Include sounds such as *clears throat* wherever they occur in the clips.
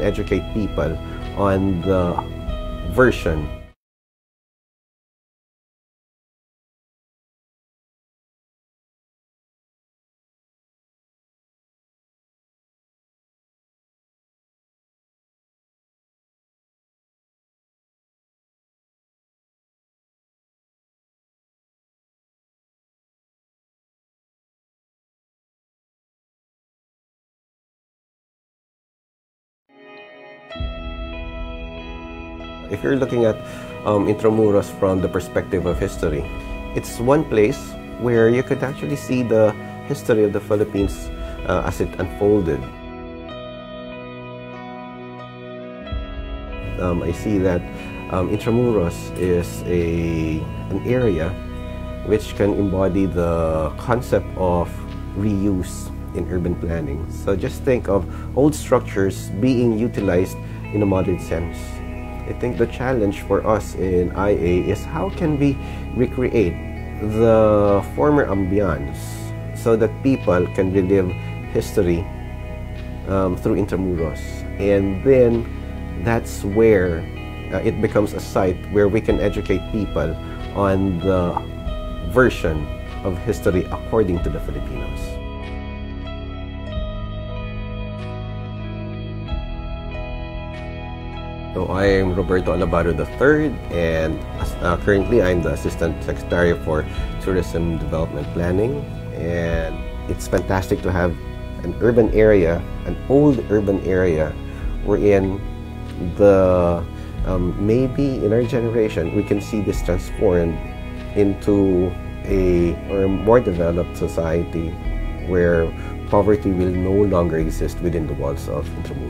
educate people on the version If you're looking at um, Intramuros from the perspective of history, it's one place where you could actually see the history of the Philippines uh, as it unfolded. Um, I see that um, Intramuros is a, an area which can embody the concept of reuse in urban planning. So just think of old structures being utilized in a modern sense. I think the challenge for us in IA is how can we recreate the former ambiance so that people can relive history um, through Intramuros. And then that's where uh, it becomes a site where we can educate people on the version of history according to the Filipinos. So I am Roberto Alabado III and uh, currently I'm the Assistant Secretary for Tourism Development Planning and it's fantastic to have an urban area, an old urban area wherein the um, maybe in our generation we can see this transformed into a or a more developed society where poverty will no longer exist within the walls of Intramuros.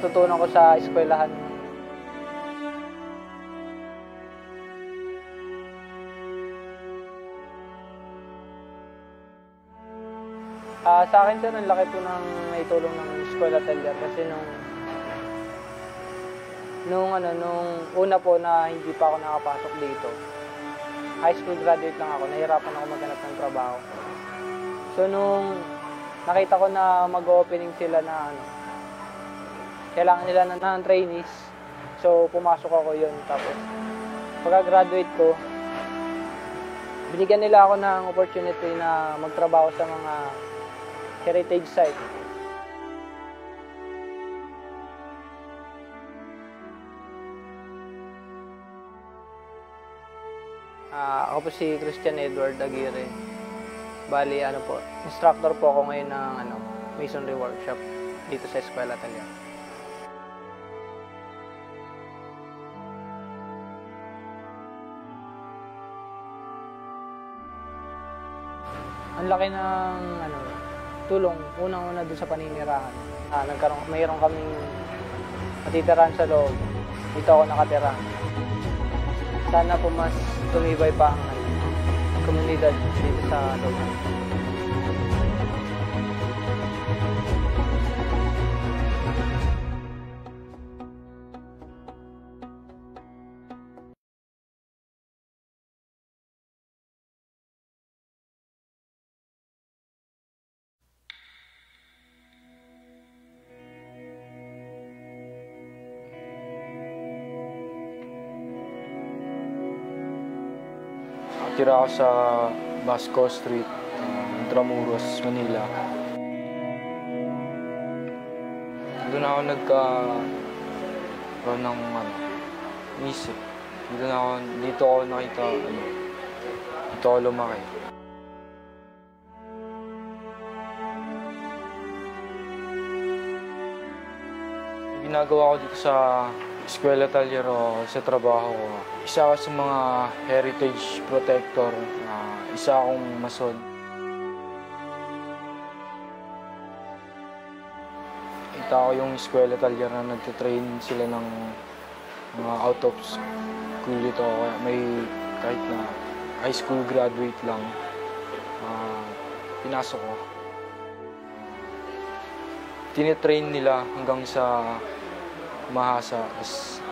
Natutunan ko sa eskwelahan. Ah, sa akin sir, ang laki po ng naitulong ng eskwela Teller kasi nung nung ano nung una po na hindi pa ako nakapasok dito. High school graduate lang ako, nahirapan ako maghanap ng trabaho. So nung nakita ko na mag-opening sila na ano, kailangan nila na ng trainees. So pumasok ako yun tapos pagka-graduate ko, binigyan nila ako ng opportunity na magtrabaho sa mga heritage site. Ah, ako po si Christian Edward Aguirre. Bali, ano po, instructor po ako ngayon ng ano, masonry workshop dito sa Eskwela Talya. Ang laki ng ano, tulong, unang-una doon sa paninirahan. Ah, nagkaroon, mayroon kaming matitirahan sa loob. Dito ako nakatira. Sana po mas tumibay pa ang ano, komunidad dito sa loob. Nakatira ako sa Basco Street, uh, Intramuros, Manila. Doon ako nagka karoon ng ano, isip. Dito na ako, dito ako nakita, ano, dito ako lumaki. Ginagawa ko dito sa Eskwela Talyero sa trabaho ko. Isa ako sa mga heritage protector. Uh, isa akong mason. Kita ko yung Eskwela Talyero na nagtitrain sila ng mga out of school ito. Kaya may kahit na high school graduate lang. Uh, pinasok ko. Tinitrain nila hanggang sa mahasa. As,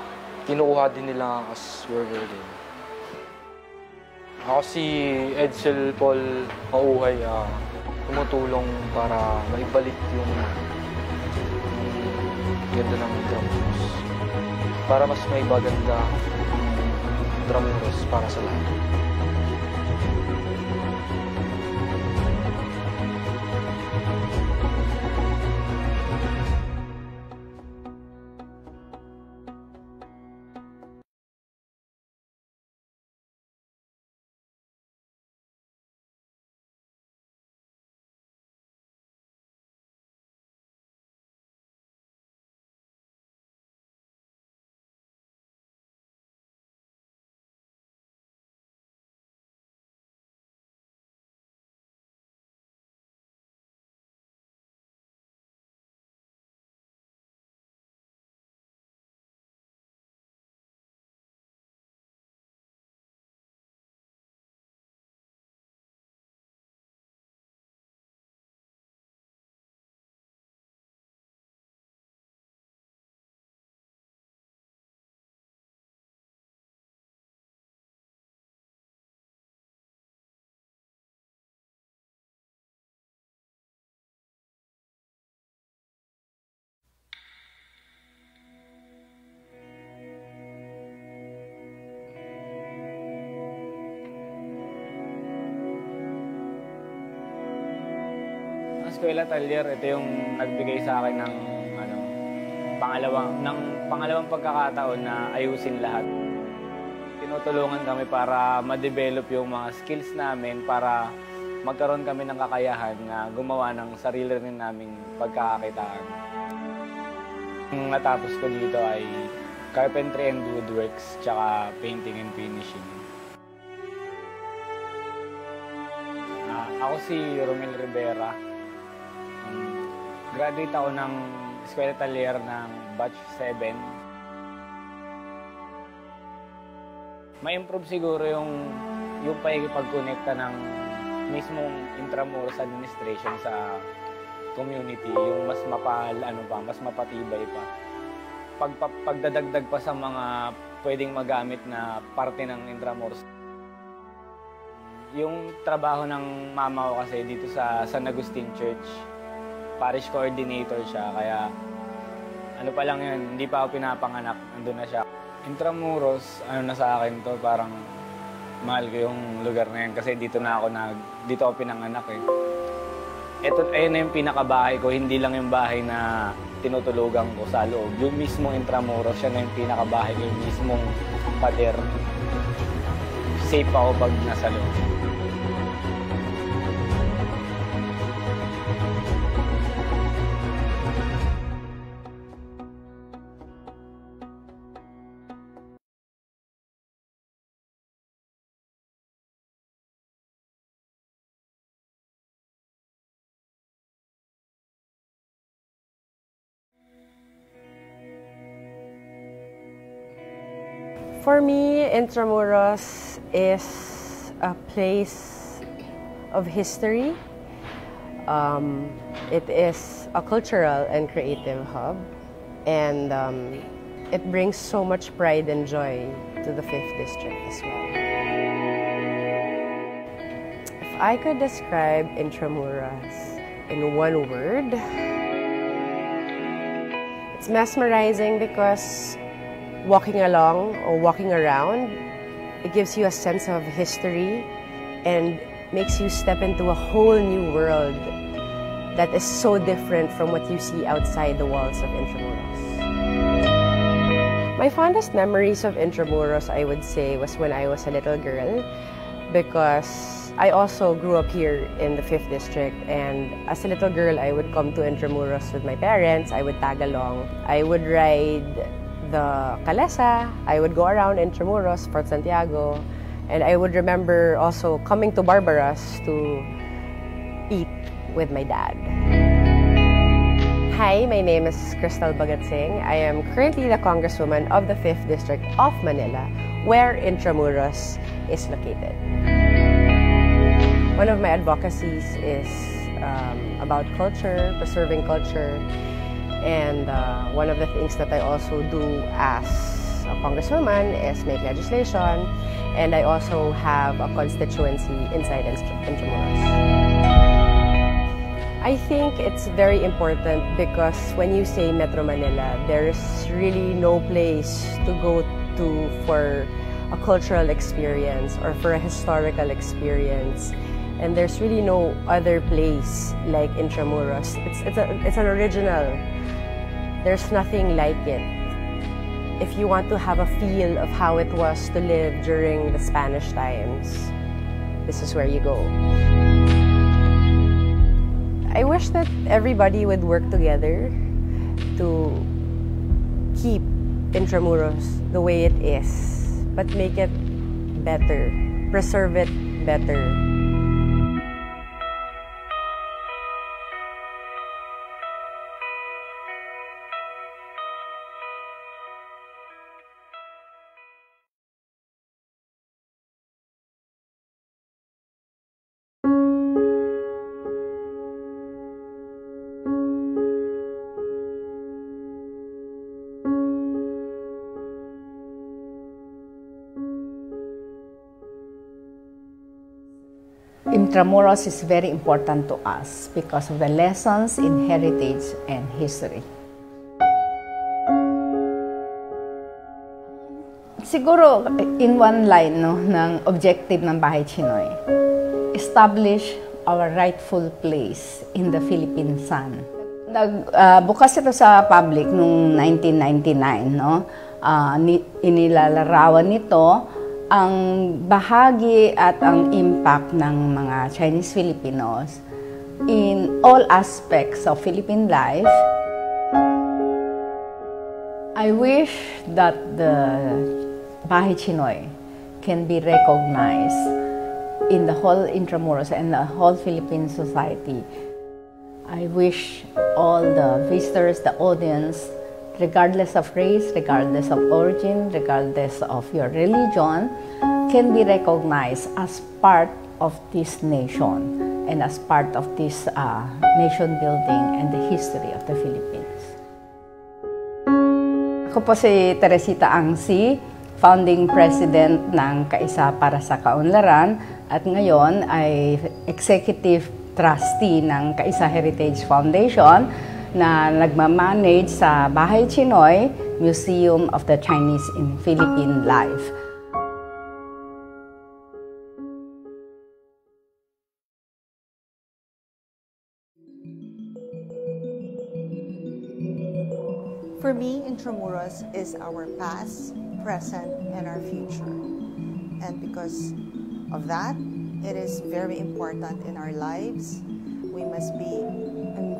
kinukuha din nila as worker din. Ako si Edsel Paul Mauhay, uh, tumutulong para maibalik yung, ganda ng Intramuros. Para mas may maganda Intramuros para sa lahat. Eskwela Talyer, ito yung nagbigay sa akin ng ano, pangalawang ng pangalawang pagkakataon na ayusin lahat. Tinutulungan kami para ma-develop yung mga skills namin para magkaroon kami ng kakayahan na gumawa ng sarili rin naming pagkakakitaan. Ang natapos ko dito ay carpentry and woodworks, tsaka painting and finishing. Uh, ako si Romel Rivera, Graduate ako ng Eskwela Talier ng Batch 7. Ma-improve siguro yung yung pagkikipag-connecta ng mismong Intramuros Administration sa community, yung mas mapal, ano pa, mas mapatibay pa. Pag, pag, pagdadagdag pa sa mga pwedeng magamit na parte ng Intramuros. Yung trabaho ng mama ko kasi dito sa San Agustin Church, parish coordinator siya, kaya ano pa lang yun, hindi pa ako pinapanganak, nandun na siya. Intramuros, ano na sa akin to, parang mahal ko yung lugar na yun kasi dito na ako nag, dito ako pinanganak eh. Ito, ayun na yung pinakabahay ko, hindi lang yung bahay na tinutulugan ko sa loob. Yung mismong Intramuros, siya na yung pinakabahay ko, yung mismong pader. Safe ako pag nasa loob. For me, Intramuros is a place of history. Um, it is a cultural and creative hub, and um, it brings so much pride and joy to the 5th District as well. If I could describe Intramuros in one word, it's mesmerizing because walking along or walking around, it gives you a sense of history and makes you step into a whole new world that is so different from what you see outside the walls of Intramuros. My fondest memories of Intramuros, I would say, was when I was a little girl because I also grew up here in the 5th District and as a little girl, I would come to Intramuros with my parents. I would tag along. I would ride the Calesa. I would go around Intramuros, Fort Santiago, and I would remember also coming to Barbara's to eat with my dad. Hi, my name is Cristal Bagatsing. I am currently the Congresswoman of the 5th District of Manila, where Intramuros is located. One of my advocacies is um, about culture, preserving culture, and uh, one of the things that I also do as a congresswoman is make legislation, and I also have a constituency inside Intramuros. I think it's very important because when you say Metro Manila, there's really no place to go to for a cultural experience or for a historical experience. And there's really no other place like Intramuros. It's, it's, a, it's an original. There's nothing like it. If you want to have a feel of how it was to live during the Spanish times, this is where you go. I wish that everybody would work together to keep Intramuros the way it is, but make it better, preserve it better. Intramuros is very important to us because of the lessons in heritage and history. Siguro, in one line no, ng objective ng Bahay Chinoy, establish our rightful place in the Philippine sun. Nag, uh, bukas ito sa public noong 1999, no? Uh, ni, inilalarawan nito ang bahagi at ang impact ng mga Chinese Filipinos in all aspects of Philippine life. I wish that the Bahay Chinoy can be recognized in the whole Intramuros and the whole Philippine society. I wish all the visitors, the audience, regardless of race, regardless of origin, regardless of your religion, can be recognized as part of this nation and as part of this uh, nation building and the history of the Philippines. Ako po si Teresita Angsi, founding president ng Kaisa para sa Kaunlaran at ngayon ay executive trustee ng Kaisa Heritage Foundation na nagmamanage sa Bahay Chinoy, Museum of the Chinese in Philippine Life. For me, Intramuros is our past, present, and our future. And because of that, it is very important in our lives. We must be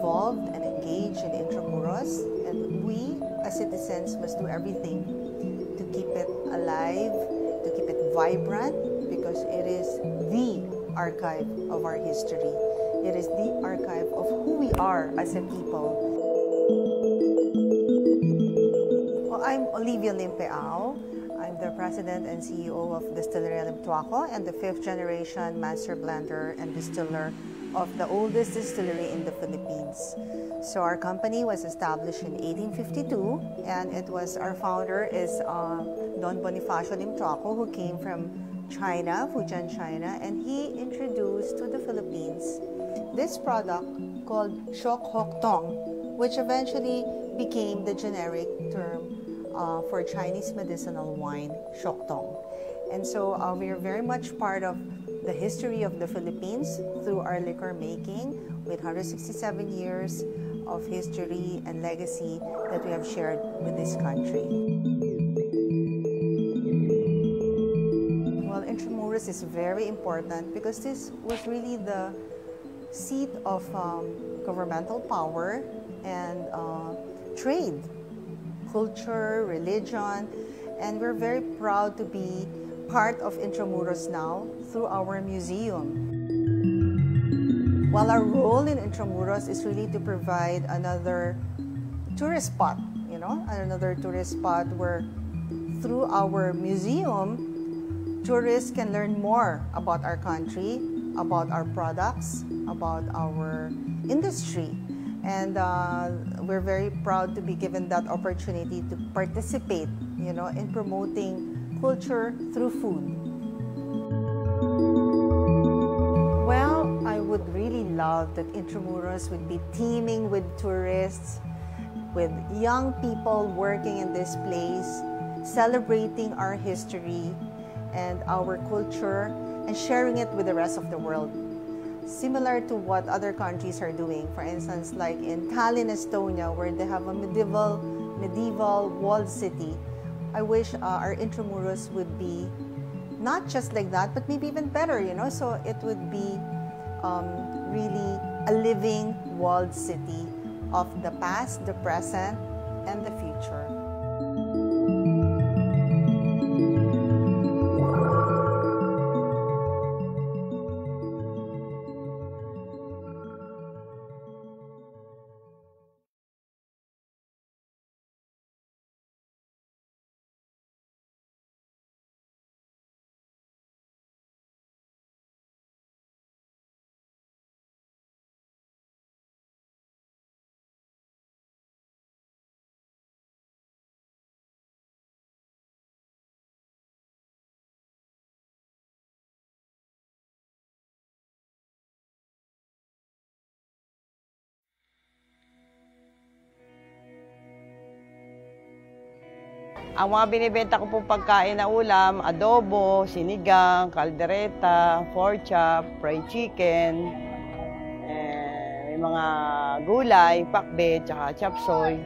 involved and engaged in Intramuros, and we as citizens must do everything to keep it alive, to keep it vibrant, because it is the archive of our history. It is the archive of who we are as a people. Well, I'm Olivia Limpe-Aw. I'm the president and CEO of Distillery Limtuaco and the fifth generation master blender and distiller of the oldest distillery in the Philippines. So our company was established in 1852 and it was our founder is uh, Don Bonifacio Limtuaco who came from China, Fujian, China, and he introduced to the Philippines this product called Shok Hok Tong, which eventually became the generic term uh, for Chinese medicinal wine, Shok Tong. And so uh, we are very much part of the history of the Philippines through our liquor making with 167 years of history and legacy that we have shared with this country. Well, Intramuros is very important because this was really the seat of um, governmental power and uh, trade culture, religion, and we're very proud to be part of Intramuros now through our museum. While our role in Intramuros is really to provide another tourist spot, you know, another tourist spot where through our museum, tourists can learn more about our country, about our products, about our industry. And uh, we're very proud to be given that opportunity to participate, you know, in promoting culture through food. Would really love that Intramuros would be teeming with tourists, with young people working in this place, celebrating our history and our culture and sharing it with the rest of the world. Similar to what other countries are doing, for instance, like in Tallinn, Estonia, where they have a medieval, medieval walled city. I wish uh, our Intramuros would be not just like that, but maybe even better, you know. So it would be um, really a living walled city of the past, the present, and the future. Ang mga binibenta ko pong pagkain na ulam, adobo, sinigang, kaldereta, pork chop, fried chicken, eh, mga gulay, pakbet, tsaka chapsoy.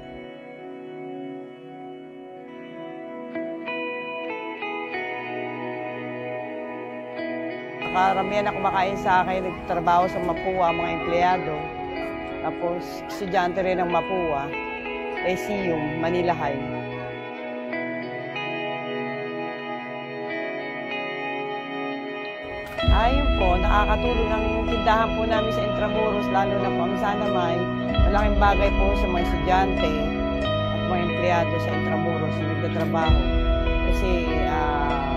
Karamihan na kumakain sa akin, nagtatrabaho sa Mapua, mga empleyado. Tapos, estudyante rin ng Mapua, Lyceum, Manila High. Po, nakakatulong ang tindahan po namin sa Intramuros, lalo na po ang Sana May. Malaking bagay po sa mga estudyante at mga empleyado sa Intramuros na nagtatrabaho. Kasi uh,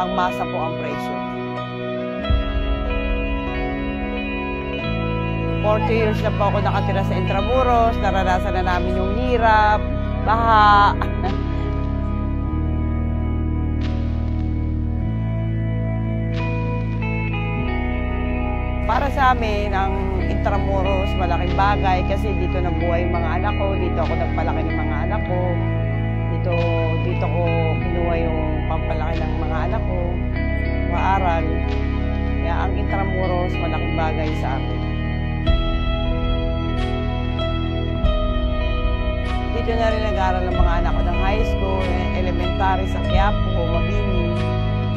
pangmasa po ang presyo. 40 years na po ako nakatira sa Intramuros, naranasan na namin yung hirap, baha, sa amin, ang Intramuros malaking bagay kasi dito nabuhay mga anak ko, dito ako nagpalaki ng mga anak ko, dito, dito ko kinuha yung pampalaki ng mga anak ko, maaral. Kaya ang Intramuros malaking bagay sa akin. Dito na rin nag-aaral ng mga anak ko ng high school, elementary sa Quiapo, Mabini,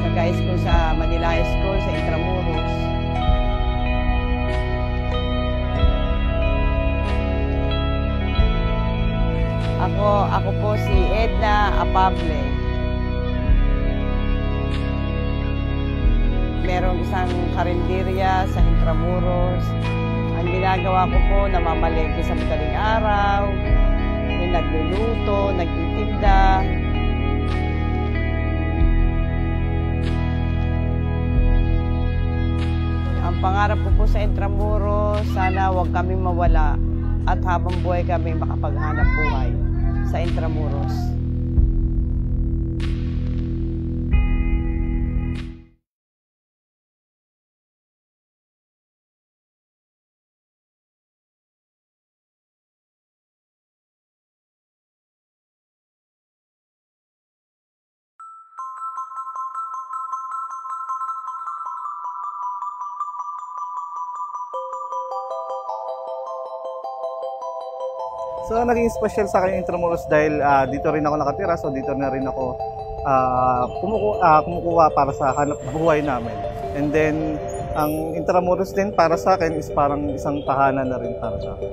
nag-high school sa Manila High School, sa Intramuros. Ako, ako po si Edna Apable. Merong isang karinderya sa Intramuros. Ang ginagawa ko po, namamalengke sa madaling araw, may nagluluto, nagtitinda. Ang pangarap ko po sa Intramuros, sana huwag kami mawala at habang buhay kami makapaghanap buhay sa Intramuros. So naging special sa akin yung Intramuros dahil ah, dito rin ako nakatira so dito na rin ako ah, kumuku- ako kumukuha para sa hanap buhay namin. And then, ang Intramuros din para sa akin is parang isang tahanan na rin para sa akin.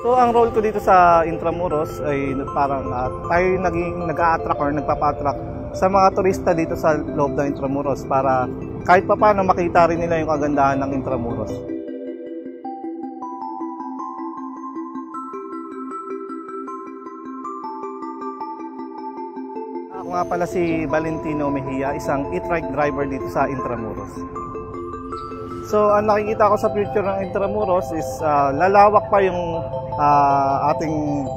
So ang role ko dito sa Intramuros ay parang uh, tayo naging nag-a-attract or nagpapa-attract sa mga turista dito sa loob ng Intramuros para kahit pa paano makita rin nila yung kagandahan ng Intramuros. Ako nga pala si Valentino Mejia, isang e-trike driver dito sa Intramuros. So, ang nakikita ko sa future ng Intramuros is uh, lalawak pa yung uh, ating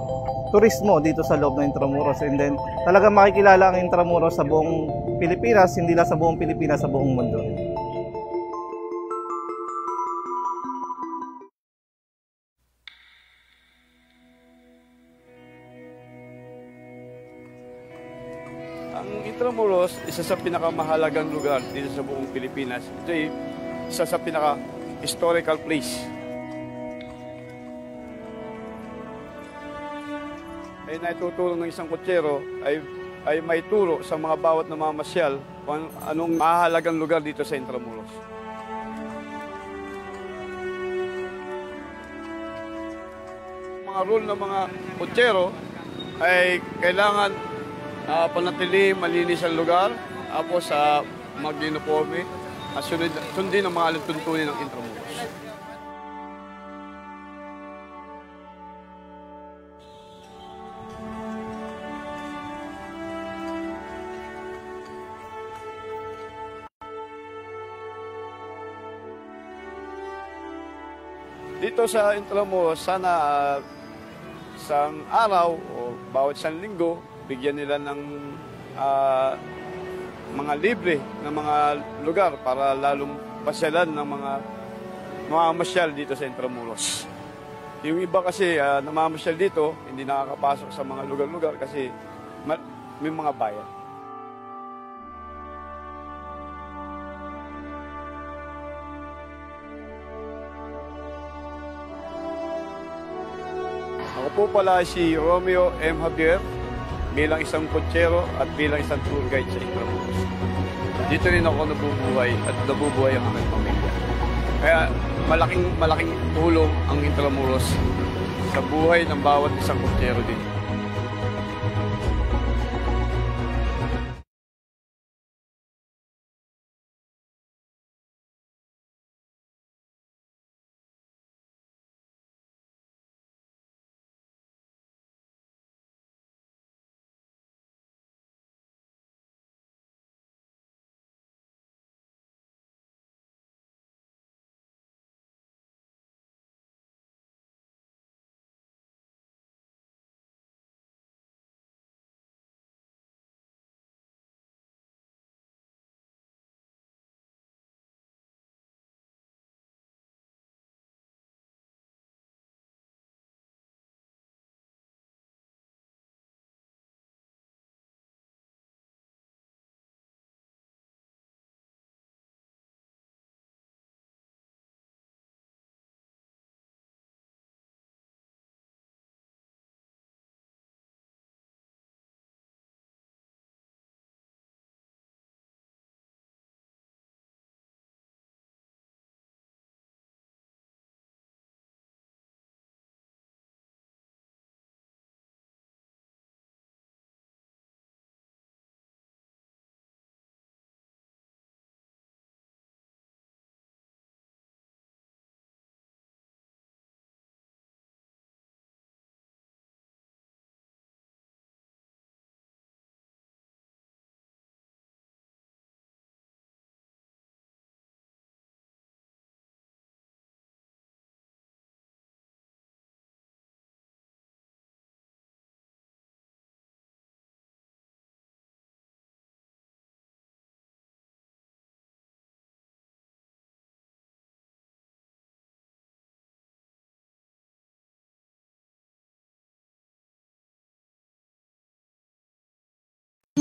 turismo dito sa loob ng Intramuros. And then, talaga makikilala ang Intramuros sa buong Pilipinas, hindi lang sa buong Pilipinas, sa buong mundo. Ang Intramuros, isa sa pinakamahalagang lugar dito sa buong Pilipinas. Ito ay isa sa pinaka-historical place. Ay naitutulong ng isang kutsero ay, ay may turo sa mga bawat namamasyal kung anong mahalagang lugar dito sa Intramuros. Mga rule ng mga kutsero ay kailangan uh, panatili, malinis ang lugar, tapos uh, mag-uniforme, sunod, sundin ang mga alatuntunin ng Intramuros. Dito sa Intramuros, sana uh, isang araw o bawat isang linggo, bigyan nila ng uh, mga libre ng mga lugar para lalong pasyalan ng mga mamamasyal dito sa Intramuros. Yung iba kasi uh, namamasyal dito, hindi nakakapasok sa mga lugar-lugar kasi may mga bayan. Po pala si Romeo M. Javier, bilang isang kutsero at bilang isang tour guide sa Intramuros. Dito rin ako nabubuhay at nabubuhay ang aming pamilya. Kaya malaking malaking tulong ang Intramuros sa buhay ng bawat isang kutsero dito.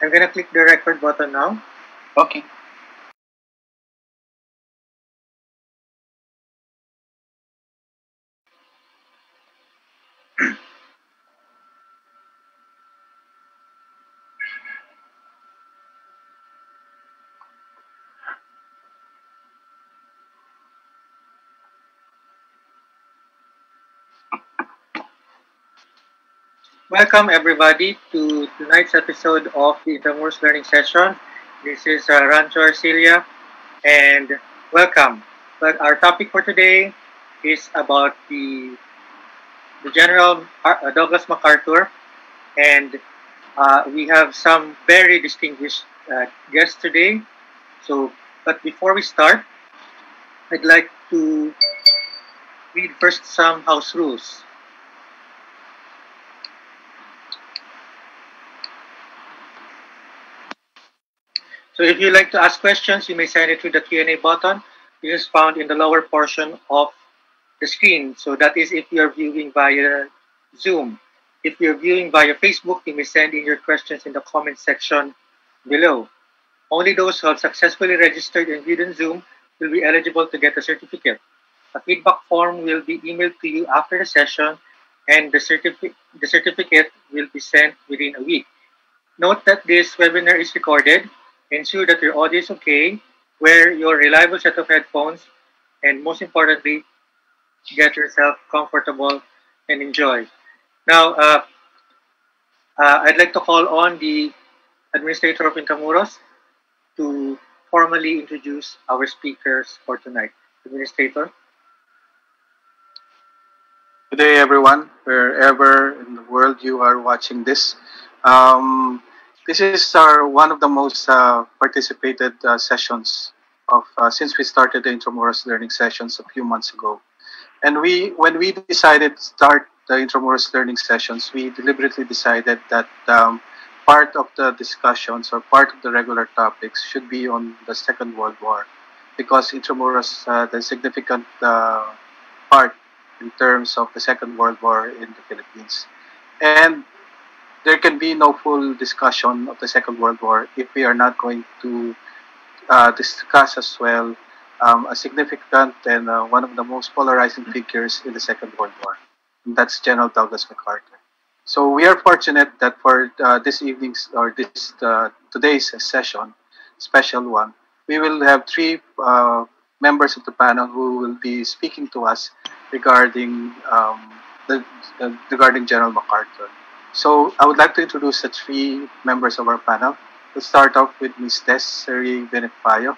I'm gonna click the record button now. Okay. Welcome everybody to tonight's episode of the Intramuros Learning Session. This is uh, Rancho Arcilla and welcome. But our topic for today is about the the General uh, Douglas MacArthur and uh, we have some very distinguished uh, guests today. So, but before we start, I'd like to read first some house rules. So if you'd like to ask questions, you may send it through the Q&A button. This is found in the lower portion of the screen. So that is if you're viewing via Zoom. If you're viewing via Facebook, you may send in your questions in the comment section below. Only those who have successfully registered and viewed in Zoom will be eligible to get a certificate. A feedback form will be emailed to you after the session and the, certifi the certificate will be sent within a week. Note that this webinar is recorded Ensure that your audio is okay, wear your reliable set of headphones, and most importantly, get yourself comfortable and enjoy. Now, uh, uh, I'd like to call on the Administrator of Intramuros to formally introduce our speakers for tonight. Administrator. Good day, everyone, wherever in the world you are watching this. Um, this is our one of the most uh, participated uh, sessions of uh, since we started the Intramuros learning sessions a few months ago. And we, when we decided to start the Intramuros learning sessions, we deliberately decided that um, part of the discussions or part of the regular topics should be on the Second World War, because Intramuros had a significant uh, part in terms of the Second World War in the Philippines. And there can be no full discussion of the Second World War if we are not going to uh, discuss as well um, a significant and uh, one of the most polarizing figures in the Second World War. And that's General Douglas MacArthur. So we are fortunate that for uh, this evening's or this uh, today's session, special one, we will have three uh, members of the panel who will be speaking to us regarding um, the, regarding General MacArthur. So I would like to introduce the three members of our panel. We'll start off with Ms. Desiree Benipayo,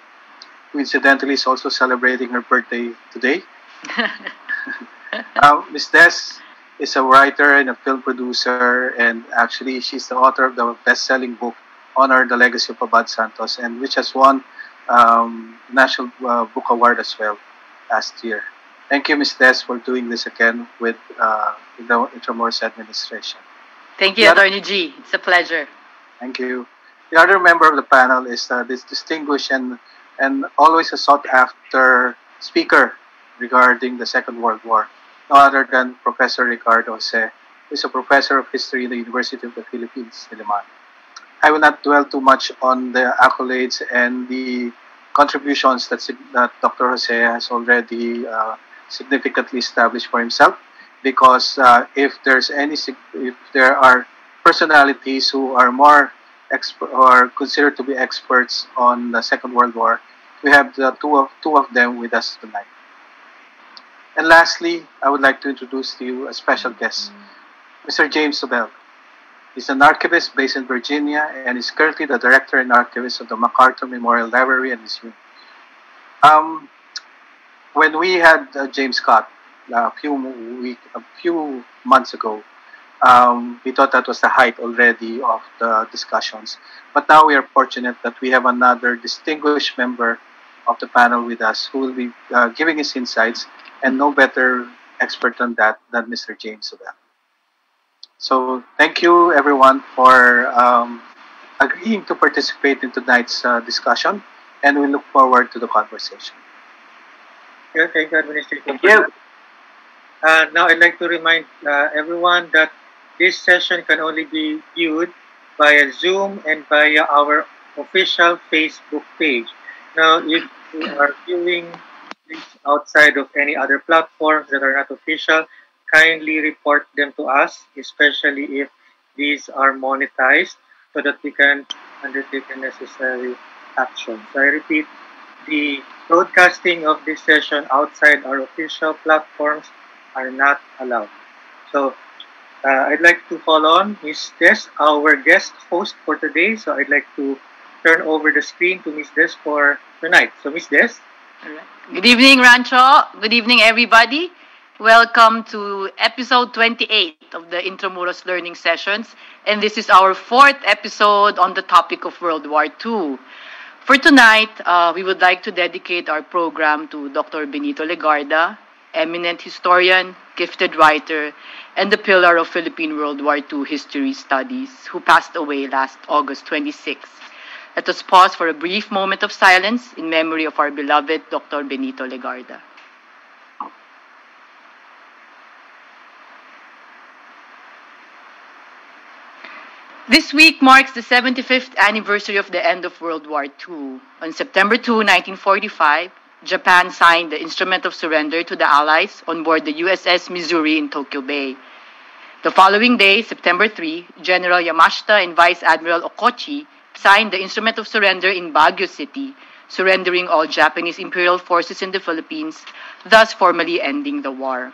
who incidentally is also celebrating her birthday today. *laughs* uh, Ms. Des is a writer and a film producer, and actually she's the author of the best-selling book Honor the Legacy of Abad Santos, and which has won um, National uh, Book Award as well last year. Thank you, Ms. Des, for doing this again with, uh, the Intramuros administration. Thank you, Attorney G. It's a pleasure. Thank you. The other member of the panel is uh, this distinguished and, and always a sought after speaker regarding the Second World War, no other than Professor Ricardo Jose, who is a professor of history in the University of the Philippines, Diliman. I will not dwell too much on the accolades and the contributions that, that Dr. Jose has already uh, significantly established for himself because uh, if there's any if there are personalities who are more expert or considered to be experts on the Second World War, we have the two of two of them with us tonight. And lastly, I would like to introduce to you a special guest, Mr. James Zobel. He's an archivist based in Virginia and is currently the director and archivist of the MacArthur Memorial Library and Museum. Um, when we had uh, James Scott, a few week, a few months ago, um, we thought that was the height already of the discussions. But now we are fortunate that we have another distinguished member of the panel with us who will be uh, giving his insights, and no better expert on that than Mr. James Zobel. So thank you everyone for um, agreeing to participate in tonight's uh, discussion, and we look forward to the conversation. Yeah, thank you, Administrator. Thank you. Uh, now I'd like to remind uh, everyone that this session can only be viewed via Zoom and via our official Facebook page. Now, if you are viewing this outside of any other platforms that are not official, kindly report them to us, especially if these are monetized so that we can undertake the necessary action. So I repeat, the broadcasting of this session outside our official platforms are not allowed. So uh, I'd like to call on Ms. Des, our guest host for today. So I'd like to turn over the screen to Ms. Des for tonight. So Ms. Des. Good evening, Rancho. Good evening, everybody. Welcome to episode 28 of the Intramuros Learning Sessions. And this is our fourth episode on the topic of World War II. For tonight, uh, we would like to dedicate our program to Dr. Benito Legarda, eminent historian, gifted writer, and the pillar of Philippine World War II history studies, who passed away last August 26. Let us pause for a brief moment of silence in memory of our beloved Dr. Benito Legarda. This week marks the 75th anniversary of the end of World War II. On September 2, 1945, Japan signed the Instrument of Surrender to the Allies on board the USS Missouri in Tokyo Bay. The following day, September 3, General Yamashita and Vice Admiral Okochi signed the Instrument of Surrender in Baguio City, surrendering all Japanese imperial forces in the Philippines, thus formally ending the war.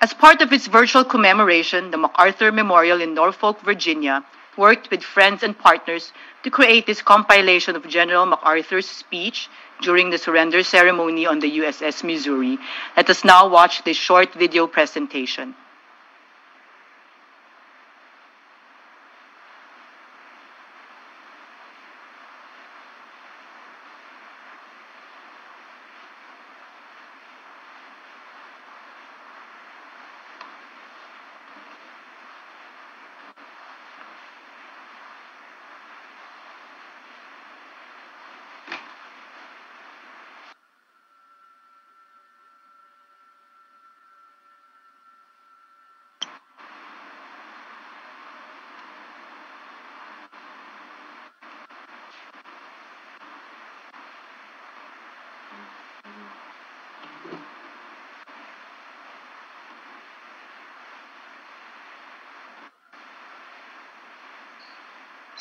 As part of its virtual commemoration, the MacArthur Memorial in Norfolk, Virginia, worked with friends and partners to create this compilation of General MacArthur's speech during the surrender ceremony on the USS Missouri. Let us now watch this short video presentation.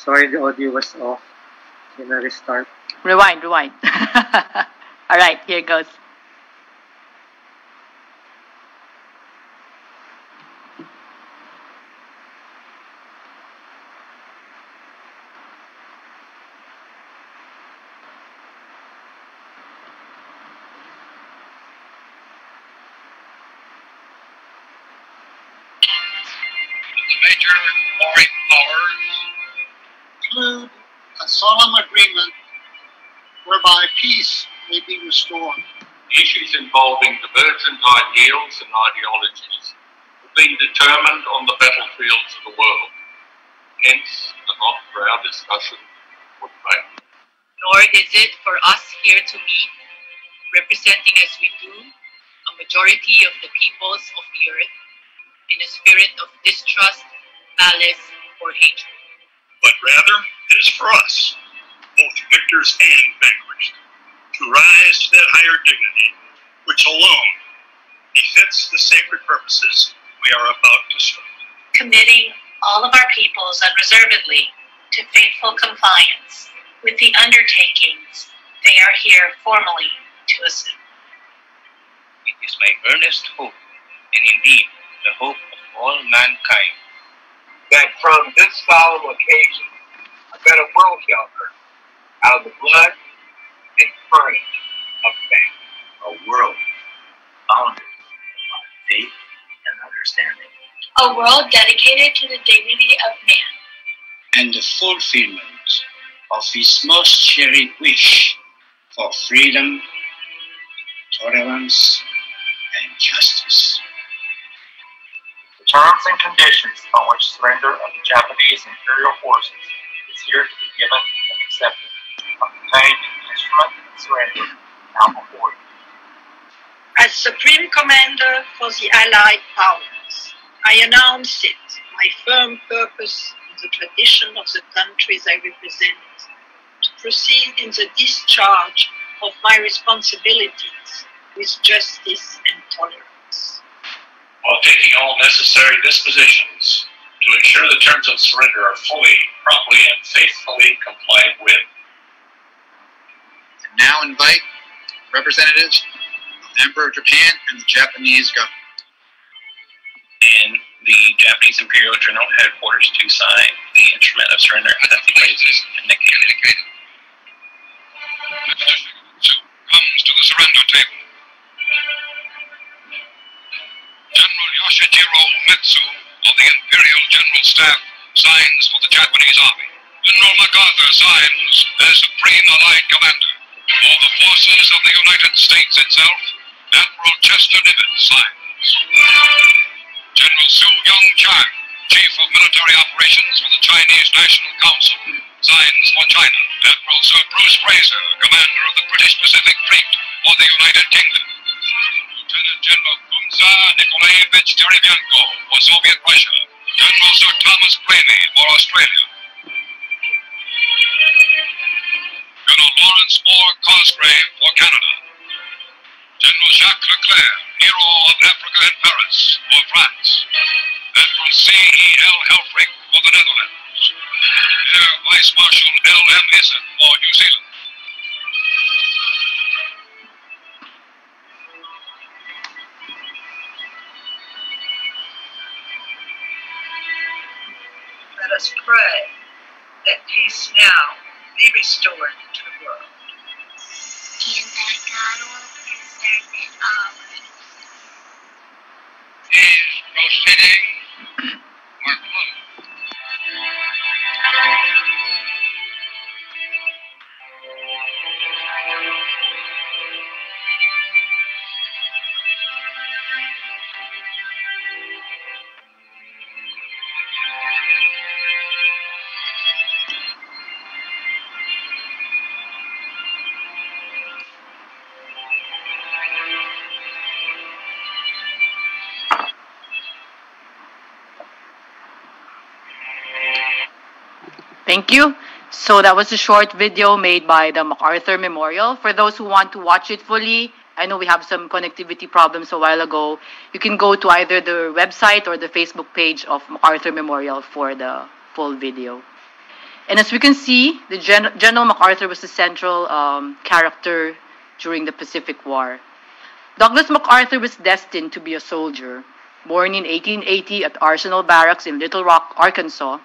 Sorry, the audio was off. Can I restart? Rewind, rewind. *laughs* All right, here it goes. Solemn agreement whereby peace may be restored. Issues involving divergent ideals and ideologies have been determined on the battlefields of the world. Hence, the not for our discussion would fail. Nor is it for us here to meet, representing as we do a majority of the peoples of the earth, in a spirit of distrust, malice, or hatred. But rather, it is for us, both victors and vanquished, to rise to that higher dignity which alone befits the sacred purposes we are about to serve. committing all of our peoples unreservedly to faithful compliance with the undertakings they are here formally to assume. It is my earnest hope, and indeed the hope of all mankind, that from this solemn occasion, a better world shall emerge out of the blood and courage of faith. a world founded on faith and understanding. A world dedicated to the dignity of man. and the fulfillment of his most cherished wish for freedom, tolerance, and justice. The terms and conditions on which surrender of the Japanese Imperial forces is here to be given and accepted are contained in the instrument of surrender now before you. As Supreme Commander for the Allied Powers, I announce it, my firm purpose in the tradition of the countries I represent, to proceed in the discharge of my responsibilities with justice and tolerance. While taking all necessary dispositions to ensure the terms of surrender are fully, promptly, and faithfully complied with. And now invite representatives of the Emperor of Japan and the Japanese government. and the Japanese Imperial General Headquarters to sign the instrument of surrender as that is indicated. comes to the surrender table. General Yoshijiro Umetsu of the Imperial General Staff signs for the Japanese Army. General MacArthur signs as Supreme Allied Commander. For the forces of the United States itself, Admiral Chester Nimitz signs. General Su Young Chang, Chief of Military Operations for the Chinese National Council, signs for China. Admiral Sir Bruce Fraser, Commander of the British Pacific Fleet for the United Kingdom. Lieutenant General Kuzma Nikolaevich Derevienko for Soviet Russia. General Sir Thomas Blamey for Australia. Colonel Lawrence Moore Cosgrave for Canada. General Jacques Leclerc, Hero of Africa in Paris for France. Admiral C.E.L. Helfrich for the Netherlands. Air Vice Marshal L.M. Isitt for New Zealand. Us pray that peace now be restored to the world. and that God will preserve it always. is proceeding Thank you. So that was a short video made by the MacArthur Memorial. For those who want to watch it fully, I know we have some connectivity problems a while ago. You can go to either the website or the Facebook page of MacArthur Memorial for the full video. And as we can see, the Gen- General MacArthur was the central um, character during the Pacific War. Douglas MacArthur was destined to be a soldier. Born in 1880 at Arsenal Barracks in Little Rock, Arkansas,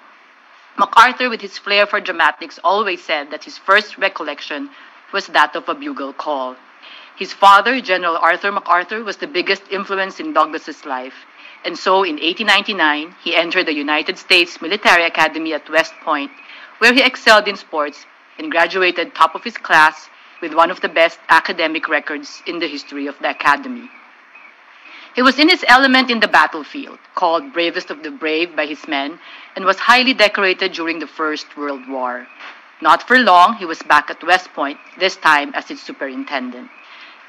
MacArthur, with his flair for dramatics, always said that his first recollection was that of a bugle call. His father, General Arthur MacArthur, was the biggest influence in Douglas's life, and so in 1899 he entered the United States Military Academy at West Point, where he excelled in sports and graduated top of his class with one of the best academic records in the history of the academy. He was in his element in the battlefield, called bravest of the brave by his men, and was highly decorated during the First World War. Not for long, he was back at West Point, this time as its superintendent.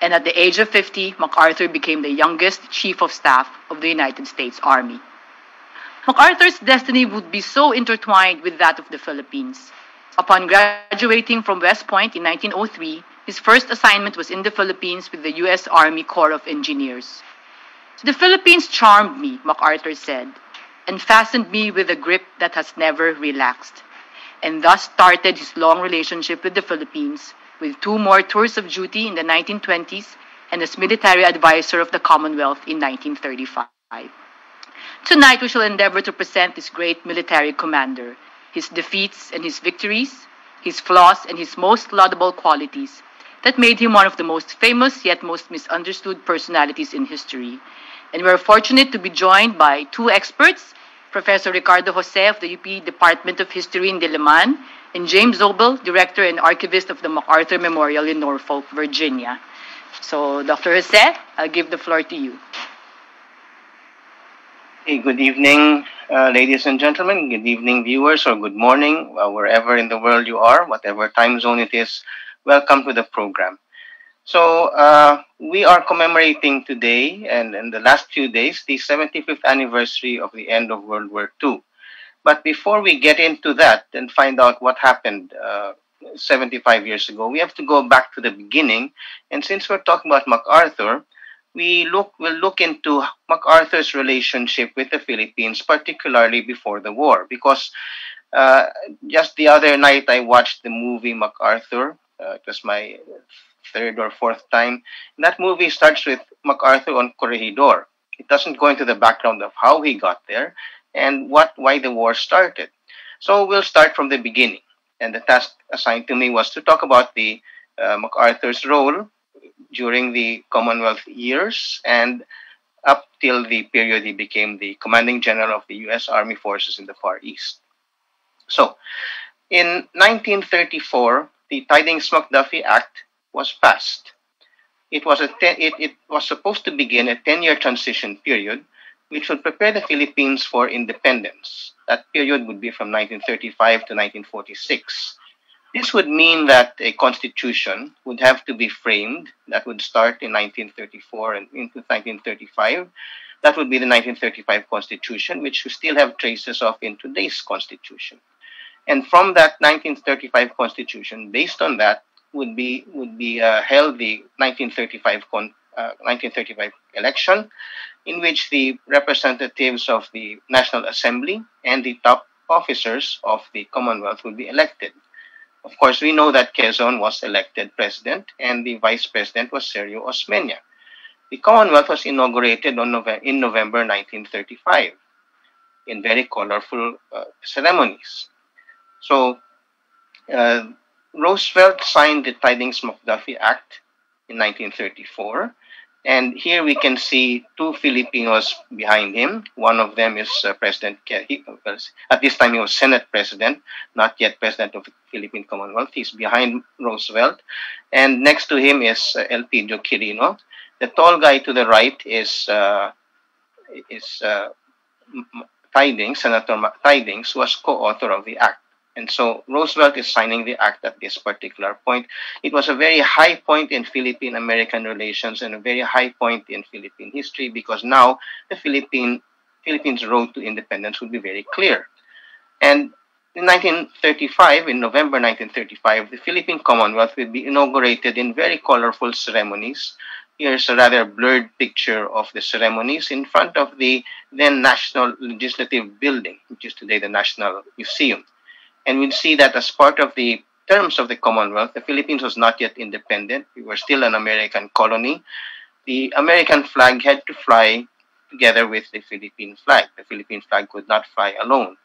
And at the age of 50, MacArthur became the youngest chief of staff of the United States Army. MacArthur's destiny would be so intertwined with that of the Philippines. Upon graduating from West Point in 1903, his first assignment was in the Philippines with the U.S. Army Corps of Engineers. The Philippines charmed me, MacArthur said, and fastened me with a grip that has never relaxed. And thus started his long relationship with the Philippines, with two more tours of duty in the 1920s and as military advisor of the Commonwealth in 1935. Tonight we shall endeavor to present this great military commander, his defeats and his victories, his flaws and his most laudable qualities that made him one of the most famous yet most misunderstood personalities in history. And we are fortunate to be joined by two experts, Professor Ricardo Jose of the UP Department of History in Diliman, and James Zobel, Director and Archivist of the MacArthur Memorial in Norfolk, Virginia. So, Dr. Jose, I'll give the floor to you. Hey, good evening, uh, ladies and gentlemen. Good evening, viewers, or good morning, uh, wherever in the world you are, whatever time zone it is. Welcome to the program. So, uh, we are commemorating today and in the last few days the 75th anniversary of the end of World War II. But before we get into that and find out what happened uh, 75 years ago, we have to go back to the beginning. And since we're talking about MacArthur, we look will look into MacArthur's relationship with the Philippines, particularly before the war, because uh, just the other night I watched the movie MacArthur. Uh, it was my third or fourth time. And that movie starts with MacArthur on Corregidor. It doesn't go into the background of how he got there and what why the war started. So we'll start from the beginning. And the task assigned to me was to talk about the uh, MacArthur's role during the Commonwealth years and up till the period he became the commanding general of the U.S. Army Forces in the Far East. So, in 1934, the Tydings-McDuffie Act was passed. It was, a ten, it, it was supposed to begin a 10-year transition period which would prepare the Philippines for independence. That period would be from 1935 to 1946. This would mean that a constitution would have to be framed. That would start in 1934 and into 1935. That would be the 1935 constitution, which we still have traces of in today's constitution. And from that 1935 constitution, based on that, would be would be uh, held the 1935 con, uh, 1935 election, in which the representatives of the National Assembly and the top officers of the Commonwealth would be elected. Of course, we know that Quezon was elected president and the vice president was Sergio Osmeña. The Commonwealth was inaugurated on November, in November 1935 in very colorful uh, ceremonies. So, uh, Roosevelt signed the Tydings-McDuffie Act in 1934 and here we can see two Filipinos behind him. One of them is uh, President, he, at this time he was Senate President, not yet President of the Philippine Commonwealth. He's behind Roosevelt. And next to him is uh, Elpidio Quirino. The tall guy to the right is, uh, is uh, Tydings, Senator Tydings, who was co-author of the act. And so Roosevelt is signing the act at this particular point. It was a very high point in Philippine American relations and a very high point in Philippine history because now the Philippine Philippines' road to independence would be very clear. And in 1935, in November 1935, the Philippine Commonwealth will be inaugurated in very colorful ceremonies. Here's a rather blurred picture of the ceremonies in front of the then National Legislative Building, which is today the National Museum. And we'll see that as part of the terms of the Commonwealth, the Philippines was not yet independent. We were still an American colony. The American flag had to fly together with the Philippine flag. The Philippine flag could not fly alone.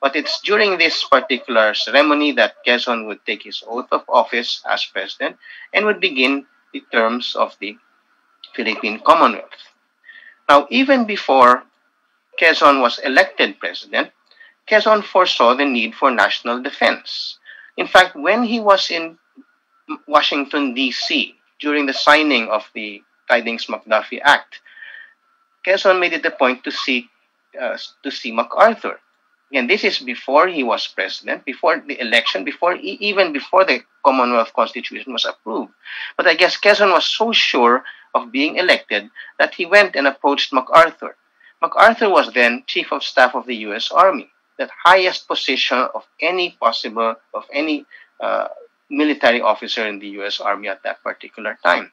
But it's during this particular ceremony that Quezon would take his oath of office as president and would begin the terms of the Philippine Commonwealth. Now, even before Quezon was elected president, Quezon foresaw the need for national defense. In fact, when he was in Washington, D.C., during the signing of the Tydings-McDuffie Act, Quezon made it a point to see, uh, to see MacArthur. And this is before he was president, before the election, before even before the Commonwealth Constitution was approved. But I guess Quezon was so sure of being elected that he went and approached MacArthur. MacArthur was then Chief of Staff of the U.S. Army the highest position of any possible, of any uh, military officer in the U.S. Army at that particular time.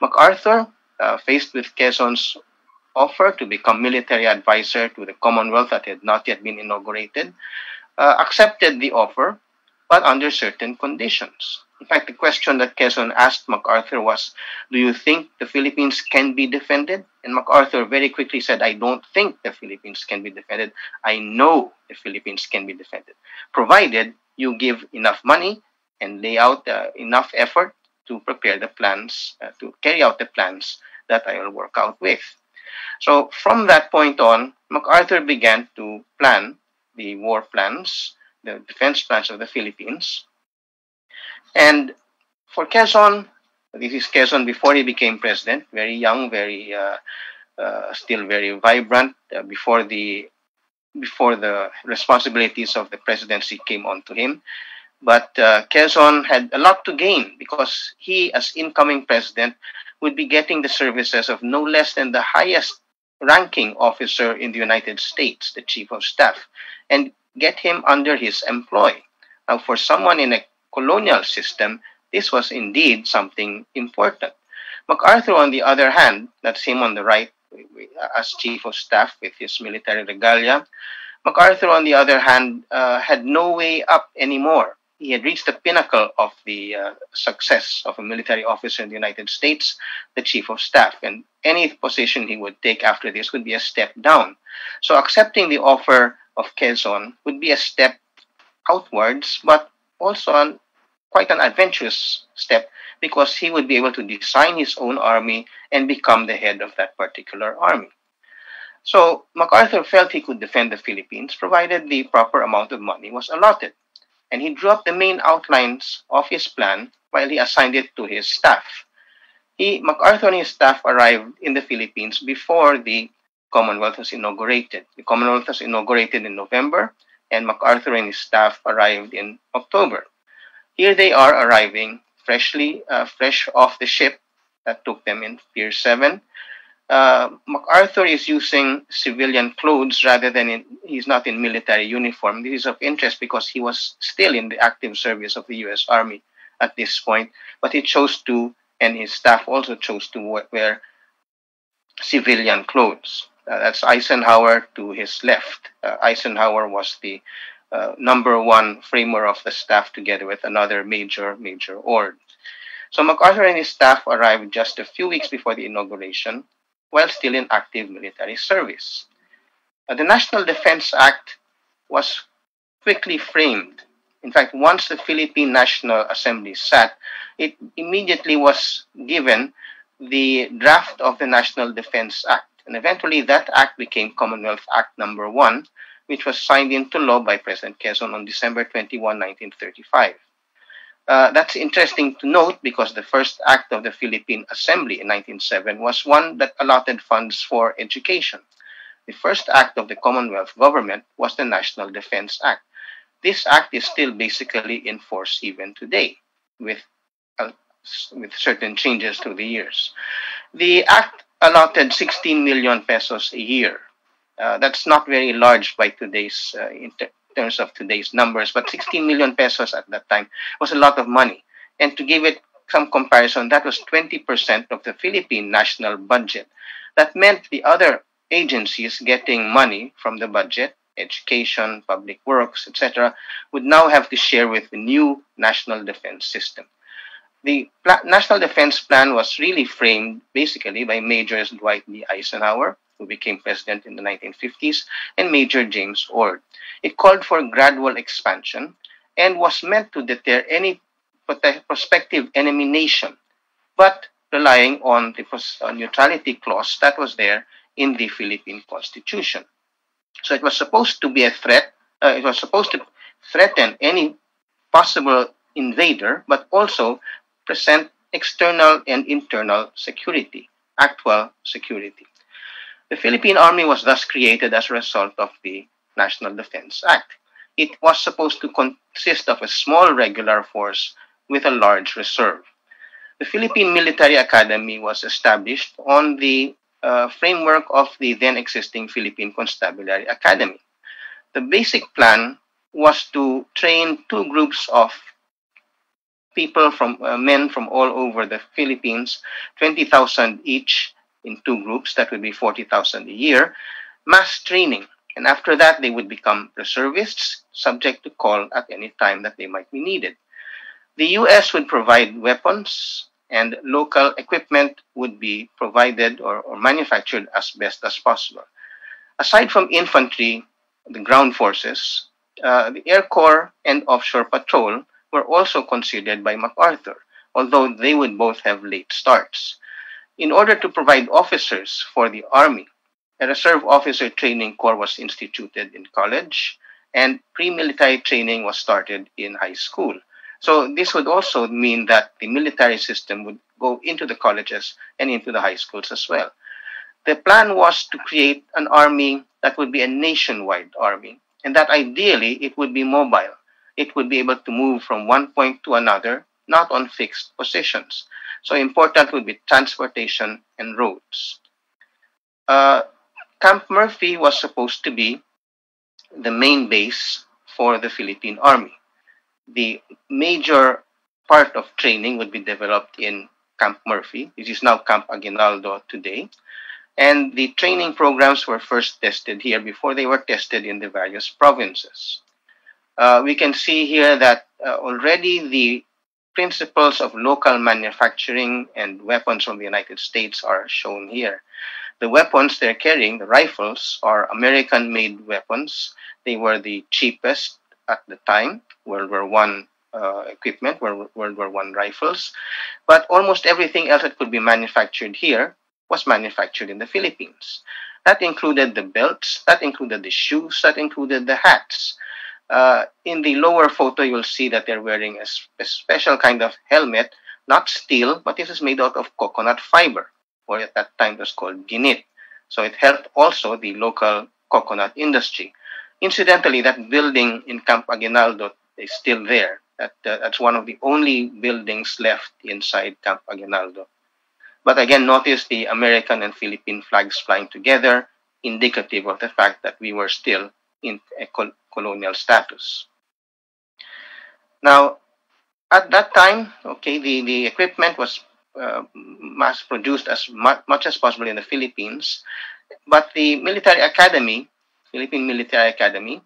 MacArthur, uh, faced with Quezon's offer to become military advisor to the Commonwealth that had not yet been inaugurated, uh, accepted the offer, but under certain conditions. In fact, the question that Quezon asked MacArthur was, Do you think the Philippines can be defended? And MacArthur very quickly said, I don't think the Philippines can be defended. I know the Philippines can be defended, provided you give enough money and lay out uh, enough effort to prepare the plans, uh, to carry out the plans that I will work out with. So from that point on, MacArthur began to plan the war plans, the defense branch of the Philippines, and for Quezon, this is Quezon before he became president, very young, very uh, uh, still very vibrant uh, before the before the responsibilities of the presidency came onto him. But uh, Quezon had a lot to gain because he, as incoming president, would be getting the services of no less than the highest ranking officer in the United States, the chief of staff. And get him under his employ. Now, for someone in a colonial system, this was indeed something important. MacArthur, on the other hand, that's him on the right as chief of staff with his military regalia. MacArthur, on the other hand, uh, had no way up anymore. He had reached the pinnacle of the uh, success of a military officer in the United States, the chief of staff, and any position he would take after this would be a step down. So accepting the offer of Quezon would be a step outwards, but also an, quite an adventurous step because he would be able to design his own army and become the head of that particular army. So MacArthur felt he could defend the Philippines provided the proper amount of money was allotted. And he drew up the main outlines of his plan while he assigned it to his staff. He, MacArthur and his staff arrived in the Philippines before the Commonwealth was inaugurated. The Commonwealth was inaugurated in November, and MacArthur and his staff arrived in October. Here they are arriving freshly, uh, fresh off the ship that took them in Pier 7. Uh, MacArthur is using civilian clothes rather than in, he's not in military uniform. This is of interest because he was still in the active service of the U.S. Army at this point, but he chose to, and his staff also chose to wear civilian clothes. Uh, that's Eisenhower to his left. Uh, Eisenhower was the uh, number one framer of the staff together with another major, major Ord. So MacArthur and his staff arrived just a few weeks before the inauguration while still in active military service. Uh, the National Defense Act was quickly framed. In fact, once the Philippine National Assembly sat, it immediately was given the draft of the National Defense Act. And eventually that act became Commonwealth Act number 1, which was signed into law by President Quezon on December 21, 1935. Uh, that's interesting to note because the first act of the Philippine Assembly in 1907 was one that allotted funds for education. The first act of the Commonwealth government was the National Defense Act. This act is still basically in force even today with, with certain changes through the years. The act allotted 16 million pesos a year uh, that's not very large by today's uh, in terms of today's numbers, but 16 million pesos at that time was a lot of money. And to give it some comparison, that was 20% of the Philippine national budget. That meant the other agencies getting money from the budget, education, public works, etc., would now have to share with the new national defense system. The National Defense Plan was really framed basically by Majors Dwight D. Eisenhower, who became president in the 1950s, and Major James Ord. It called for gradual expansion and was meant to deter any prospective enemy nation, but relying on the uh, neutrality clause that was there in the Philippine Constitution. So it was supposed to be a threat, uh, it was supposed to threaten any possible invader, but also present external and internal security, actual security. The Philippine Army was thus created as a result of the National Defense Act. It was supposed to consist of a small regular force with a large reserve. The Philippine Military Academy was established on the uh, framework of the then existing Philippine Constabulary Academy. The basic plan was to train two groups of people from uh, men from all over the Philippines, 20,000 each, in two groups, that would be 40,000 a year, mass training. And after that, they would become reservists, subject to call at any time that they might be needed. The US would provide weapons, and local equipment would be provided or, or manufactured as best as possible. Aside from infantry, the ground forces, uh, the Air Corps and Offshore Patrol were also considered by MacArthur, although they would both have late starts. In order to provide officers for the Army, a reserve officer training corps was instituted in college, and pre-military training was started in high school. So this would also mean that the military system would go into the colleges and into the high schools as well. The plan was to create an army that would be a nationwide army, and that ideally it would be mobile. It would be able to move from one point to another, not on fixed positions. So important would be transportation and roads. Uh, Camp Murphy was supposed to be the main base for the Philippine Army. The major part of training would be developed in Camp Murphy, which is now Camp Aguinaldo today. And the training programs were first tested here before they were tested in the various provinces. Uh, we can see here that uh, already the principles of local manufacturing and weapons from the United States are shown here. The weapons they're carrying, the rifles, are American made weapons. They were the cheapest at the time, World War One uh, equipment, World, War One rifles. But almost everything else that could be manufactured here was manufactured in the Philippines. That included the belts, that included the shoes, that included the hats. Uh, in the lower photo, you'll see that they're wearing a, a, special kind of helmet, not steel, but this is made out of coconut fiber, or at that time it was called ginit. So it helped also the local coconut industry. Incidentally, that building in Camp Aguinaldo is still there. That, uh, that's one of the only buildings left inside Camp Aguinaldo. But again, notice the American and Philippine flags flying together, indicative of the fact that we were still in a col colonial status. Now, at that time, okay, the, the equipment was uh, mass produced as mu much as possible in the Philippines, but the military academy, Philippine Military Academy,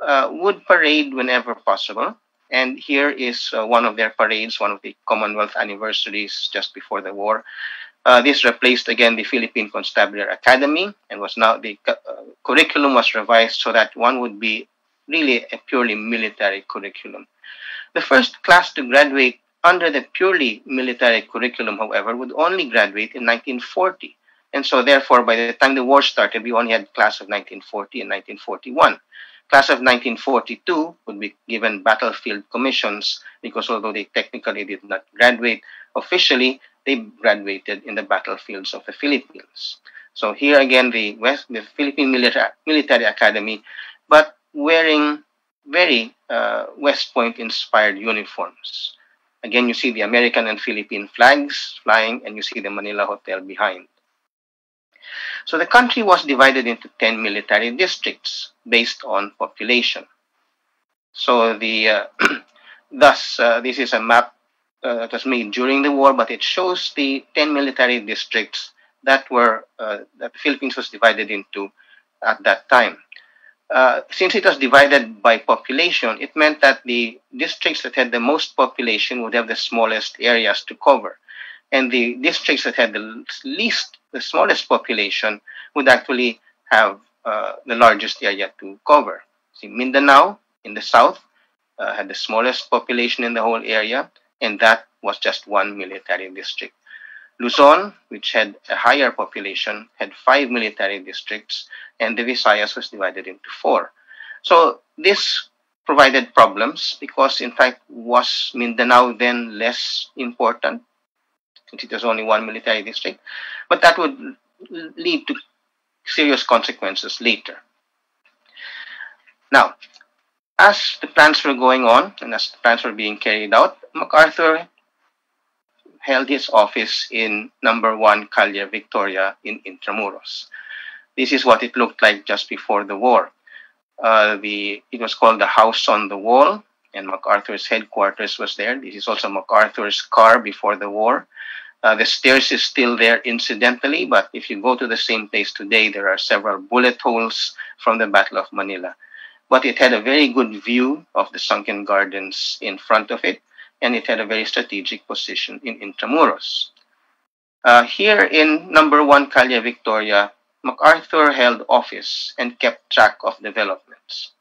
uh, would parade whenever possible. And here is uh, one of their parades, one of the Commonwealth anniversaries just before the war. Uh, this replaced again the Philippine Constabulary Academy and was now the uh, curriculum was revised so that one would be really a purely military curriculum. The first class to graduate under the purely military curriculum, however, would only graduate in 1940. And so, therefore, by the time the war started, we only had class of 1940 and 1941. Class of 1942 would be given battlefield commissions because although they technically did not graduate officially, they graduated in the battlefields of the Philippines. So here again, the West, the Philippine Military, Military Academy, but wearing very uh, West Point inspired uniforms. Again, you see the American and Philippine flags flying, and you see the Manila Hotel behind. So the country was divided into 10 military districts based on population. So the uh, *clears throat* thus uh, this is a map uh, that was made during the war, but it shows the 10 military districts that were uh, that the Philippines was divided into at that time. Uh, since it was divided by population, it meant that the districts that had the most population would have the smallest areas to cover. And the districts that had the least, the smallest population would actually have uh, the largest area to cover. See, Mindanao in the south uh, had the smallest population in the whole area, and that was just one military district. Luzon, which had a higher population, had five military districts, and the Visayas was divided into four. So this provided problems because, in fact, was Mindanao then less important since it only one military district? But that would lead to serious consequences later. Now, as the plans were going on and as the plans were being carried out, MacArthur held his office in number one Calle Victoria in Intramuros. This is what it looked like just before the war. Uh, the it was called the House on the Wall, and MacArthur's headquarters was there. This is also MacArthur's car before the war. Uh, the stairs is still there incidentally, but if you go to the same place today, there are several bullet holes from the Battle of Manila. But it had a very good view of the sunken gardens in front of it and it had a very strategic position in Intramuros. Uh, here in number one Calle Victoria, MacArthur held office and kept track of developments.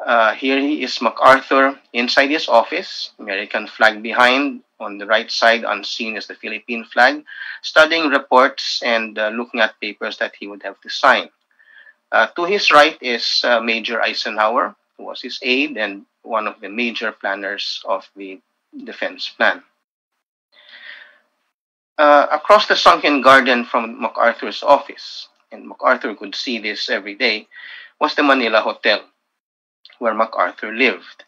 Uh, here he is MacArthur inside his office, American flag behind, on the right side unseen is the Philippine flag, studying reports and uh, looking at papers that he would have to sign. Uh, to his right is uh, Major Eisenhower, who was his aide and one of the major planners of the defense plan. Uh, across the sunken garden from MacArthur's office, and MacArthur could see this every day, was the Manila Hotel, where MacArthur lived.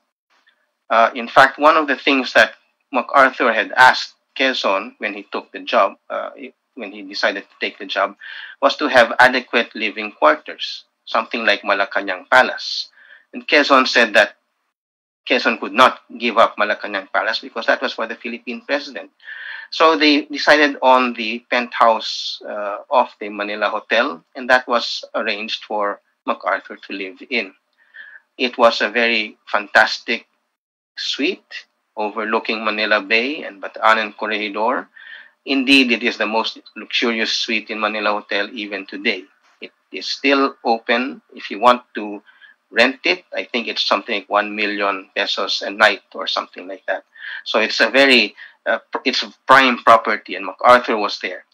Uh, in fact, one of the things that MacArthur had asked Quezon when he took the job, uh, when he decided to take the job, was to have adequate living quarters, something like Malacanang Palace. And Quezon said that Quezon could not give up Malacanang Palace because that was for the Philippine president. So they decided on the penthouse uh, of the Manila Hotel, and that was arranged for MacArthur to live in. It was a very fantastic suite overlooking Manila Bay and Bataan and Corregidor. Indeed, it is the most luxurious suite in Manila Hotel even today. It is still open. If you want to rent it, I think it's something like 1 million pesos a night or something like that. So it's a very, uh, it's prime property and MacArthur was there.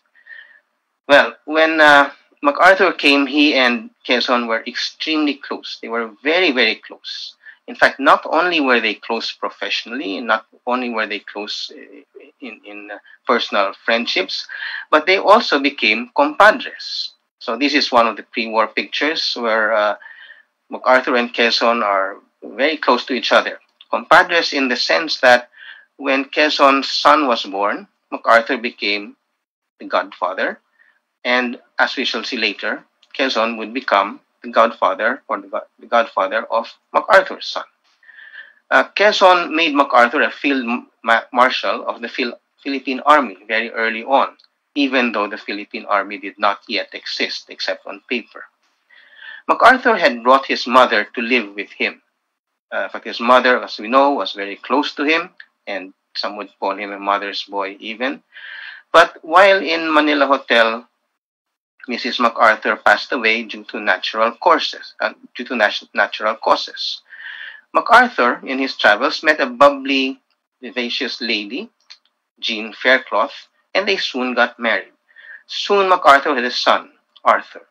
Well, when uh, MacArthur came, he and Quezon were extremely close. They were very, very close. In fact, not only were they close professionally, not only were they close uh, in, in uh, personal friendships, but they also became compadres. So this is one of the pre-war pictures where uh, MacArthur and Quezon are very close to each other. Compadres in the sense that when Quezon's son was born, MacArthur became the godfather. And as we shall see later, Quezon would become the godfather or the, the godfather of MacArthur's son. Uh, Quezon made MacArthur a field ma- marshal of the Phil- Philippine Army very early on, even though the Philippine Army did not yet exist except on paper. MacArthur had brought his mother to live with him. Uh, fact, his mother, as we know, was very close to him, and some would call him a mother's boy even. But while in Manila Hotel, Mrs. MacArthur passed away due to natural causes. Uh, due to nat- natural causes. MacArthur, in his travels, met a bubbly, vivacious lady, Jean Faircloth, and they soon got married. Soon MacArthur had a son, Arthur,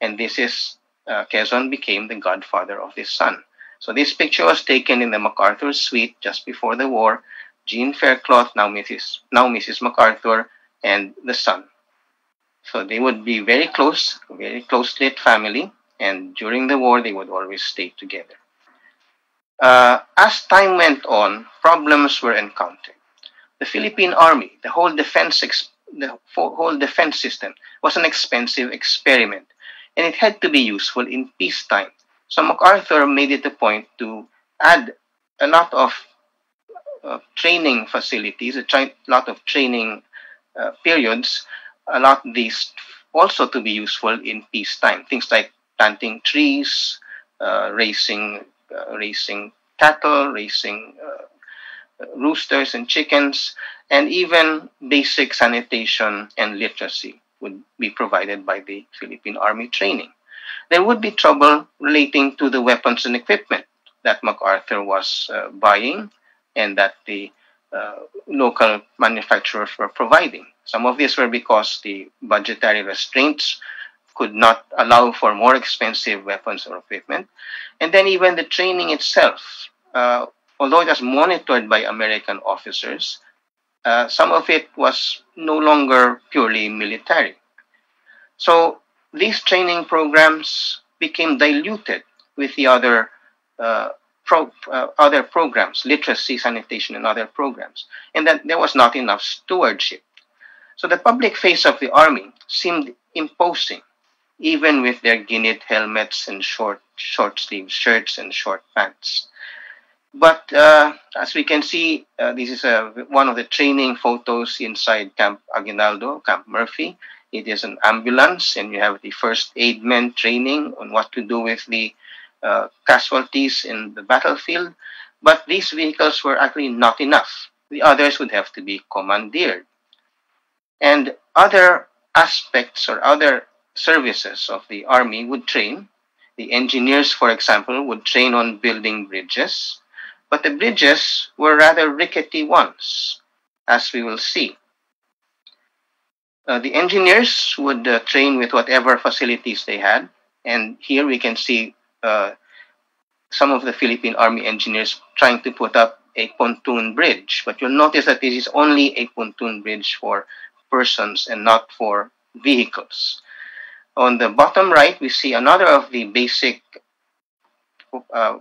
and this is uh, Quezon became the godfather of his son. So this picture was taken in the MacArthur suite just before the war. Jean Faircloth, now Mrs. now Mrs. MacArthur, and the son. So they would be very close, very close knit family, and during the war they would always stay together. Uh, as time went on, problems were encountered. The Philippine Army, the whole defense, the whole defense system, was an expensive experiment and it had to be useful in peacetime. So MacArthur made it a point to add a lot of uh, training facilities, a lot of training uh, periods, a lot of these also to be useful in peacetime. Things like planting trees, uh, raising, uh, raising cattle, raising uh, roosters and chickens, and even basic sanitation and literacy would be provided by the Philippine Army training. There would be trouble relating to the weapons and equipment that MacArthur was uh, buying and that the local manufacturers were providing. Some of these were because the budgetary restraints could not allow for more expensive weapons or equipment. And then even the training itself, uh, although it was monitored by American officers, uh, some of it was no longer purely military. So these training programs became diluted with the other uh, pro, uh, other programs, literacy, sanitation, and other programs, and that there was not enough stewardship. So the public face of the army seemed imposing, even with their guinea helmets and short short sleeve shirts and short pants. But uh, as we can see, uh, this is a, one of the training photos inside Camp Aguinaldo, Camp Murphy. It is an ambulance, and you have the first aid men training on what to do with the uh, casualties in the battlefield. But these vehicles were actually not enough. The others would have to be commandeered. And other aspects or other services of the army would train. The engineers, for example, would train on building bridges but the bridges were rather rickety ones, as we will see. Uh, the engineers would uh, train with whatever facilities they had, and here we can see uh, some of the Philippine Army engineers trying to put up a pontoon bridge. But you'll notice that this is only a pontoon bridge for persons and not for vehicles. On the bottom right, we see another of the basic uh,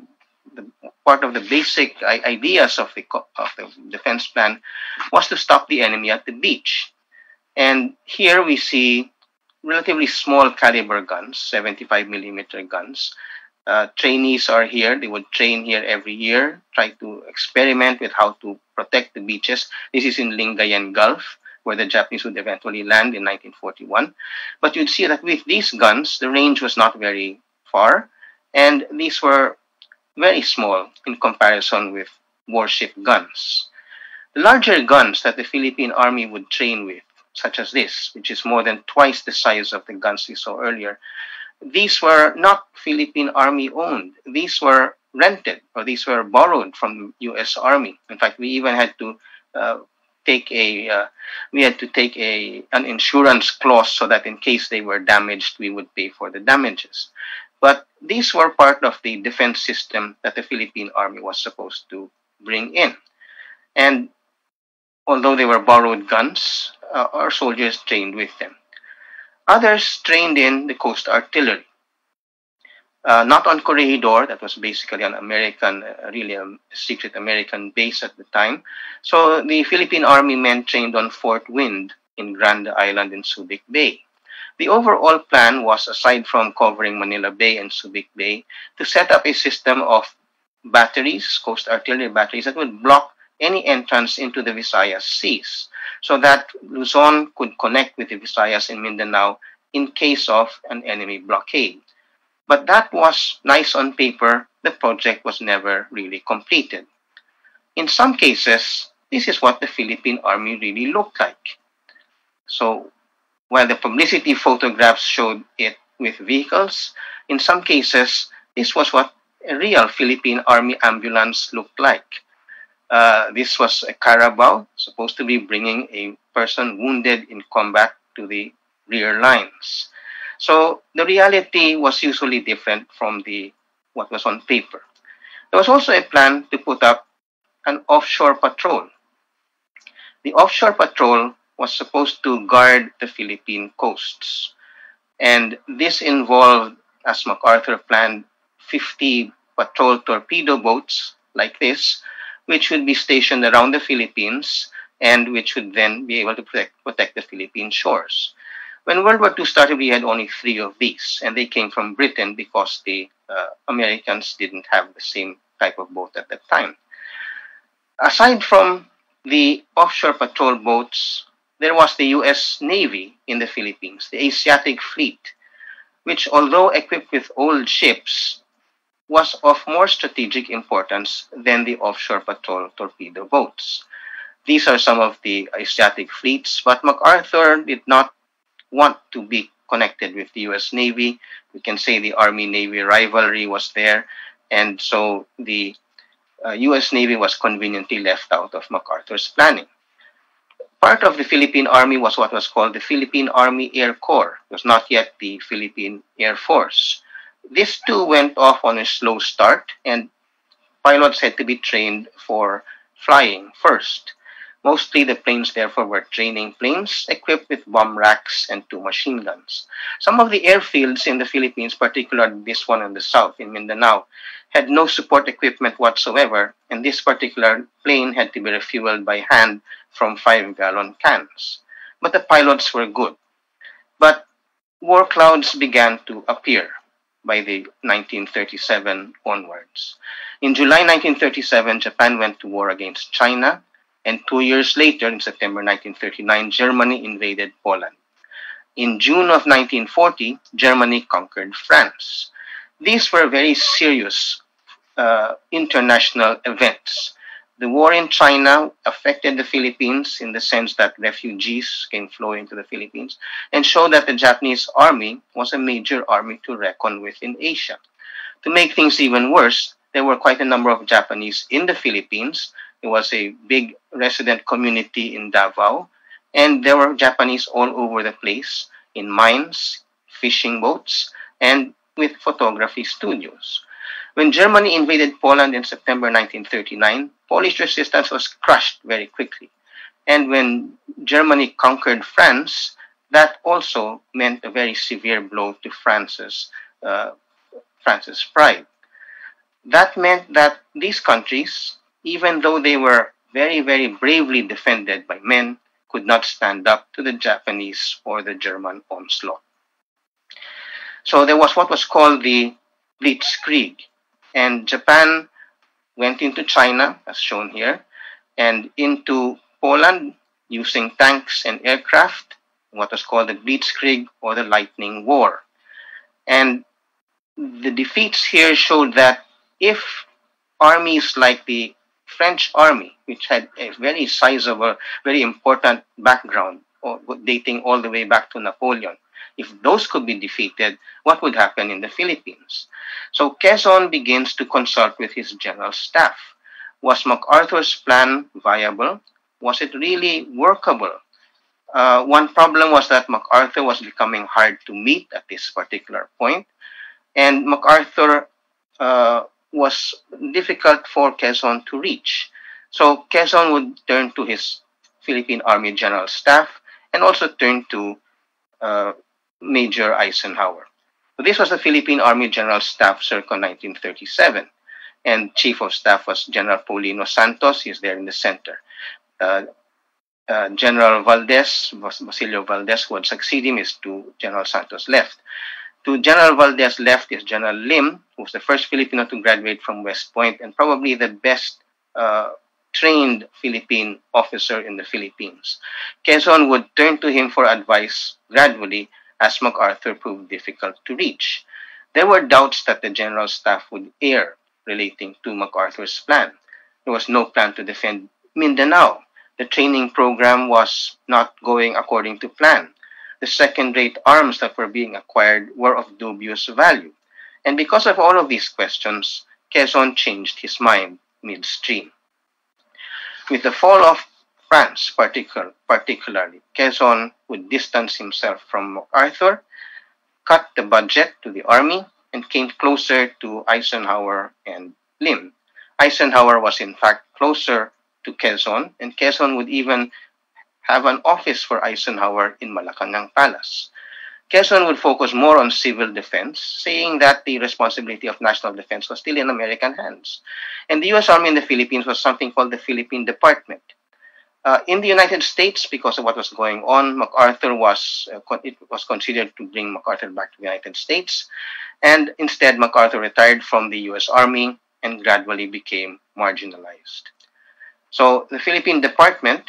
the, part of the basic ideas of the, of the defense plan was to stop the enemy at the beach. And here we see relatively small caliber guns, 75 millimeter guns, uh, trainees are here. They would train here every year, try to experiment with how to protect the beaches. This is in Lingayen Gulf, where the Japanese would eventually land in 1941. But you'd see that with these guns, the range was not very far, and these were very small in comparison with warship guns. The larger guns that the Philippine Army would train with, such as this, which is more than twice the size of the guns we saw earlier, these were not Philippine Army owned. These were rented or these were borrowed from U.S. Army. In fact, we even had to uh, take a uh, we had to take a an insurance clause so that in case they were damaged, we would pay for the damages. But these were part of the defense system that the Philippine Army was supposed to bring in. And although they were borrowed guns, uh, our soldiers trained with them. Others trained in the coast artillery. Uh, not on Corregidor, that was basically an American, uh, really a secret American base at the time. So the Philippine Army men trained on Fort Wint in Grand Island in Subic Bay. The overall plan was, aside from covering Manila Bay and Subic Bay, to set up a system of batteries, coast artillery batteries, that would block any entrance into the Visayas seas so that Luzon could connect with the Visayas in Mindanao in case of an enemy blockade. But that was nice on paper. The project was never really completed. In some cases, this is what the Philippine Army really looked like. So while the publicity photographs showed it with vehicles, in some cases, this was what a real Philippine Army ambulance looked like. Uh, this was a Carabao, supposed to be bringing a person wounded in combat to the rear lines. So the reality was usually different from the what was on paper. There was also a plan to put up an offshore patrol. The offshore patrol was supposed to guard the Philippine coasts. And this involved, as MacArthur planned, 50 patrol torpedo boats like this, which would be stationed around the Philippines and which would then be able to protect, protect the Philippine shores. When World War II started, we had only three of these, and they came from Britain because the uh, Americans didn't have the same type of boat at that time. Aside from the offshore patrol boats, there was the U.S. Navy in the Philippines, the Asiatic Fleet, which, although equipped with old ships, was of more strategic importance than the offshore patrol torpedo boats. These are some of the Asiatic fleets, but MacArthur did not want to be connected with the US Navy. We can say the Army Navy rivalry was there, and so the uh, US Navy was conveniently left out of MacArthur's planning. Part of the Philippine Army was what was called the Philippine Army Air Corps. It was not yet the Philippine Air Force. This too went off on a slow start, and pilots had to be trained for flying first. Mostly the planes, therefore, were training planes equipped with bomb racks and two machine guns. Some of the airfields in the Philippines, particularly this one in the south, in Mindanao, had no support equipment whatsoever, and this particular plane had to be refueled by hand from five gallon cans. But the pilots were good. But war clouds began to appear by the 1937 onwards. In July 1937, Japan went to war against China and two years later, in September 1939, Germany invaded Poland. In June of 1940, Germany conquered France. These were very serious uh, international events. The war in China affected the Philippines in the sense that refugees came flowing to the Philippines and showed that the Japanese army was a major army to reckon with in Asia. To make things even worse, there were quite a number of Japanese in the Philippines it was a big resident community in Davao, and there were Japanese all over the place in mines, fishing boats, and with photography studios. When Germany invaded Poland in September 1939, Polish resistance was crushed very quickly. And when Germany conquered France, that also meant a very severe blow to France's, uh, France's pride. That meant that these countries even though they were very, very bravely defended by men, could not stand up to the Japanese or the German onslaught. So there was what was called the blitzkrieg. And Japan went into China, as shown here, and into Poland using tanks and aircraft, what was called the Blitzkrieg or the Lightning War. And the defeats here showed that if armies like the French army, which had a very sizable, very important background, dating all the way back to Napoleon, if those could be defeated, what would happen in the Philippines? So Quezon begins to consult with his general staff. Was MacArthur's plan viable? Was it really workable? Uh, one problem was that MacArthur was becoming hard to meet at this particular point, and MacArthur uh, was difficult for Quezon to reach. So Quezon would turn to his Philippine Army General Staff and also turn to uh, Major Eisenhower. This was the Philippine Army General Staff circa 1937, and Chief of Staff was General Paulino Santos. He's there in the center. Uh, uh, General Valdez, Basilio Valdez, who would succeed him, is to General Santos left. To General Valdez left is General Lim, who was the first Filipino to graduate from West Point and probably the best uh, trained Philippine officer in the Philippines. Quezon would turn to him for advice gradually as MacArthur proved difficult to reach. There were doubts that the general staff would err relating to MacArthur's plan. There was no plan to defend Mindanao. The training program was not going according to plan. The second-rate arms that were being acquired were of dubious value. And because of all of these questions, Quezon changed his mind midstream. With the fall of France, particular, particularly, Quezon would distance himself from MacArthur, cut the budget to the army, and came closer to Eisenhower and Lim. Eisenhower was in fact closer to Quezon, and Quezon would even have an office for Eisenhower in Malacanang Palace. Quezon would focus more on civil defense, saying that the responsibility of national defense was still in American hands. And the U.S. Army in the Philippines was something called the Philippine Department. Uh, in the United States, because of what was going on, MacArthur was uh, it was considered to bring MacArthur back to the United States, and instead MacArthur retired from the U.S. Army and gradually became marginalized. So the Philippine Department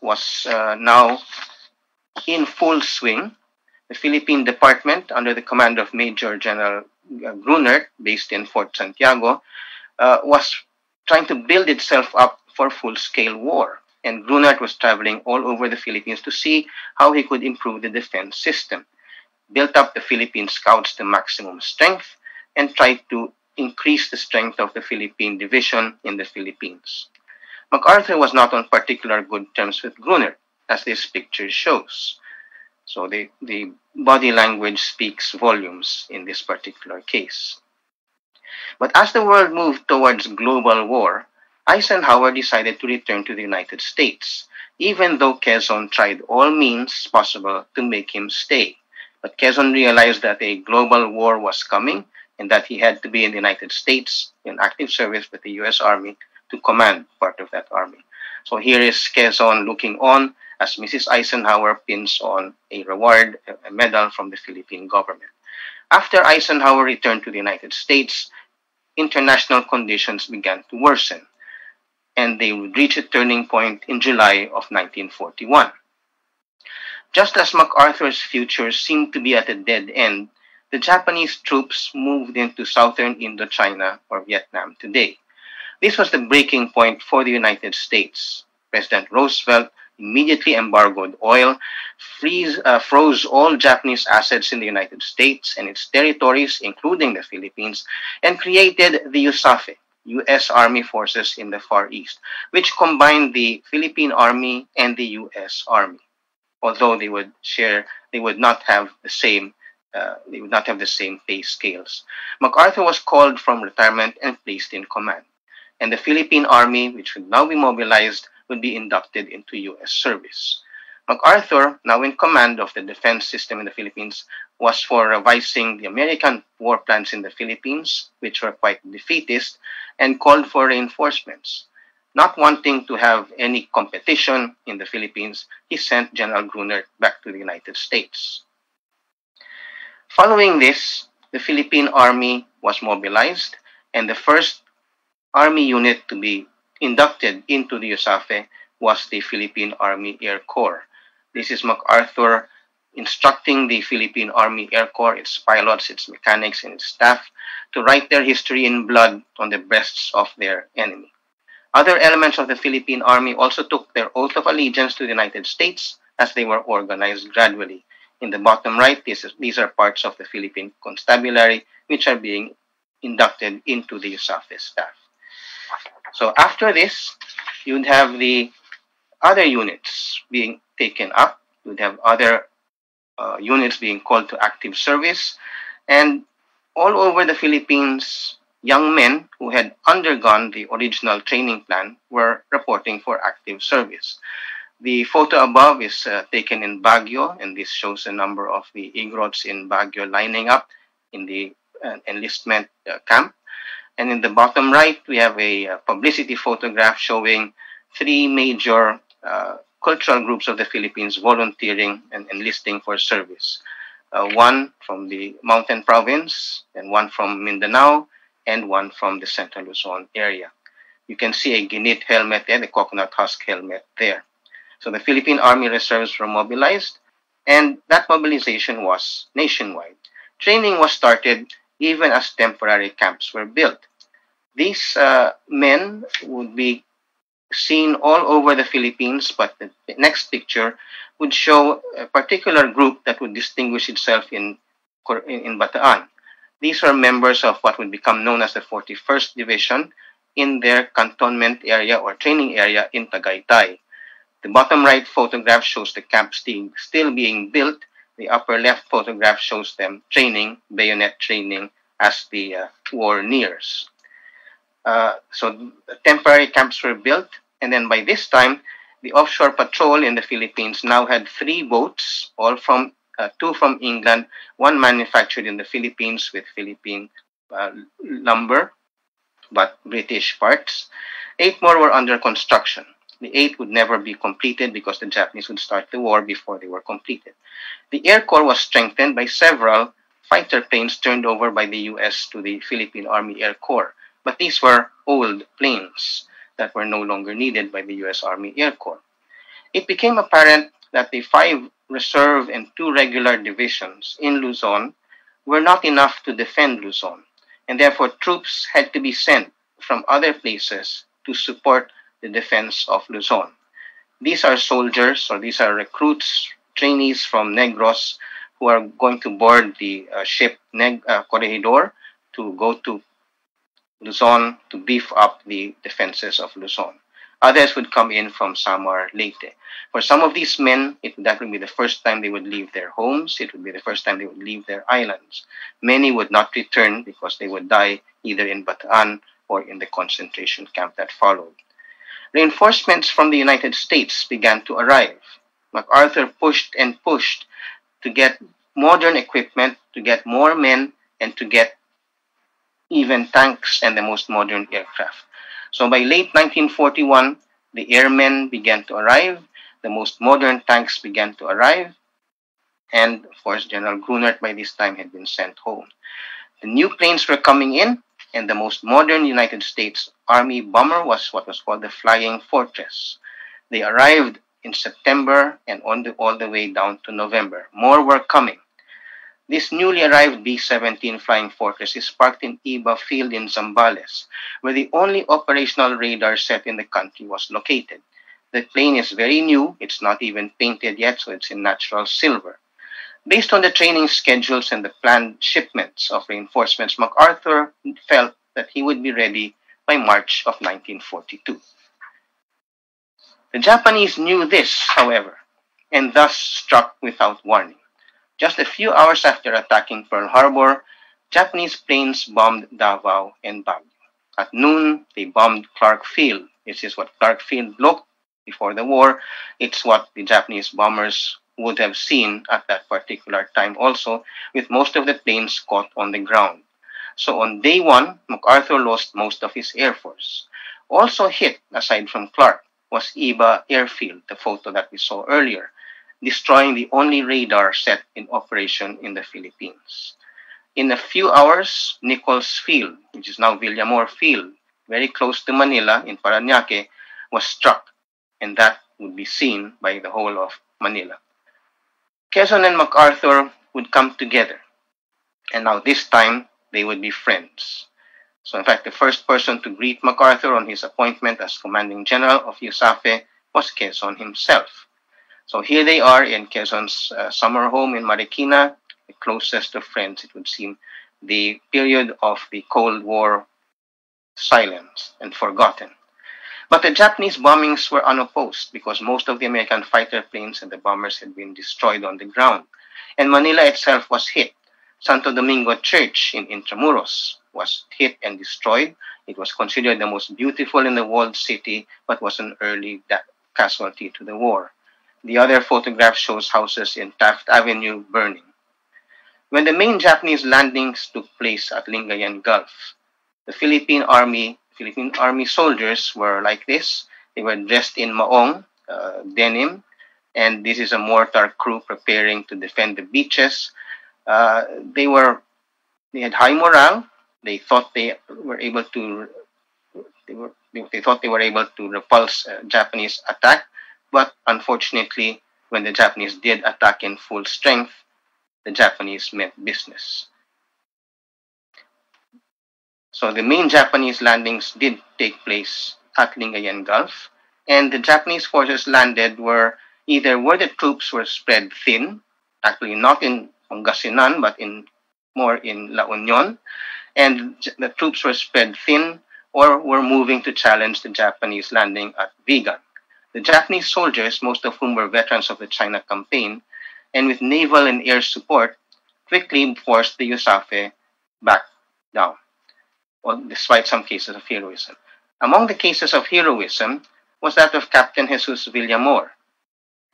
was uh, now in full swing. The Philippine Department, under the command of Major General uh, Grunert, based in Fort Santiago, uh, was trying to build itself up for full-scale war and Grunert was traveling all over the Philippines to see how he could improve the defense system, built up the Philippine scouts to maximum strength, and tried to increase the strength of the Philippine division in the Philippines. MacArthur was not on particular good terms with Grunert, as this picture shows. So the, the body language speaks volumes in this particular case. But as the world moved towards global war, Eisenhower decided to return to the United States, even though Quezon tried all means possible to make him stay. But Quezon realized that a global war was coming and that he had to be in the United States in active service with the U.S. Army to command part of that army. So here is Quezon looking on as Mrs. Eisenhower pins on a reward, a medal from the Philippine government. After Eisenhower returned to the United States, international conditions began to worsen and they would reach a turning point in July of 1941. Just as MacArthur's future seemed to be at a dead end, the Japanese troops moved into southern Indochina or Vietnam today. This was the breaking point for the United States. President Roosevelt immediately embargoed oil, freeze, uh, froze all Japanese assets in the United States and its territories, including the Philippines, and created the USAFFE, U.S. Army forces in the Far East, which combined the Philippine Army and the U.S. Army. Although they would share, they would not have the same, uh, they would not have the same pay scales. MacArthur was called from retirement and placed in command, and the Philippine Army, which would now be mobilized, would be inducted into U.S. service. MacArthur, now in command of the defense system in the Philippines, was for revising the American war plans in the Philippines, which were quite defeatist, and called for reinforcements. Not wanting to have any competition in the Philippines, he sent General Grunert back to the United States. Following this, the Philippine Army was mobilized, and the first Army unit to be inducted into the USAFFE was the Philippine Army Air Corps. This is MacArthur instructing the Philippine Army Air Corps, its pilots, its mechanics, and its staff to write their history in blood on the breasts of their enemy. Other elements of the Philippine Army also took their oath of allegiance to the United States as they were organized gradually. In the bottom right, is, these are parts of the Philippine Constabulary which are being inducted into the USAFFE staff. So after this, you'd have the other units being taken up. You'd have other uh, units being called to active service. And all over the Philippines, young men who had undergone the original training plan were reporting for active service. The photo above is uh, taken in Baguio, and this shows a number of the Igorots in Baguio lining up in the uh, enlistment uh, camp. And in the bottom right, we have a, a uh, publicity photograph showing three major uh, cultural groups of the Philippines volunteering and enlisting for service. Uh, one from the Mountain Province, and one from Mindanao, and one from the Central Luzon area. You can see a ginit helmet there, the coconut husk helmet there. So the Philippine Army Reserves were mobilized, and that mobilization was nationwide. Training was started even as temporary camps were built. These uh, men would be seen all over the Philippines, but the next picture would show a particular group that would distinguish itself in, in Bataan. These are members of what would become known as the 41st Division in their cantonment area or training area in Tagaytay. The bottom right photograph shows the camp still being built. The upper left photograph shows them training, bayonet training, as the uh, war nears. Uh, so temporary camps were built, and then by this time, the offshore patrol in the Philippines now had three boats, all from uh, two from England, one manufactured in the Philippines with Philippine uh, lumber, but British parts. Eight more were under construction. The eight would never be completed because the Japanese would start the war before they were completed. The Air Corps was strengthened by several fighter planes turned over by the US to the Philippine Army Air Corps. But these were old planes that were no longer needed by the US Army Air Corps. It became apparent that the five reserve and two regular divisions in Luzon were not enough to defend Luzon, and therefore troops had to be sent from other places to support the defense of Luzon. These are soldiers or these are recruits, trainees from Negros who are going to board the uh, ship Neg- uh, Corregidor to go to Luzon to beef up the defenses of Luzon. Others would come in from Samar Leyte. For some of these men, it would definitely be the first time they would leave their homes. It would be the first time they would leave their islands. Many would not return because they would die either in Bataan or in the concentration camp that followed. Reinforcements from the United States began to arrive. MacArthur pushed and pushed to get modern equipment, to get more men, and to get even tanks and the most modern aircraft. So by late 1941, the airmen began to arrive, the most modern tanks began to arrive, and of course, General Grunert by this time had been sent home. The new planes were coming in, and the most modern United States Army bomber was what was called the Flying Fortress. They arrived in September and on the, all the way down to November. More were coming. This newly arrived B-17 Flying Fortress is parked in Iba Field in Zambales, where the only operational radar set in the country was located. The plane is very new, it's not even painted yet, so it's in natural silver. Based on the training schedules and the planned shipments of reinforcements, MacArthur felt that he would be ready by March of 1942. The Japanese knew this, however, and thus struck without warning. Just a few hours after attacking Pearl Harbor, Japanese planes bombed Davao and Baguio. At noon, they bombed Clark Field. This is what Clark Field looked before the war. It's what the Japanese bombers would have seen at that particular time also, with most of the planes caught on the ground. So on day one, MacArthur lost most of his air force. Also hit, aside from Clark, was Iba Airfield, the photo that we saw earlier destroying the only radar set in operation in the Philippines. in a few hours, Nichols Field, which is now Villamor Field, very close to Manila in Paranaque, was struck, and that would be seen by the whole of Manila. Quezon and MacArthur would come together, and now this time they would be friends. So, in fact, the first person to greet MacArthur on his appointment as commanding general of USAFFE was Quezon himself. So here they are in Quezon's uh, summer home in Marikina, the closest of friends, it would seem, the period of the Cold War silence and forgotten. But the Japanese bombings were unopposed because most of the American fighter planes and the bombers had been destroyed on the ground. And Manila itself was hit. Santo Domingo Church in Intramuros was hit and destroyed. It was considered the most beautiful in the world city, but was an early casualty to the war. The other photograph shows houses in Taft Avenue burning. When the main Japanese landings took place at Lingayen Gulf, the Philippine Army Philippine Army soldiers were like this. They were dressed in maong, uh, denim, and this is a mortar crew preparing to defend the beaches. Uh, they were they had high morale. They thought they were able to they were they thought they were able to repulse a Japanese attack, but unfortunately, when the Japanese did attack in full strength, the Japanese meant business. So the main Japanese landings did take place at Lingayen Gulf, and the Japanese forces landed were either where the troops were spread thin, actually not in Pangasinan, but in more in La Union, and the troops were spread thin or were moving to challenge the Japanese landing at Vigan. The Japanese soldiers, most of whom were veterans of the China campaign, and with naval and air support, quickly forced the USAFFE back down, despite some cases of heroism. Among the cases of heroism was that of Captain Jesus Villamor,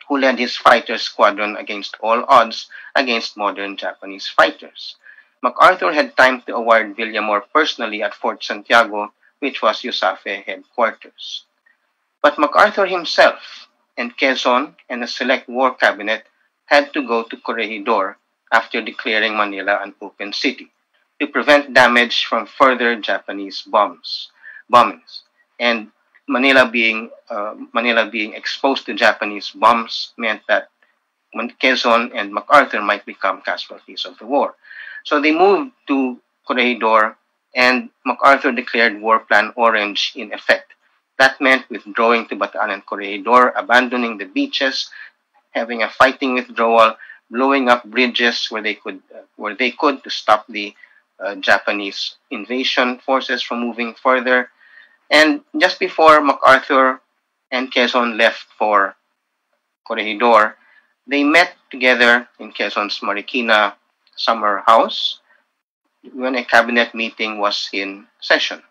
who led his fighter squadron against all odds against modern Japanese fighters. MacArthur had time to award Villamor personally at Fort Santiago, which was USAFFE headquarters. But MacArthur himself and Quezon and a select war cabinet had to go to Corregidor after declaring Manila an open city to prevent damage from further Japanese bombs, bombings. And Manila being uh, Manila being exposed to Japanese bombs meant that Quezon and MacArthur might become casualties of the war. So they moved to Corregidor, and MacArthur declared War Plan Orange in effect. That meant withdrawing to Bataan and Corregidor, abandoning the beaches, having a fighting withdrawal, blowing up bridges where they could, uh, where they could to stop the uh, Japanese invasion forces from moving further. And just before MacArthur and Quezon left for Corregidor, they met together in Quezon's Marikina summer house when a cabinet meeting was in session.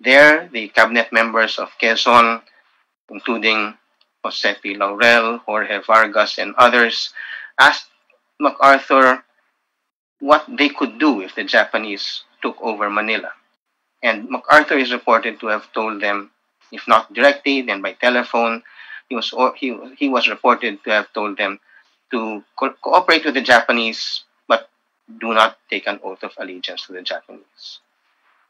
There, the cabinet members of Quezon, including Jose P. Laurel, Jorge Vargas, and others, asked MacArthur what they could do if the Japanese took over Manila. And MacArthur is reported to have told them, if not directly, then by telephone, he was, he, he was reported to have told them to co cooperate with the Japanese, but do not take an oath of allegiance to the Japanese.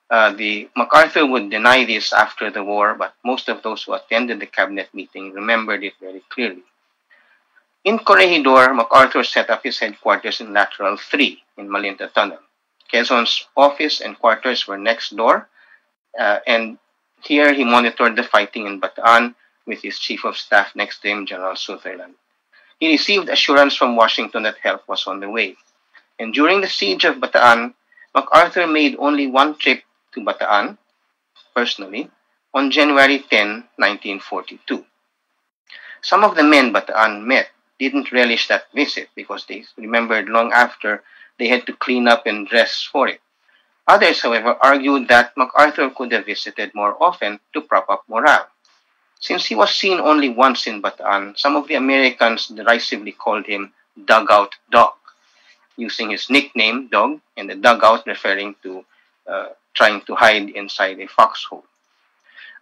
Uh, the MacArthur would deny this after the war, but most of those who attended the cabinet meeting remembered it very clearly. In Corregidor, MacArthur set up his headquarters in Lateral 3 in Malinta Tunnel. Quezon's office and quarters were next door, uh, and here he monitored the fighting in Bataan with his chief of staff next to him, General Sutherland. He received assurance from Washington that help was on the way. And during the siege of Bataan, MacArthur made only one trip to Bataan, personally, on January 10, 1942. Some of the men Bataan met didn't relish that visit because they remembered long after they had to clean up and dress for it. Others, however, argued that MacArthur could have visited more often to prop up morale. Since he was seen only once in Bataan, some of the Americans derisively called him Dugout Doug, using his nickname, Doug, and the dugout referring to uh, trying to hide inside a foxhole.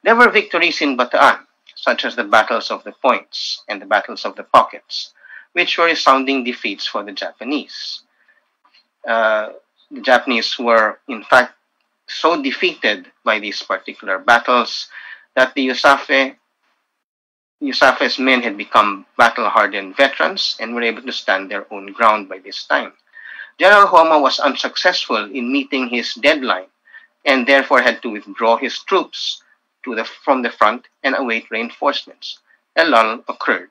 There were victories in Bataan, such as the battles of the points and the battles of the pockets, which were resounding defeats for the Japanese. uh, the Japanese were, in fact, so defeated by these particular battles that the USAFFE, USAFFE's men had become battle-hardened veterans and were able to stand their own ground by this time. General Homma was unsuccessful in meeting his deadline and therefore had to withdraw his troops to the, from the front and await reinforcements. A lull occurred.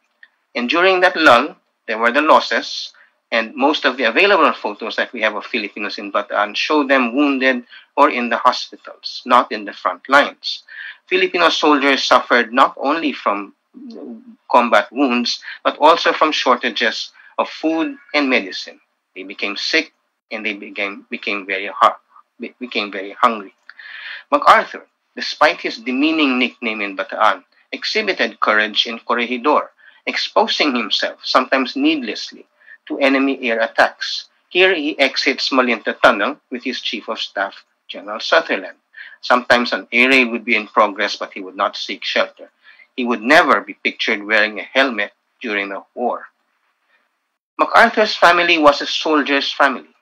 And during that lull, there were the losses, and most of the available photos that we have of Filipinos in Bataan show them wounded or in the hospitals, not in the front lines. Filipino soldiers suffered not only from combat wounds, but also from shortages of food and medicine. They became sick and they became, became, very, became very hungry. MacArthur, despite his demeaning nickname in Bataan, exhibited courage in Corregidor, exposing himself, sometimes needlessly, to enemy air attacks. Here he exits Malinta Tunnel with his chief of staff, General Sutherland. Sometimes an air raid would be in progress, but he would not seek shelter. He would never be pictured wearing a helmet during the war. MacArthur's family was a soldier's family,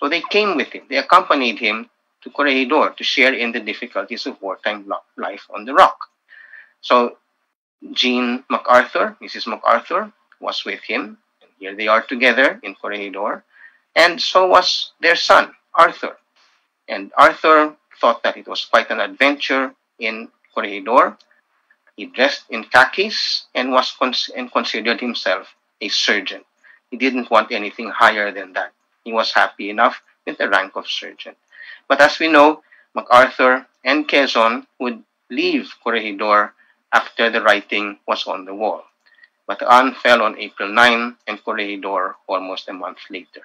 so they came with him. They accompanied him to Corregidor to share in the difficulties of wartime life on the rock. So Jean MacArthur, Mrs. MacArthur, was with him. And here they are together in Corregidor. And so was their son, Arthur. And Arthur thought that it was quite an adventure in Corregidor. He dressed in khakis and was cons- and considered himself a surgeon. He didn't want anything higher than that. He was happy enough with the rank of surgeon. But as we know, MacArthur and Quezon would leave Corregidor after the writing was on the wall. But Bataan fell on April 9 and Corregidor almost a month later.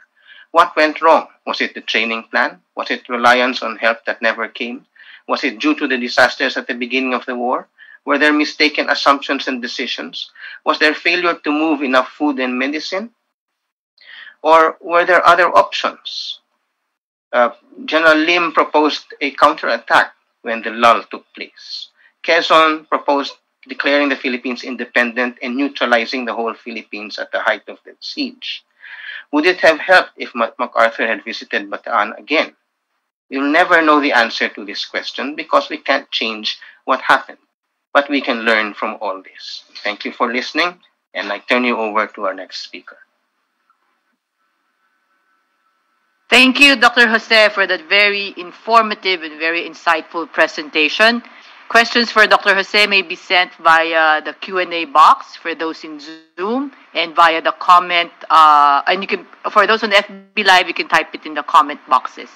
What went wrong? Was it the training plan? Was it reliance on help that never came? Was it due to the disasters at the beginning of the war? Were there mistaken assumptions and decisions? Was there failure to move enough food and medicine? Or were there other options? Uh, General Lim proposed a counterattack when the lull took place. Quezon proposed declaring the Philippines independent and neutralizing the whole Philippines at the height of the siege. Would it have helped if MacArthur had visited Bataan again? We'll never know the answer to this question because we can't change what happened, but we can learn from all this. Thank you for listening, and I turn you over to our next speaker. Thank you, Dr. Jose, for that very informative and very insightful presentation. Questions for Dr. Jose may be sent via the Q&A box for those in Zoom and via the comment, uh, and you can, for those on FB Live, you can type it in the comment boxes.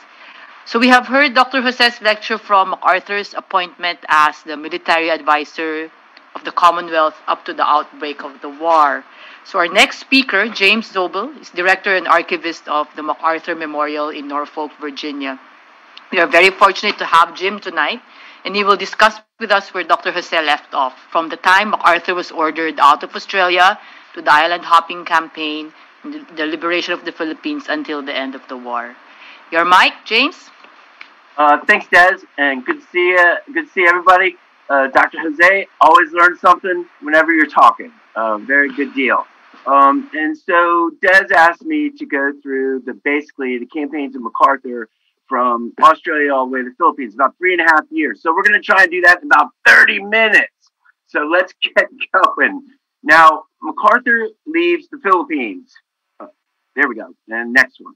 So we have heard Dr. Jose's lecture from MacArthur's appointment as the military advisor of the Commonwealth up to the outbreak of the war. So our next speaker, James Zobel, is director and archivist of the MacArthur Memorial in Norfolk, Virginia. We are very fortunate to have Jim tonight and he will discuss with us where Dr. Jose left off, from the time MacArthur was ordered out of Australia to the island hopping campaign, the liberation of the Philippines until the end of the war. Your mic, James? Uh, thanks, Des, and good to see you. Good to see everybody. Uh, Dr. Jose, always learn something whenever you're talking. Uh, very good deal. Um, and so Des asked me to go through the basically the campaigns of MacArthur from Australia all the way to the Philippines, about three and a half years. So we're going to try and do that in about 30 minutes. So let's *laughs* get going. Now, MacArthur leaves the Philippines. Oh, there we go. And next one.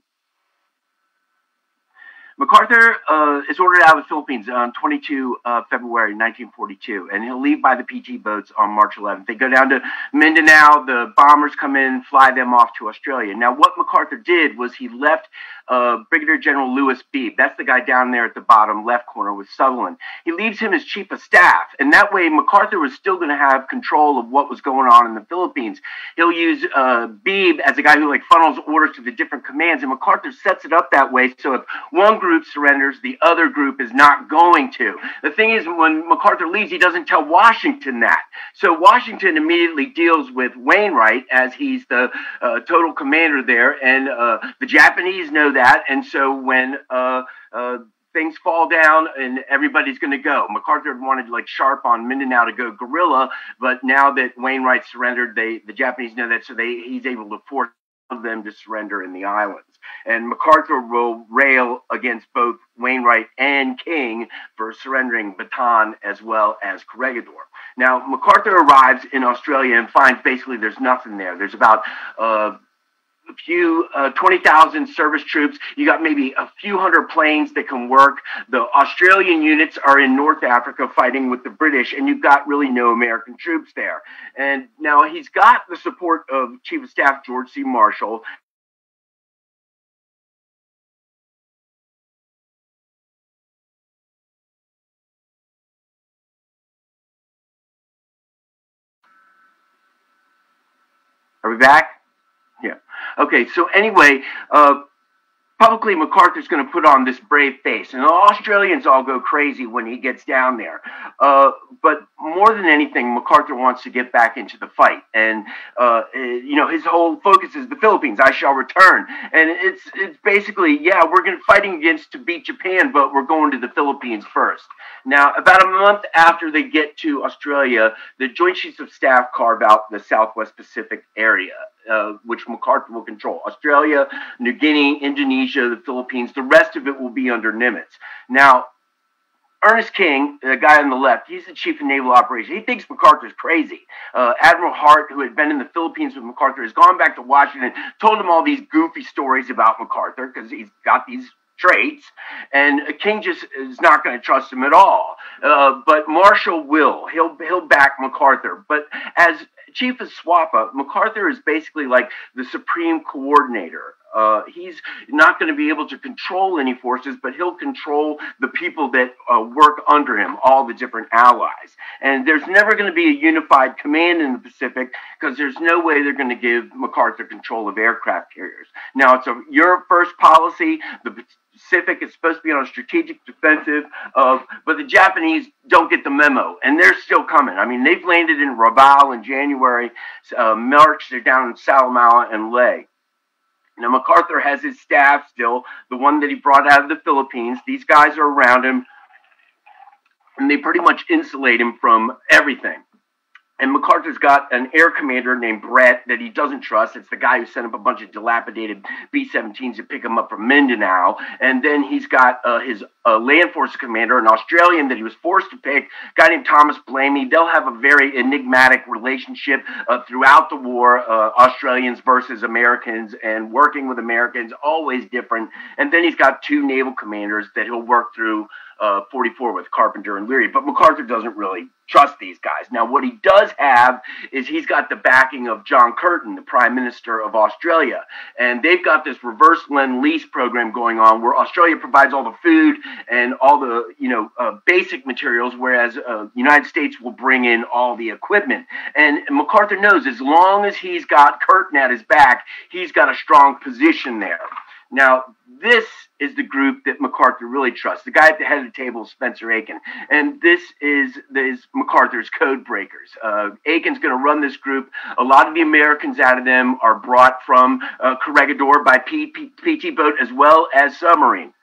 MacArthur uh, is ordered out of the Philippines on 22 uh, February 1942, and he'll leave by the PT boats on March 11th. They go down to Mindanao. The bombers come in, fly them off to Australia. Now, what MacArthur did was he left uh, Brigadier General Lewis Beebe. That's the guy down there at the bottom left corner with Sutherland. He leaves him as chief of staff, and that way MacArthur was still going to have control of what was going on in the Philippines. He'll use uh, Beebe as a guy who like funnels orders to the different commands, and MacArthur sets it up that way so if one group surrenders, the other group is not going to. The thing is, when MacArthur leaves, he doesn't tell Washington that. So Washington immediately deals with Wainwright as he's the uh, total commander there, and uh, the Japanese know that, and so when uh, uh, things fall down and everybody's going to go. MacArthur wanted like Sharp on Mindanao to go guerrilla, but now that Wainwright surrendered, they the Japanese know that, so they he's able to force them to surrender in the islands. And MacArthur will rail against both Wainwright and King for surrendering Bataan as well as Corregidor. Now, MacArthur arrives in Australia and finds basically there's nothing there. There's about uh, few uh, 20,000 service troops. You got maybe a few hundred planes that can work. The Australian units are in North Africa fighting with the British, and you've got really no American troops there. And now he's got the support of Chief of Staff George C. Marshall. Are we back? Okay. So anyway, uh, publicly MacArthur's going to put on this brave face, and the Australians all go crazy when he gets down there. Uh, but more than anything, MacArthur wants to get back into the fight, and uh, you know his whole focus is the Philippines. I shall return, and it's it's basically yeah we're going fighting against to beat Japan, but we're going to the Philippines first. Now, about a month after they get to Australia, the Joint Chiefs of Staff carve out the Southwest Pacific area uh, which MacArthur will control. Australia, New Guinea, Indonesia, the Philippines, the rest of it will be under Nimitz. Now, Ernest King, the guy on the left, he's the chief of naval operations. He thinks MacArthur's crazy. Uh, Admiral Hart, who had been in the Philippines with MacArthur, has gone back to Washington, told him all these goofy stories about MacArthur because he's got these traits, and King just is not going to trust him at all. Uh, but Marshall will. He'll he'll back MacArthur. But as chief of SWPA, MacArthur is basically like the supreme coordinator. Uh, he's not going to be able to control any forces, but he'll control the people that uh, work under him, all the different allies. And there's never going to be a unified command in the Pacific because there's no way they're going to give MacArthur control of aircraft carriers. Now, it's a your first policy. The Pacific is supposed to be on a strategic defensive of, but the Japanese don't get the memo, and they're still coming. I mean, they've landed in Rabaul in January. Uh, March, they're down in Salamaua and Lae. Now, MacArthur has his staff still, the one that he brought out of the Philippines. These guys are around him, and they pretty much insulate him from everything. And MacArthur's got an air commander named Brett that he doesn't trust. It's the guy who sent up a bunch of dilapidated B 17s to pick him up from Mindanao. And then he's got uh, his uh, land force commander, an Australian that he was forced to pick, guy named Thomas Blamey. They'll have a very enigmatic relationship uh, throughout the war, uh, Australians versus Americans, and working with Americans, always different. And then he's got two naval commanders that he'll work through uh, 44 with Carpenter and Leary. But MacArthur doesn't really trust these guys. Now, what he does have is he's got the backing of John Curtin, the Prime Minister of Australia. And they've got this reverse lend lease program going on where Australia provides all the food and all the, you know, uh, basic materials, whereas uh, United States will bring in all the equipment. And MacArthur knows as long as he's got Curtin at his back, he's got a strong position there. Now, this is the group that MacArthur really trusts. The guy at the head of the table is Spencer Akin. And this is, this MacArthur's code breakers. Uh, Akin's going to run this group. A lot of the Americans out of them are brought from uh, Corregidor by PT boat as well as submarine.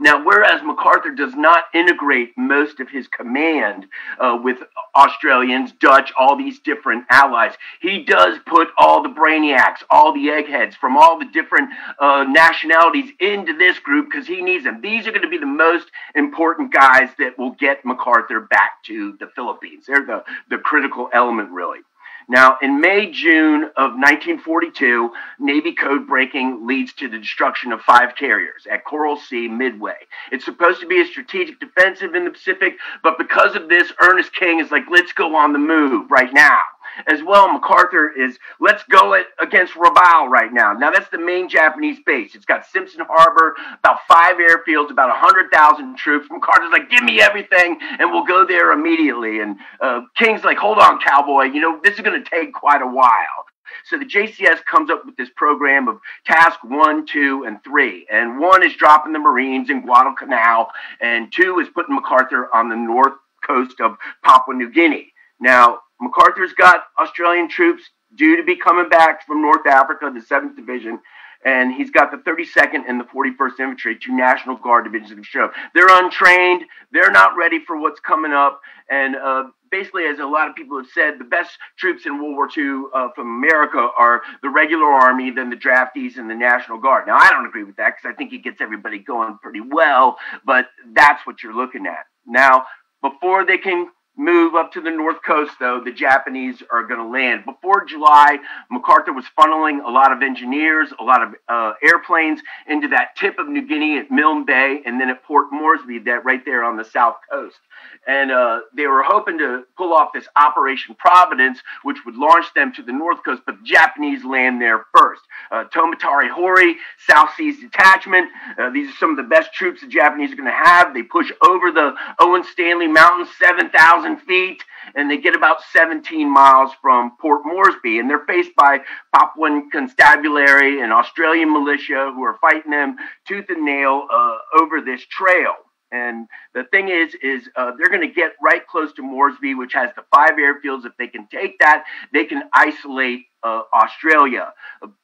Now, whereas MacArthur does not integrate most of his command uh, with Australians, Dutch, all these different allies, he does put all the brainiacs, all the eggheads from all the different uh, nationalities into this group because he needs them. These are going to be the most important guys that will get MacArthur back to the Philippines. They're the, the critical element, really. Now, in May, June of 1942, Navy code breaking leads to the destruction of five carriers at Coral Sea Midway. It's supposed to be a strategic defensive in the Pacific, but because of this, Ernest King is like, let's go on the move right now as well. MacArthur is let's go it against Rabaul right now. Now that's the main Japanese base. It's got Simpson Harbor, about five airfields, about hundred thousand troops. MacArthur's like, give me everything, and we'll go there immediately. And uh, King's like, hold on, cowboy. You know this is going to take quite a while. So the JCS comes up with this program of task one, two, and three. And one is dropping the Marines in Guadalcanal, and two is putting MacArthur on the north coast of Papua New Guinea. Now, MacArthur's got Australian troops due to be coming back from North Africa, the 7th Division, and he's got the 32nd and the 41st Infantry, two National Guard divisions that show. They're untrained. They're not ready for what's coming up. And uh, basically, as a lot of people have said, the best troops in World War II uh, from America are the regular Army, then the draftees, and the National Guard. Now, I don't agree with that because I think it gets everybody going pretty well, but that's what you're looking at. Now, before they can move up to the north coast, though, the Japanese are going to land. Before July, MacArthur was funneling a lot of engineers, a lot of uh, airplanes into that tip of New Guinea at Milne Bay and then at Port Moresby, that right there on the south coast. And uh, they were hoping to pull off this Operation Providence, which would launch them to the north coast, but the Japanese land there first. Uh, Horii, South Seas Detachment. Uh, these are some of the best troops the Japanese are going to have. They push over the Owen Stanley Mountains, 7,000 feet, and they get about 17 miles from Port Moresby. And they're faced by Papuan constabulary and Australian militia who are fighting them tooth and nail uh, over this trail. And the thing is, is uh, they're going to get right close to Moresby, which has the five airfields. If they can take that, they can isolate uh, Australia.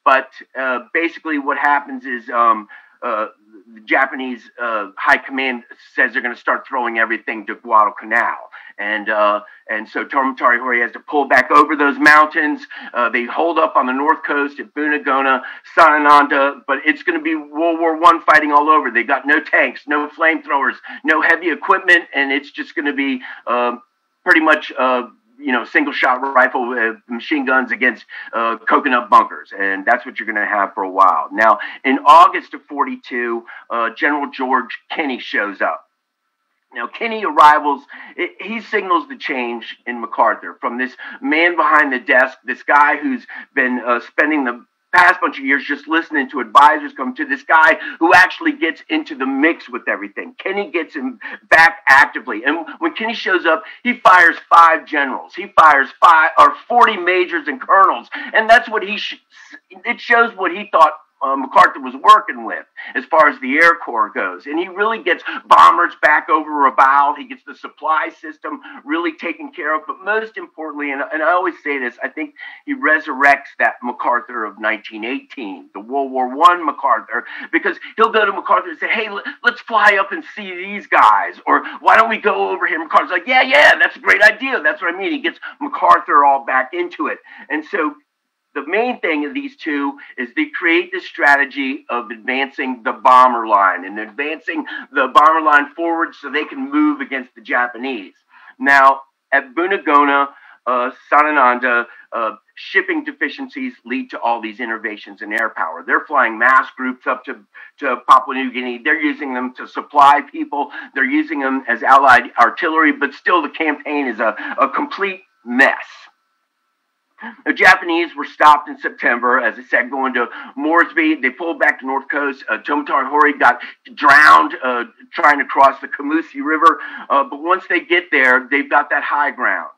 But uh, basically, what happens is um, uh, the Japanese uh, high command says they're going to start throwing everything to Guadalcanal, and uh, and so Tomitaro Horii has to pull back over those mountains. Uh, they hold up on the north coast at Bunagona, Sanananda, but it's going to be World War One fighting all over. They got no tanks, no flamethrowers, no heavy equipment, and it's just going to be um, pretty much uh, you know, single shot rifle machine guns against uh, coconut bunkers. And that's what you're going to have for a while. Now, in August of 42, uh, General George Kenney shows up. Now, Kenney arrivals, he signals the change in MacArthur from this man behind the desk, this guy who's been uh, spending the past bunch of years just listening to advisors come to this guy who actually gets into the mix with everything. Kenney gets him back actively. And when Kenney shows up, he fires five generals. He fires five or 40 majors and colonels. And that's what he, sh- it shows what he thought uh, MacArthur was working with as far as the Air Corps goes. And he really gets bombers back over Rabaul. He gets the supply system really taken care of. But most importantly, and, and I always say this, I think he resurrects that MacArthur of 1918, the World War One MacArthur, because he'll go to MacArthur and say, hey, let's fly up and see these guys. Or why don't we go over here? MacArthur's like, yeah, yeah, that's a great idea. That's what I mean. He gets MacArthur all back into it. And so the main thing of these two is they create the strategy of advancing the bomber line and advancing the bomber line forward so they can move against the Japanese. Now, at Bunagona, uh, Sanananda, uh, shipping deficiencies lead to all these innovations in air power. They're flying mass groups up to, to Papua New Guinea. They're using them to supply people. They're using them as allied artillery, but still the campaign is a, a complete mess. The Japanese were stopped in September, as I said, going to Moresby. They pulled back to North Coast. Uh, Tomitaro Horii got drowned uh, trying to cross the Kumusi River. Uh, but once they get there, they've got that high ground.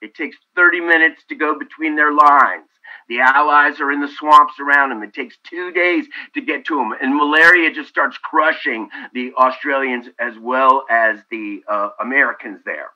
It takes 30 minutes to go between their lines. The Allies are in the swamps around them. It takes two days to get to them. And malaria just starts crushing the Australians as well as the uh, Americans there.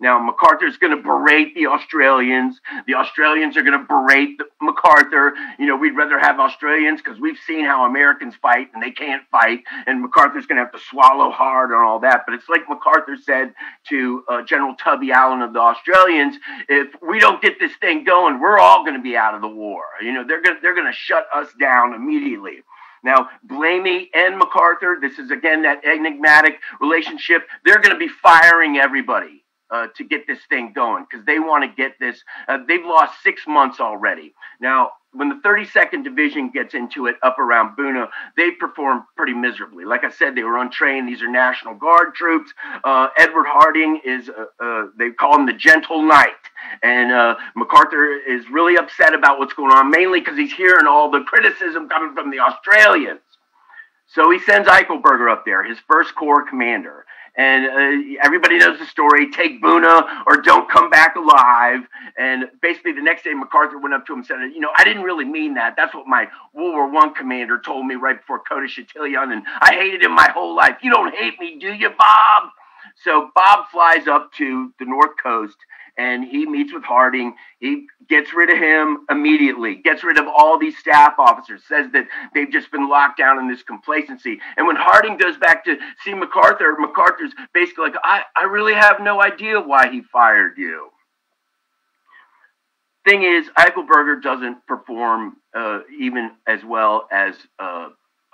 Now, MacArthur's going to berate the Australians. The Australians are going to berate the, MacArthur. You know, we'd rather have Australians because we've seen how Americans fight and they can't fight. And MacArthur's going to have to swallow hard and all that. But it's like MacArthur said to uh, General Tubby Allen of the Australians if we don't get this thing going, we're all going to be out of the war. You know, they're going they're going to shut us down immediately. Now, Blamey and MacArthur, this is again that enigmatic relationship. They're going to be firing everybody uh, to get this thing going because they want to get this. Uh, they've lost six months already. Now, when the 32nd Division gets into it up around Buna, they perform pretty miserably. Like I said, they were untrained. These are National Guard troops. Uh, Edward Harding is, uh, uh, they call him the Gentle Knight. And uh, MacArthur is really upset about what's going on, mainly because he's hearing all the criticism coming from the Australians. So he sends Eichelberger up there, his first corps commander and uh, everybody knows the story take Buna or don't come back alive. And basically, the next day, MacArthur went up to him and said, You know, I didn't really mean that. That's what my World War One commander told me right before Côte de Châtillon, and I hated him my whole life. You don't hate me, do you, Bob? So Bob flies up to the North Coast and he meets with Harding. He gets rid of him immediately, gets rid of all these staff officers, says that they've just been locked down in this complacency. And when Harding goes back to see MacArthur, MacArthur's basically like, I, I really have no idea why he fired you. Thing is, Eichelberger doesn't perform uh, even as well as uh,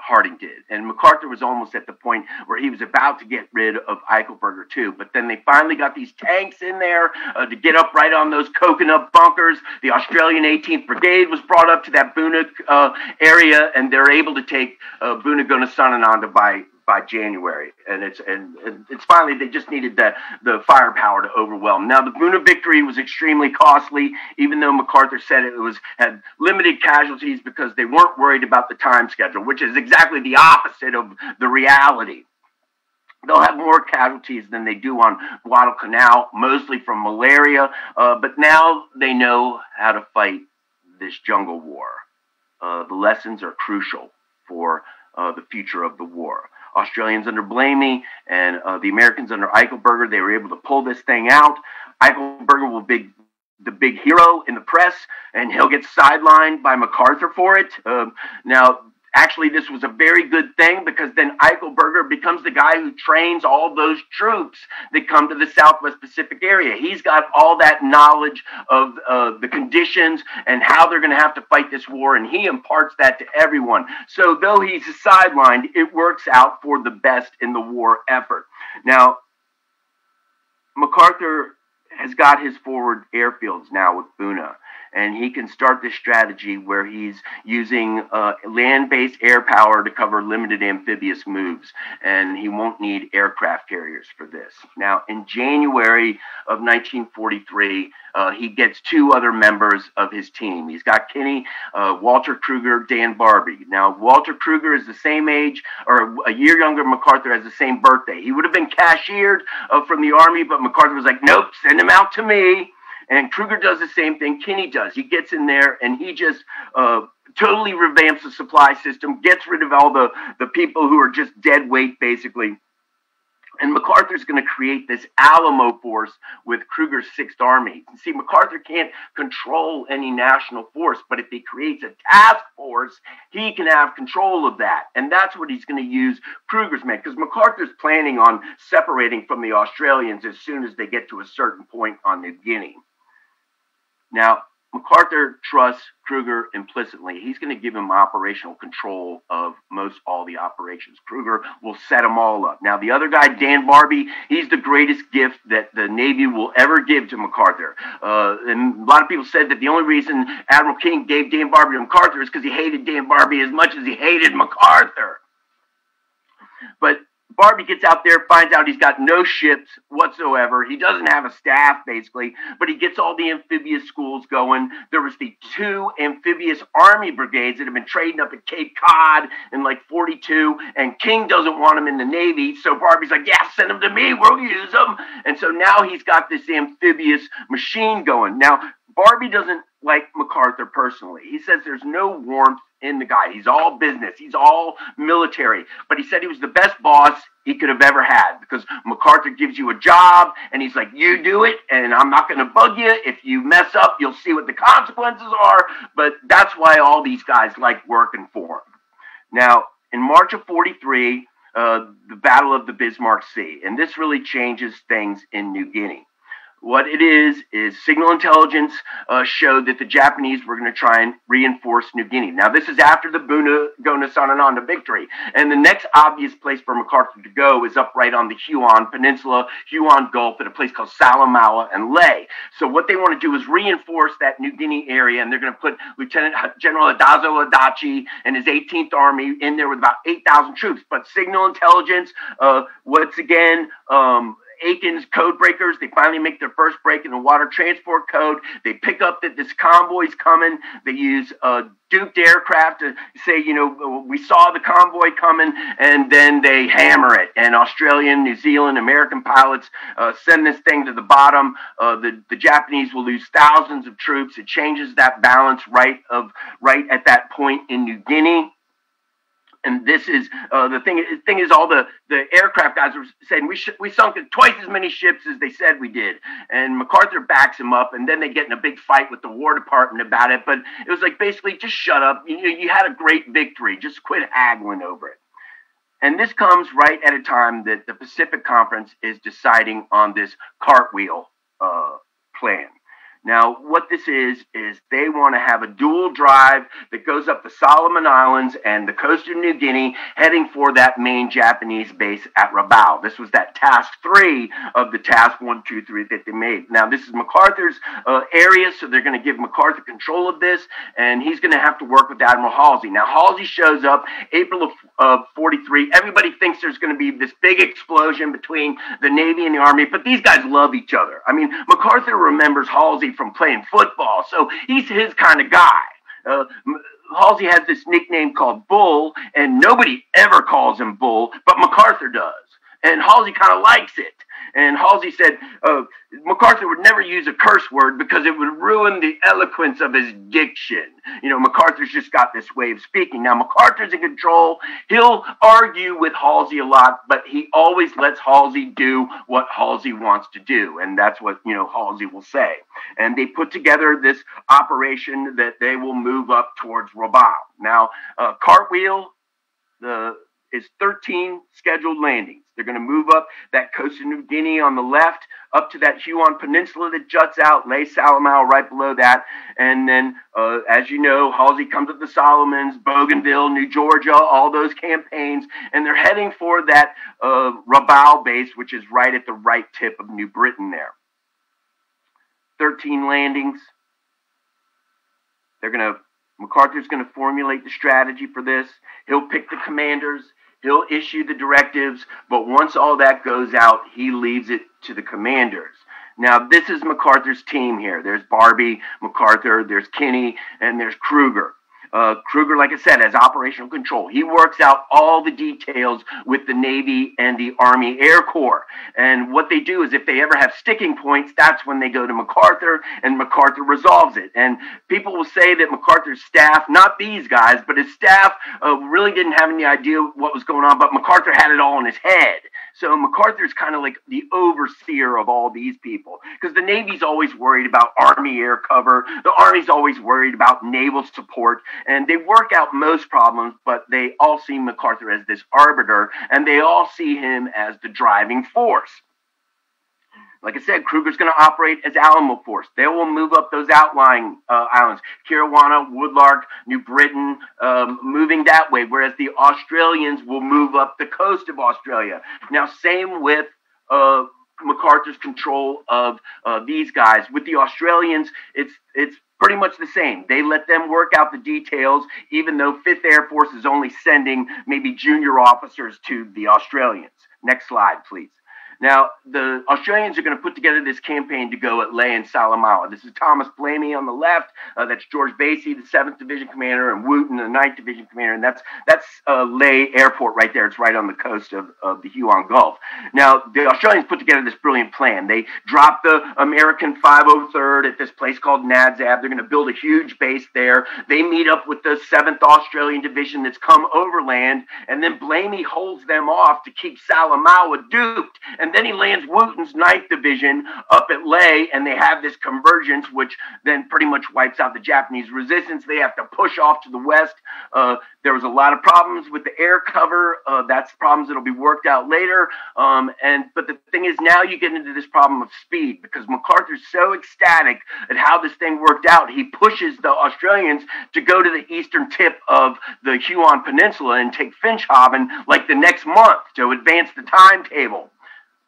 Harding did. And MacArthur was almost at the point where he was about to get rid of Eichelberger too. But then they finally got these tanks in there uh, to get up right on those coconut bunkers. The Australian 18th Brigade was brought up to that Buna uh, area, and they're able to take uh, Buna Gonasanananda by by January, and it's and, it's finally they just needed the the firepower to overwhelm. Now the Buna victory was extremely costly, even though MacArthur said it was had limited casualties because they weren't worried about the time schedule, which is exactly the opposite of the reality. They'll have more casualties than they do on Guadalcanal, mostly from malaria, uh, but now they know how to fight this jungle war. Uh, the lessons are crucial for uh, the future of the war. Australians under Blamey and uh, the Americans under Eichelberger, they were able to pull this thing out. Eichelberger will be the big hero in the press, and he'll get sidelined by MacArthur for it. Um, now, Actually, this was a very good thing because then Eichelberger becomes the guy who trains all those troops that come to the Southwest Pacific area. He's got all that knowledge of uh, the conditions and how they're going to have to fight this war, and he imparts that to everyone. So, though he's sidelined, it works out for the best in the war effort. Now, MacArthur has got his forward airfields now with Buna and he can start this strategy where he's using uh, land-based air power to cover limited amphibious moves, and he won't need aircraft carriers for this. Now, in January of 1943, uh, he gets two other members of his team. He's got Kenney, uh, Walter Krueger, Dan Barbey. Now, Walter Krueger is the same age, or a year younger. MacArthur has the same birthday. He would have been cashiered uh, from the army, but MacArthur was like, "Nope, send him out to me." And Krueger does the same thing. Kenney does. He gets in there and he just uh, totally revamps the supply system, gets rid of all the, the people who are just dead weight, basically. And MacArthur's going to create this Alamo force with Krueger's Sixth Army. See, MacArthur can't control any national force, but if he creates a task force, he can have control of that. And that's what he's going to use Krueger's men, because MacArthur's planning on separating from the Australians as soon as they get to a certain point on New Guinea. Now, MacArthur trusts Krueger implicitly. He's going to give him operational control of most all the operations. Krueger will set them all up. Now, the other guy, Dan Barbey, he's the greatest gift that the Navy will ever give to MacArthur. Uh, and a lot of people said that the only reason Admiral King gave Dan Barbey to MacArthur is because he hated Dan Barbey as much as he hated MacArthur. But Barbey gets out there, finds out he's got no ships whatsoever. He doesn't have a staff, basically, but he gets all the amphibious schools going. There was the two amphibious army brigades that have been trading up at Cape Cod in like 42, and King doesn't want them in the Navy. So Barbey's like, yeah, send them to me. We'll use them. And so now he's got this amphibious machine going. Now, Barbey doesn't like MacArthur personally. He says there's no warmth in the guy. He's all business. He's all military. But he said he was the best boss he could have ever had because MacArthur gives you a job and he's like, you do it and I'm not going to bug you. If you mess up, you'll see what the consequences are. But that's why all these guys like working for him. Now, in March of 43, uh, the Battle of the Bismarck Sea, and this really changes things in New Guinea. What it is, is signal intelligence uh, showed that the Japanese were going to try and reinforce New Guinea. Now, this is after the Buna Gonasanananda victory. And the next obvious place for MacArthur to go is up right on the Huon Peninsula, Huon Gulf, at a place called Salamaua and Lae. So, what they want to do is reinforce that New Guinea area, and they're going to put Lieutenant General Hatazo Adachi and his 18th Army in there with about 8,000 troops. But signal intelligence, uh, once again, um, Akin's code breakers. They finally make their first break in the water transport code. They pick up that this convoy's coming. They use uh, duped aircraft to say, you know, we saw the convoy coming, and then they hammer it. And Australian, New Zealand, American pilots uh, send this thing to the bottom. Uh, the the Japanese will lose thousands of troops. It changes that balance right of right at that point in New Guinea. And this is uh, the thing. Thing is, all the, the aircraft guys were saying we sh- we sunk twice as many ships as they said we did, and MacArthur backs him up, and then they get in a big fight with the War Department about it. But it was like basically just shut up. You you had a great victory. Just quit haggling over it. And this comes right at a time that the Pacific Conference is deciding on this cartwheel uh, plan. Now, what this is, is they want to have a dual drive that goes up the Solomon Islands and the coast of New Guinea, heading for that main Japanese base at Rabaul. This was that task three of the task one, two, three that they made. Now, this is MacArthur's uh, area, so they're going to give MacArthur control of this, and he's going to have to work with Admiral Halsey. Now, Halsey shows up April of, of 43. Everybody thinks there's going to be this big explosion between the Navy and the Army, but these guys love each other. I mean, MacArthur remembers Halsey from playing football. So he's his kind of guy. Uh, Halsey has this nickname called Bull, and nobody ever calls him Bull, but MacArthur does. And Halsey kind of likes it. And Halsey said uh, MacArthur would never use a curse word because it would ruin the eloquence of his diction. You know, MacArthur's just got this way of speaking. Now, MacArthur's in control. He'll argue with Halsey a lot, but he always lets Halsey do what Halsey wants to do. And that's what, you know, Halsey will say. And they put together this operation that they will move up towards Rabaul. Now, uh, Cartwheel, the is 13 scheduled landings. They're going to move up that coast of New Guinea on the left, up to that Huon Peninsula that juts out, Les Salamaua right below that. And then, uh, as you know, Halsey comes up the Solomons, Bougainville, New Georgia, all those campaigns. And they're heading for that uh, Rabaul base, which is right at the right tip of New Britain there. 13 landings. They're going to MacArthur's going to formulate the strategy for this. He'll pick the commanders. He'll issue the directives, but once all that goes out, he leaves it to the commanders. Now, this is MacArthur's team here. There's Barbey, MacArthur, there's Kenney, and there's Krueger. Uh, Krueger, like I said, has operational control. He works out all the details with the Navy and the Army Air Corps. And what they do is if they ever have sticking points, that's when they go to MacArthur and MacArthur resolves it. And people will say that MacArthur's staff, not these guys, but his staff uh, really didn't have any idea what was going on, but MacArthur had it all in his head. So MacArthur's kind of like the overseer of all these people because the Navy's always worried about Army air cover. The Army's always worried about naval support and they work out most problems, but they all see MacArthur as this arbiter and they all see him as the driving force. Like I said, Krueger's going to operate as Alamo Force. They will move up those outlying uh, islands, Kiriwina, Woodlark, New Britain, um, moving that way, whereas the Australians will move up the coast of Australia. Now, same with uh, MacArthur's control of uh, these guys. With the Australians, it's it's pretty much the same. They let them work out the details, even though Fifth Air Force is only sending maybe junior officers to the Australians. Next slide, please. Now, the Australians are going to put together this campaign to go at Lae and Salamaua. This is Thomas Blamey on the left. Uh, that's George Vasey, the 7th Division Commander, and Wootton, the 9th Division Commander. And that's that's uh, Les Airport right there. It's right on the coast of, of the Huon Gulf. Now, the Australians put together this brilliant plan. They dropped the American 503rd at this place called Nadzab. They're going to build a huge base there. They meet up with the 7th Australian Division that's come overland, and then Blamey holds them off to keep Salamaua duped. Then he lands Wootton's ninth division up at Lae, and they have this convergence, which then pretty much wipes out the Japanese resistance. They have to push off to the west. Uh, there was a lot of problems with the air cover. Uh, that's problems that'll be worked out later. Um, and but the thing is, now you get into this problem of speed because MacArthur's so ecstatic at how this thing worked out. He pushes the Australians to go to the eastern tip of the Huon Peninsula and take Finschhafen like the next month to advance the timetable.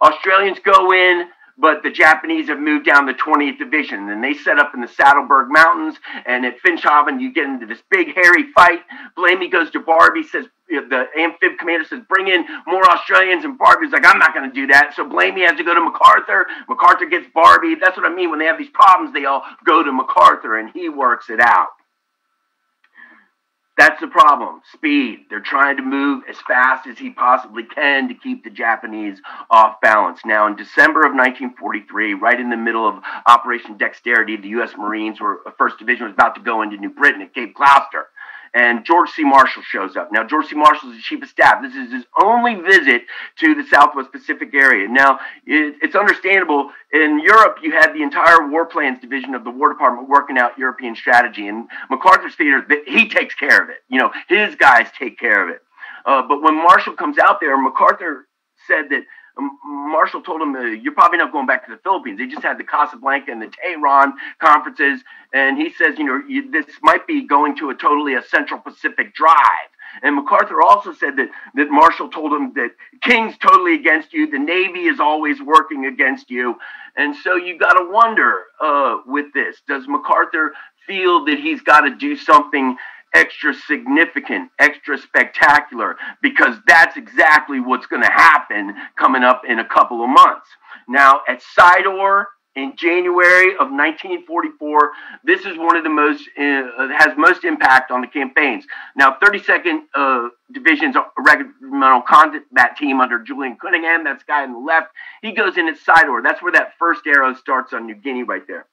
Australians go in, but the Japanese have moved down the 20th Division. And they set up in the Sattelberg Mountains. And at Finschhafen, you get into this big, hairy fight. Blamey goes to Barbey, says, the amphib commander says, bring in more Australians. And Barbey's like, I'm not going to do that. So Blamey has to go to MacArthur. MacArthur gets Barbey. That's what I mean. When they have these problems, they all go to MacArthur and he works it out. That's the problem. Speed. They're trying to move as fast as he possibly can to keep the Japanese off balance. Now, in December of 1943, right in the middle of Operation Dexterity, the U.S. Marines were, 1st uh, Division was about to go into New Britain at Cape Gloucester. And George C. Marshall shows up. Now, George C. Marshall is the chief of staff. This is his only visit to the Southwest Pacific area. Now, it, it's understandable. In Europe, you had the entire War Plans Division of the War Department working out European strategy, and MacArthur's theater, he takes care of it. You know, his guys take care of it. Uh, but when Marshall comes out there, MacArthur said that Marshall told him, uh, "You're probably not going back to the Philippines." They just had the Casablanca and the Tehran conferences, and he says, "You know, you, this might be going to a totally a Central Pacific drive." And MacArthur also said that that Marshall told him that King's totally against you, the Navy is always working against you, and so you got to wonder uh, with this: Does MacArthur feel that he's got to do something? Extra significant, extra spectacular, because that's exactly what's going to happen coming up in a couple of months. Now, at Saidor in January of 1944, this is one of the most, uh, has most impact on the campaigns. Now, 32nd uh, Division's regimental combat team under Julian Cunningham, that's guy on the left, he goes in at Saidor. That's where that first arrow starts on New Guinea right there.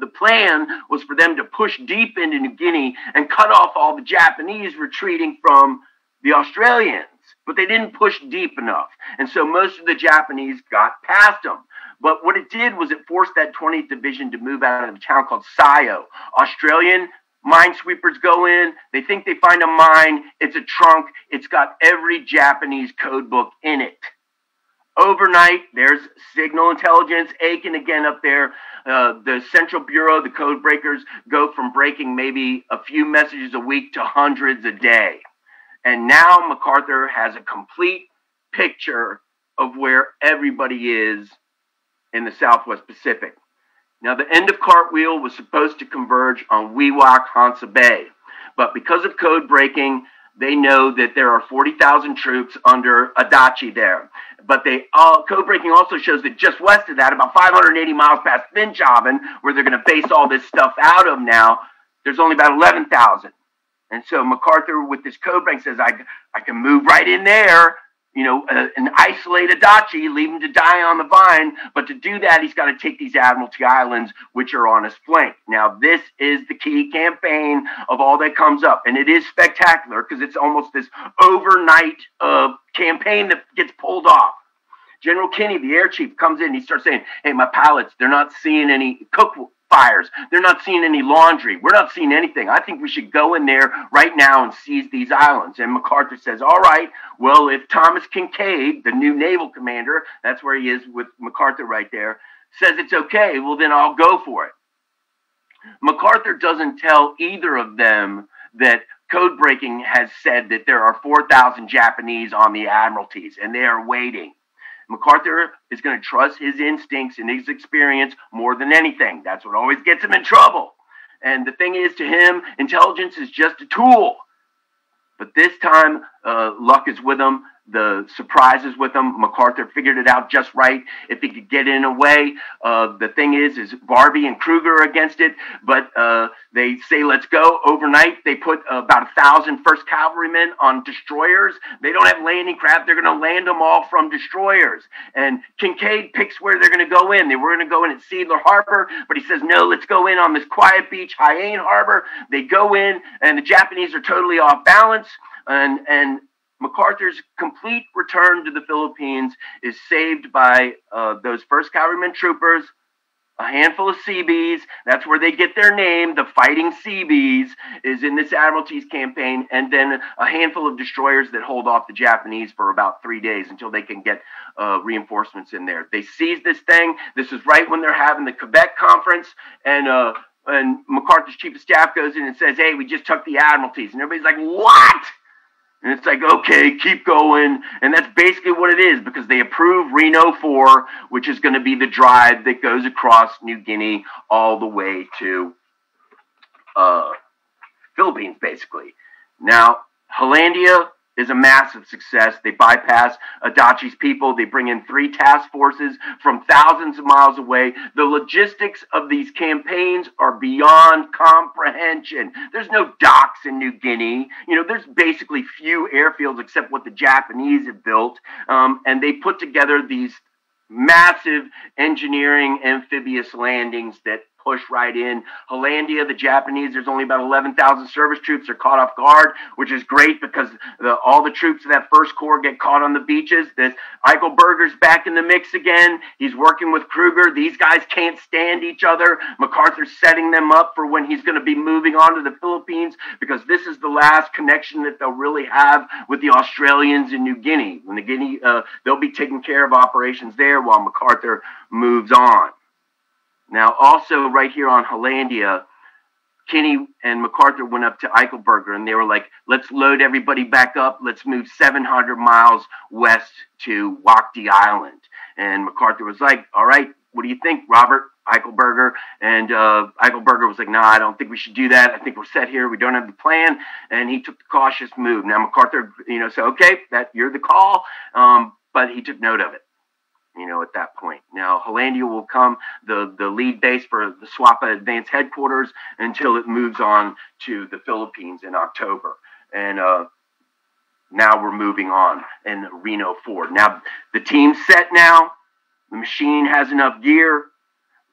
The plan was for them to push deep into New Guinea and cut off all the Japanese retreating from the Australians, but they didn't push deep enough. And so most of the Japanese got past them. But what it did was it forced that 20th Division to move out of a town called Sio. Australian minesweepers go in, they think they find a mine, it's a trunk, it's got every Japanese code book in it. Overnight, there's signal intelligence, Akin again up there. Uh, the Central Bureau, the code breakers, go from breaking maybe a few messages a week to hundreds a day. And now MacArthur has a complete picture of where everybody is in the Southwest Pacific. Now, the end of Cartwheel was supposed to converge on Wewak Hansa Bay, but because of code breaking, they know that there are 40,000 troops under Adachi there. But they all code breaking also shows that just west of that, about 580 miles past Finschhafen, where they're going to base all this stuff out of now, there's only about 11,000. And so MacArthur, with this code break, says, I, I can move right in there you know, uh, an isolated Adachi, leave him to die on the vine. But to do that, he's got to take these Admiralty Islands, which are on his flank. Now, this is the key campaign of all that comes up. And it is spectacular because it's almost this overnight uh, campaign that gets pulled off. General Kenney, the air chief, comes in. He starts saying, "Hey, my pilots, they're not seeing any cook fires. They're not seeing any laundry. We're not seeing anything. I think we should go in there right now and seize these islands. And MacArthur says, All right, well, if Thomas Kinkaid, the new naval commander, that's where he is with MacArthur right there, says it's okay, well, then I'll go for it. MacArthur doesn't tell either of them that code breaking has said that there are 4,000 Japanese on the Admiralties and they are waiting. MacArthur is going to trust his instincts and his experience more than anything. That's what always gets him in trouble. And the thing is, to him, intelligence is just a tool. But this time, uh, luck is with him the surprises with him. MacArthur figured it out just right. If he could get in a way, uh, the thing is, is Barbey and Krueger against it, but uh, they say let's go overnight. They put about a thousand First Cavalrymen on destroyers. They don't have landing craft. They're going to land them all from destroyers. And Kinkaid picks where they're going to go in. They were going to go in at Seeadler Harbor, but he says no. Let's go in on this quiet beach, Hyane Harbor. They go in, and the Japanese are totally off balance. And and MacArthur's complete return to the Philippines is saved by uh, those first cavalryman troopers, a handful of Seabees. That's where they get their name. The Fighting Seabees is in this Admiralty's campaign, and then a handful of destroyers that hold off the Japanese for about three days until they can get uh, reinforcements in there. They seize this thing. This is right when they're having the Quebec conference, and uh, and MacArthur's chief of staff goes in and says, "Hey, we just took the Admiralties," and everybody's like, "What?" And it's like, okay, keep going. And that's basically what it is because they approve Reno 4, which is going to be the drive that goes across New Guinea all the way to uh, Philippines, basically. Now, Hollandia is a massive success. They bypass Adachi's people. They bring in three task forces from thousands of miles away. The logistics of these campaigns are beyond comprehension. There's no docks in New Guinea. You know, there's basically few airfields except what the Japanese have built. Um, and they put together these massive engineering amphibious landings that push right in. Hollandia, the Japanese, there's only about 11,000 service troops. They're caught off guard, which is great because the, all the troops of that first corps get caught on the beaches. This Eichelberger's back in the mix again. He's working with Krueger. These guys can't stand each other. MacArthur's setting them up for when he's going to be moving on to the Philippines because this is the last connection that they'll really have with the Australians in New Guinea. When the Guinea, uh, they'll be taking care of operations there while MacArthur moves on. Now, also right here on Hollandia, Kenney and MacArthur went up to Eichelberger and they were like, let's load everybody back up. Let's move 700 miles west to Wakde Island. And MacArthur was like, all right, what do you think, Robert Eichelberger? And uh, Eichelberger was like, no, nah, I don't think we should do that. I think we're set here. We don't have the plan. And he took the cautious move. Now, MacArthur, you know, said, okay, that you're the call. Um, but he took note of it you know, at that point. Now, Hollandia will come the, the lead base for the SWPA Advanced Headquarters until it moves on to the Philippines in October. And uh, now we're moving on in Reno Ford. Now, the team's set now. The machine has enough gear.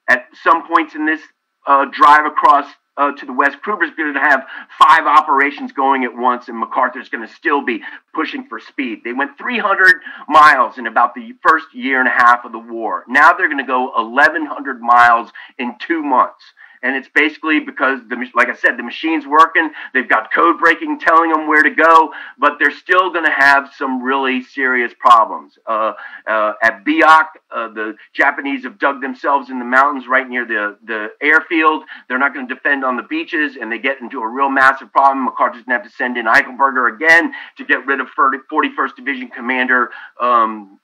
At some points in this uh, drive across uh, to the west. Krueger's going to have five operations going at once, and MacArthur's going to still be pushing for speed. They went 300 miles in about the first year and a half of the war. Now they're going to go 1,100 miles in two months and it's basically because the like I said, the machine's working. They've got code breaking telling them where to go, but they're still going to have some really serious problems. Uh, uh, at Biak, uh, the Japanese have dug themselves in the mountains right near the the airfield. They're not going to defend on the beaches, and they get into a real massive problem. MacArthur's going to have to send in Eichelberger again to get rid of 41st Division Commander. Um,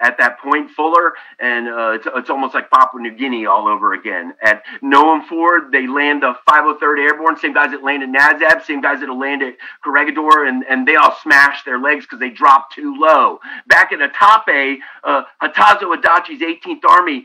at that point Fuller, and uh, it's, it's almost like Papua New Guinea all over again. At Noemfoor, they land the 503rd Airborne, same guys that landed Nadzab, same guys that landed Corregidor, and, and they all smashed their legs because they dropped too low. Back at Aitape, uh, Hatazo Adachi's 18th Army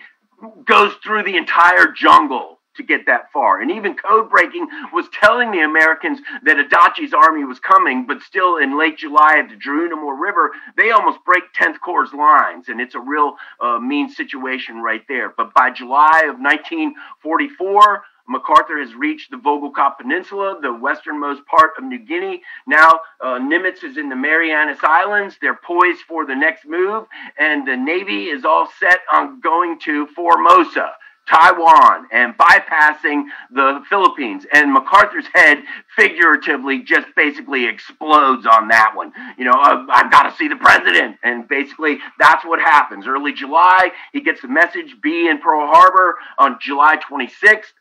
goes through the entire jungle to get that far. And even code breaking was telling the Americans that Adachi's army was coming, but still in late July at the Driniumor River, they almost break 10th Corps lines. And it's a real uh, mean situation right there. But by July of 1944, MacArthur has reached the Vogelkop Peninsula, the westernmost part of New Guinea. Now, uh, Nimitz is in the Marianas Islands. They're poised for the next move, and the Navy is all set on going to Formosa. Taiwan and bypassing the Philippines. And MacArthur's head figuratively just basically explodes on that one. You know, uh, I've got to see the president. And basically, that's what happens. Early July, he gets the message be in Pearl Harbor on July 26th.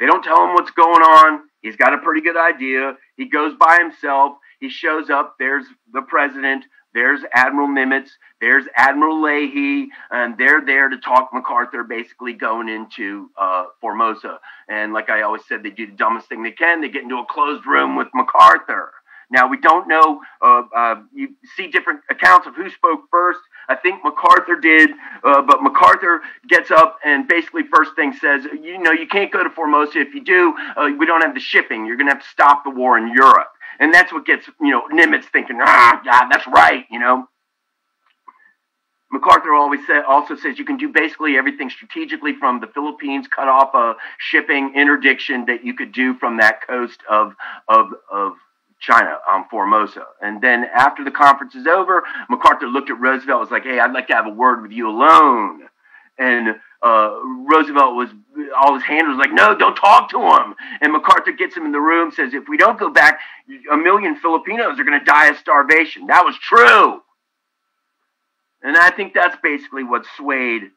They don't tell him what's going on. He's got a pretty good idea. He goes by himself. He shows up. There's the president. There's Admiral Nimitz. There's Admiral Leahy, and they're there to talk MacArthur basically going into uh, Formosa. And like I always said, they do the dumbest thing they can. They get into a closed room with MacArthur. Now we don't know. Uh, uh, you see different accounts of who spoke first. I think MacArthur did, uh, but MacArthur gets up and basically first thing says, you know, you can't go to Formosa. If you do, uh, we don't have the shipping. You're going to have to stop the war in Europe. And that's what gets, you know, Nimitz thinking, ah, yeah, that's right, you know. MacArthur always said, also says you can do basically everything strategically from the Philippines, cut off a shipping interdiction that you could do from that coast of, of, of China on um, Formosa. And then after the conference is over, MacArthur looked at Roosevelt was like, hey, I'd like to have a word with you alone. And uh, Roosevelt was all his hand was like, no, don't talk to him. And MacArthur gets him in the room, says, if we don't go back, a million Filipinos are going to die of starvation. That was true. And I think that's basically what swayed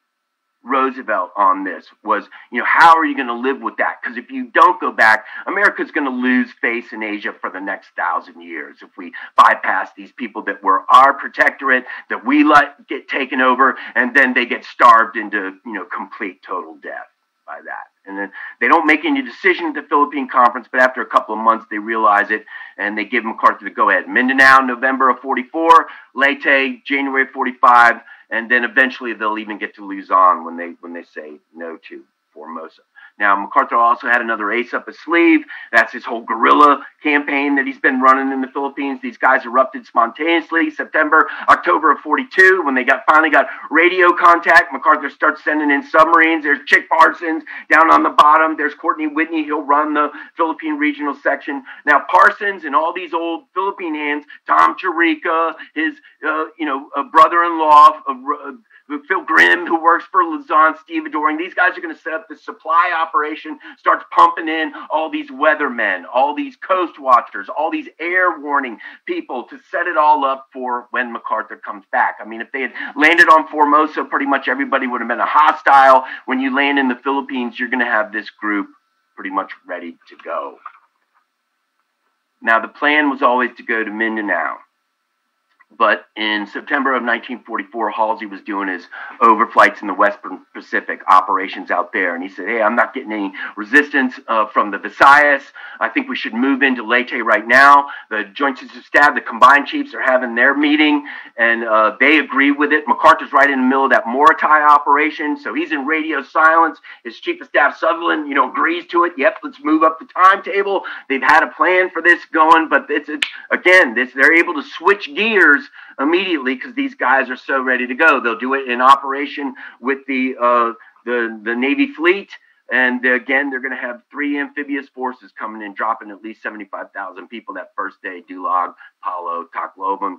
Roosevelt on this was, you know, how are you going to live with that? Because if you don't go back, America's going to lose face in Asia for the next thousand years if we bypass these people that were our protectorate, that we let get taken over, and then they get starved into, you know, complete total death by that. And then they don't make any decision at the Philippine conference, but after a couple of months, they realize it and they give MacArthur the go ahead. Mindanao, November of 44, Leyte, January 45 and then eventually they'll even get to Luzon when they when they say no to Formosa. Now, MacArthur also had another ace up his sleeve. That's his whole guerrilla campaign that he's been running in the Philippines. These guys erupted spontaneously September, October of 42 when they got finally got radio contact. MacArthur starts sending in submarines. There's Chick Parsons down on the bottom. There's Courtney Whitney. He'll run the Philippine regional section. Now, Parsons and all these old Philippine hands, Tom Jurika, his uh, you know brother-in-law, uh, uh Phil Grimm, who works for Luzon, Steve Adoring. These guys are going to set up the supply operation, starts pumping in all these weathermen, all these coast watchers, all these air warning people to set it all up for when MacArthur comes back. I mean, if they had landed on Formosa, pretty much everybody would have been a hostile. When you land in the Philippines, you're going to have this group pretty much ready to go. Now, the plan was always to go to Mindanao. But in September of 1944, Halsey was doing his overflights in the Western Pacific operations out there. And he said, Hey, I'm not getting any resistance uh, from the Visayas. I think we should move into Leyte right now. The Joint Chiefs of Staff, the combined chiefs, are having their meeting, and uh, they agree with it. MacArthur's right in the middle of that Morotai operation, so he's in radio silence. His Chief of Staff, Sutherland, you know, agrees to it. Yep, let's move up the timetable. They've had a plan for this going, but it's, it's again, this, they're able to switch gears immediately because these guys are so ready to go. They'll do it in operation with the uh, the the Navy fleet. And again, they're going to have three amphibious forces coming in, dropping at least 75,000 people that first day Dulag, Palo, Tacloban.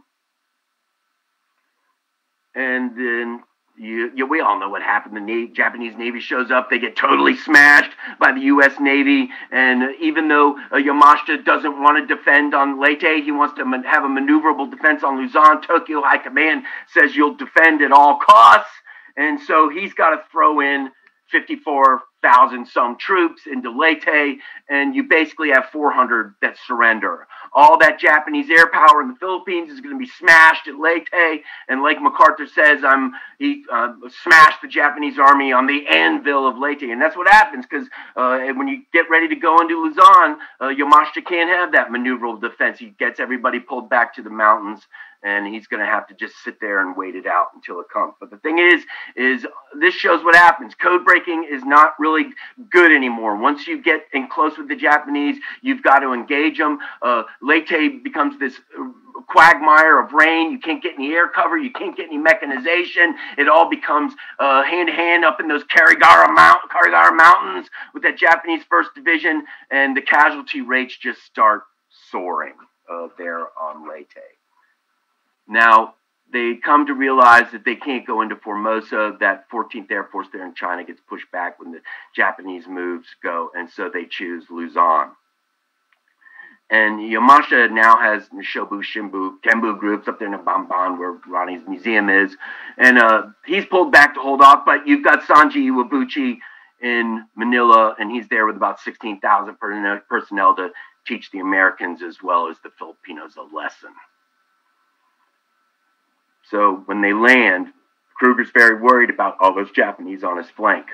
And then you, you, we all know what happened. The Navy, Japanese Navy shows up. They get totally smashed by the U.S. Navy. And even though uh, Yamashita doesn't want to defend on Leyte, he wants to man- have a maneuverable defense on Luzon. Tokyo High Command says you'll defend at all costs. And so he's got to throw in 54,000 some troops into Leyte, and you basically have 400 that surrender. All that Japanese air power in the Philippines is going to be smashed at Leyte, and like MacArthur says, I'm he uh, smashed the Japanese army on the anvil of Leyte, and that's what happens because uh, when you get ready to go into Luzon, uh, Yamashita can't have that maneuverable defense. He gets everybody pulled back to the mountains, and he's going to have to just sit there and wait it out until it comes. But the thing is, is this shows what happens. Code breaking is not really good anymore. Once you get in close with the Japanese, you've got to engage them. Uh, Leyte becomes this quagmire of rain. You can't get any air cover. You can't get any mechanization. It all becomes hand to hand up in those Carigara, Mount, Carigara Mountains with that Japanese First Division, and the casualty rates just start soaring uh, there on Leyte. Now, they come to realize that they can't go into Formosa. That 14th Air Force there in China gets pushed back when the Japanese moves go, and so they choose Luzon. And Yamashita now has Shobu, Shimbu, Kenbu groups up there in Bamban where Ronnie's museum is. And uh, he's pulled back to hold off, but you've got Sanji Iwabuchi in Manila, and he's there with about 16,000 personnel to teach the Americans as well as the Filipinos a lesson. So when they land, Krueger's very worried about all those Japanese on his flank.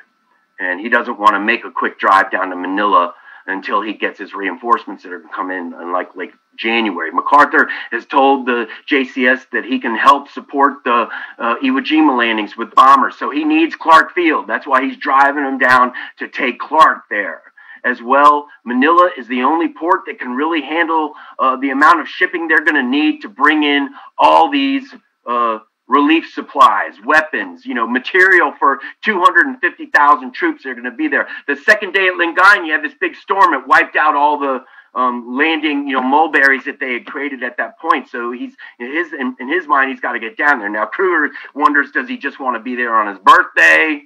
And he doesn't want to make a quick drive down to Manila until he gets his reinforcements that are going to come in in like, like January. MacArthur has told the JCS that he can help support the uh, Iwo Jima landings with bombers. So he needs Clark Field. That's why he's driving them down to take Clark there as well. Manila is the only port that can really handle uh, the amount of shipping they're going to need to bring in all these uh, relief supplies, weapons, you know, material for 250,000 troops that are going to be there. The second day at Lingayen, you have this big storm. It wiped out all the um, landing, you know, mulberries that they had created at that point. So he's in his in, in his mind, he's got to get down there. Now Krueger wonders, does he just want to be there on his birthday?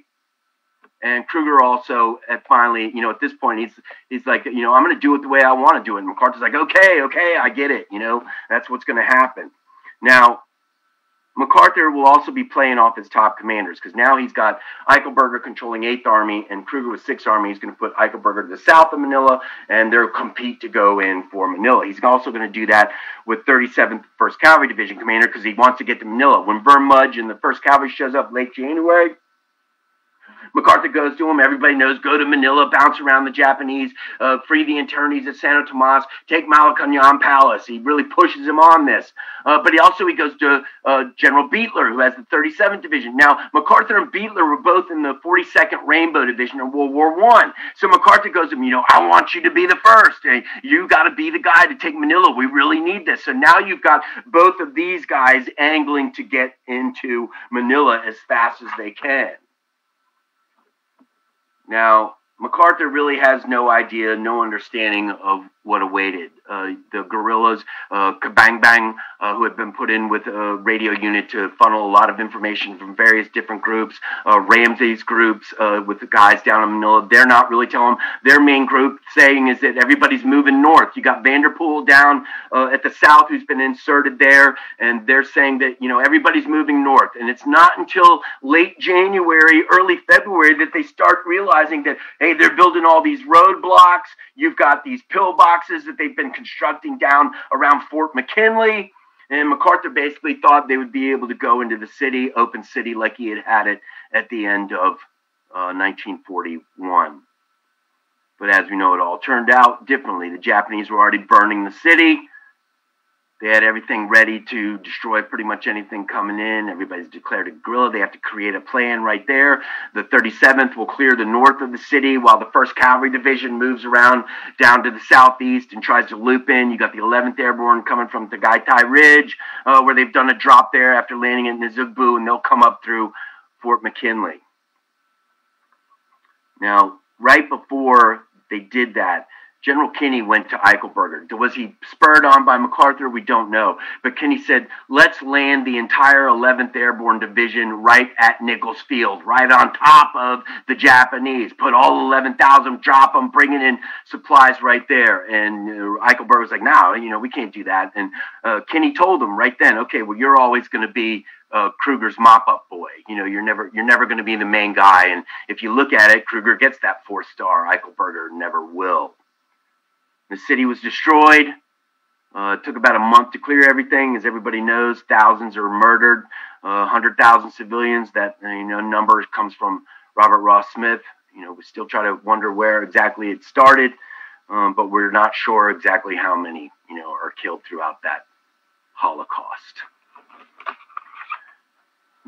And Krueger also, at finally, you know, at this point, he's he's like, you know, I'm going to do it the way I want to do it. And MacArthur's like, okay, okay, I get it. You know, that's what's going to happen. Now, MacArthur will also be playing off his top commanders because now he's got Eichelberger controlling 8th Army and Krueger with 6th Army. He's going to put Eichelberger to the south of Manila and they'll compete to go in for Manila. He's also going to do that with 37th 1st Cavalry Division commander because he wants to get to Manila. When Verne Mudge and the 1st Cavalry shows up late January, MacArthur goes to him. Everybody knows go to Manila, bounce around the Japanese, uh, free the internees at Santo Tomas, take Malacañang Palace. He really pushes him on this. Uh, but he also he goes to uh, General Beitler, who has the 37th Division. Now MacArthur and Beitler were both in the 42nd Rainbow Division of World War One. So MacArthur goes to him, you know, I want you to be the first. You got to be the guy to take Manila. We really need this. So now you've got both of these guys angling to get into Manila as fast as they can. Now, MacArthur really has no idea, no understanding of what awaited. Uh, the guerrillas, uh, Cabangbang, uh, who had been put in with a radio unit to funnel a lot of information from various different groups, uh, Ramsey's groups uh, with the guys down in Manila, they're not really telling them. Their main group saying is that everybody's moving north. You got Vanderpool down uh, at the south who's been inserted there, and they're saying that, you know, everybody's moving north. And it's not until late January, early February that they start realizing that, hey, they're building all these roadblocks. You've got these pillboxes that they've been constructing down around Fort McKinley. And MacArthur basically thought they would be able to go into the city, open city, like he had had it at the end of uh, 1941. But as we know, it all turned out differently. The Japanese were already burning the city. They had everything ready to destroy pretty much anything coming in. Everybody's declared a guerrilla. They have to create a plan right there. The 37th will clear the north of the city while the 1st Cavalry Division moves around down to the southeast and tries to loop in. You got the 11th Airborne coming from Tagaytay Ridge, uh, where they've done a drop there after landing at Nasugbu, and they'll come up through Fort McKinley. Now, right before they did that, General Kenney went to Eichelberger. Was he spurred on by MacArthur? We don't know. But Kenney said, let's land the entire 11th Airborne Division right at Nichols Field, right on top of the Japanese. Put all 11,000, drop them, bringing in supplies right there. And uh, Eichelberger was like, no, you know, we can't do that. And uh, Kenney told him right then, okay, well, you're always going to be uh, Krueger's mop-up boy. You know, you're never you're never going to be the main guy. And if you look at it, Kruger gets that four star. Eichelberger never will. The city was destroyed. Uh, it took about a month to clear everything, as everybody knows. Thousands are murdered. Uh, 100,000 civilians. That you know number comes from Robert Ross Smith. You know, we still try to wonder where exactly it started, um, but we're not sure exactly how many you know are killed throughout that Holocaust.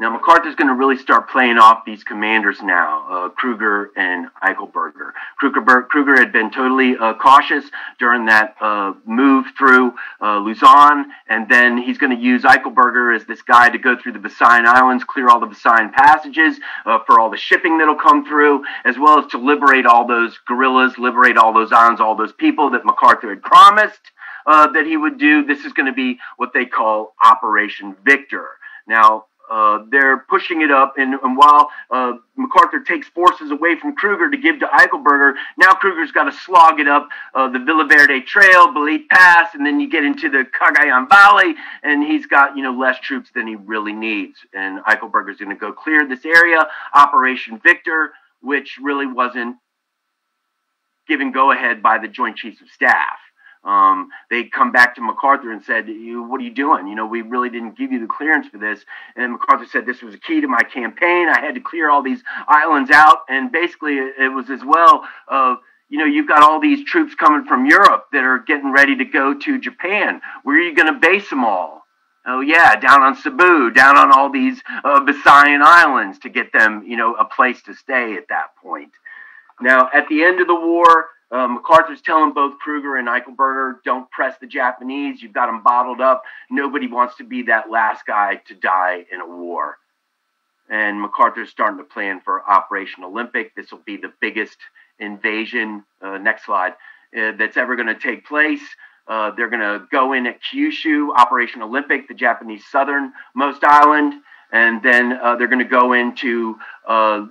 Now MacArthur's going to really start playing off these commanders now, uh, Krueger and Eichelberger. Krueger, Krueger had been totally uh, cautious during that uh, move through uh, Luzon, and then he's going to use Eichelberger as this guy to go through the Visayan Islands, clear all the Visayan passages uh, for all the shipping that'll come through, as well as to liberate all those guerrillas, liberate all those islands, all those people that MacArthur had promised uh, that he would do. This is going to be what they call Operation Victor. Now, uh, they're pushing it up, and, and while uh, MacArthur takes forces away from Krueger to give to Eichelberger, now Krueger's got to slog it up uh, the Villa Verde Trail, Balete Pass, and then you get into the Cagayan Valley, and he's got you know less troops than he really needs. And Eichelberger's going to go clear this area, Operation Victor, which really wasn't given go ahead by the Joint Chiefs of Staff. Um, they come back to MacArthur and said, "What are you doing? You know, we really didn't give you the clearance for this." And MacArthur said, "This was a key to my campaign. I had to clear all these islands out, and basically, it was as well of." you know, you've got all these troops coming from Europe that are getting ready to go to Japan. Where are you going to base them all? Oh yeah, down on Cebu, down on all these uh, Visayan islands to get them, you know, a place to stay at that point. Now, at the end of the war, uh, MacArthur's telling both Krueger and Eichelberger, don't press the Japanese. You've got them bottled up. Nobody wants to be that last guy to die in a war. And MacArthur's starting to plan for Operation Olympic. This will be the biggest invasion, uh, next slide, uh, that's ever going to take place. Uh, they're going to go in at Kyushu, Operation Olympic, the Japanese southernmost island, and then uh, they're going to go into uh,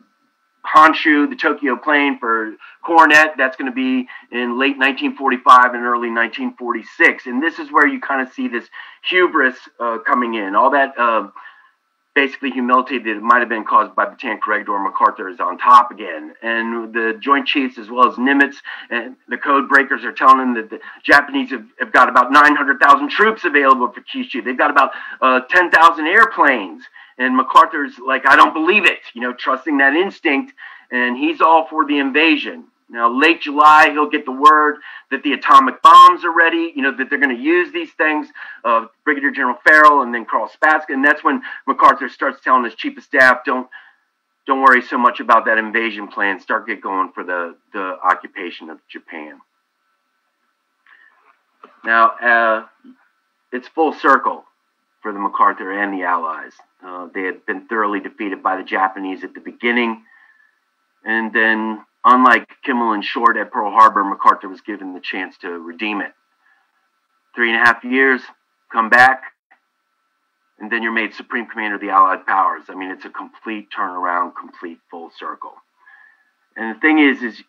Honshu, the Tokyo plain for Coronet. That's going to be in late 1945 and early 1946. And this is where you kind of see this hubris uh, coming in. All that uh, basically humility that might have been caused by Bataan Corregidor MacArthur is on top again. And the Joint Chiefs, as well as Nimitz and the code breakers, are telling them that the Japanese have, have got about 900,000 troops available for Kyushu. They've got about uh, 10,000 airplanes. And MacArthur's like, I don't believe it, you know, trusting that instinct. and he's all for the invasion. Now, late July, he'll get the word that the atomic bombs are ready, you know, that they're going to use these things, uh, Brigadier General Farrell and then Carl Spaatz. And that's when MacArthur starts telling his chief of staff, don't, don't worry so much about that invasion plan. Start get going for the, the occupation of Japan. Now, uh, it's full circle for the MacArthur and the Allies. Uh, they had been thoroughly defeated by the Japanese at the beginning. And then, unlike Kimmel and Short at Pearl Harbor, MacArthur was given the chance to redeem it. Three and a half years, come back, and then you're made Supreme Commander of the Allied Powers. I mean, it's a complete turnaround, complete full circle. And the thing is, is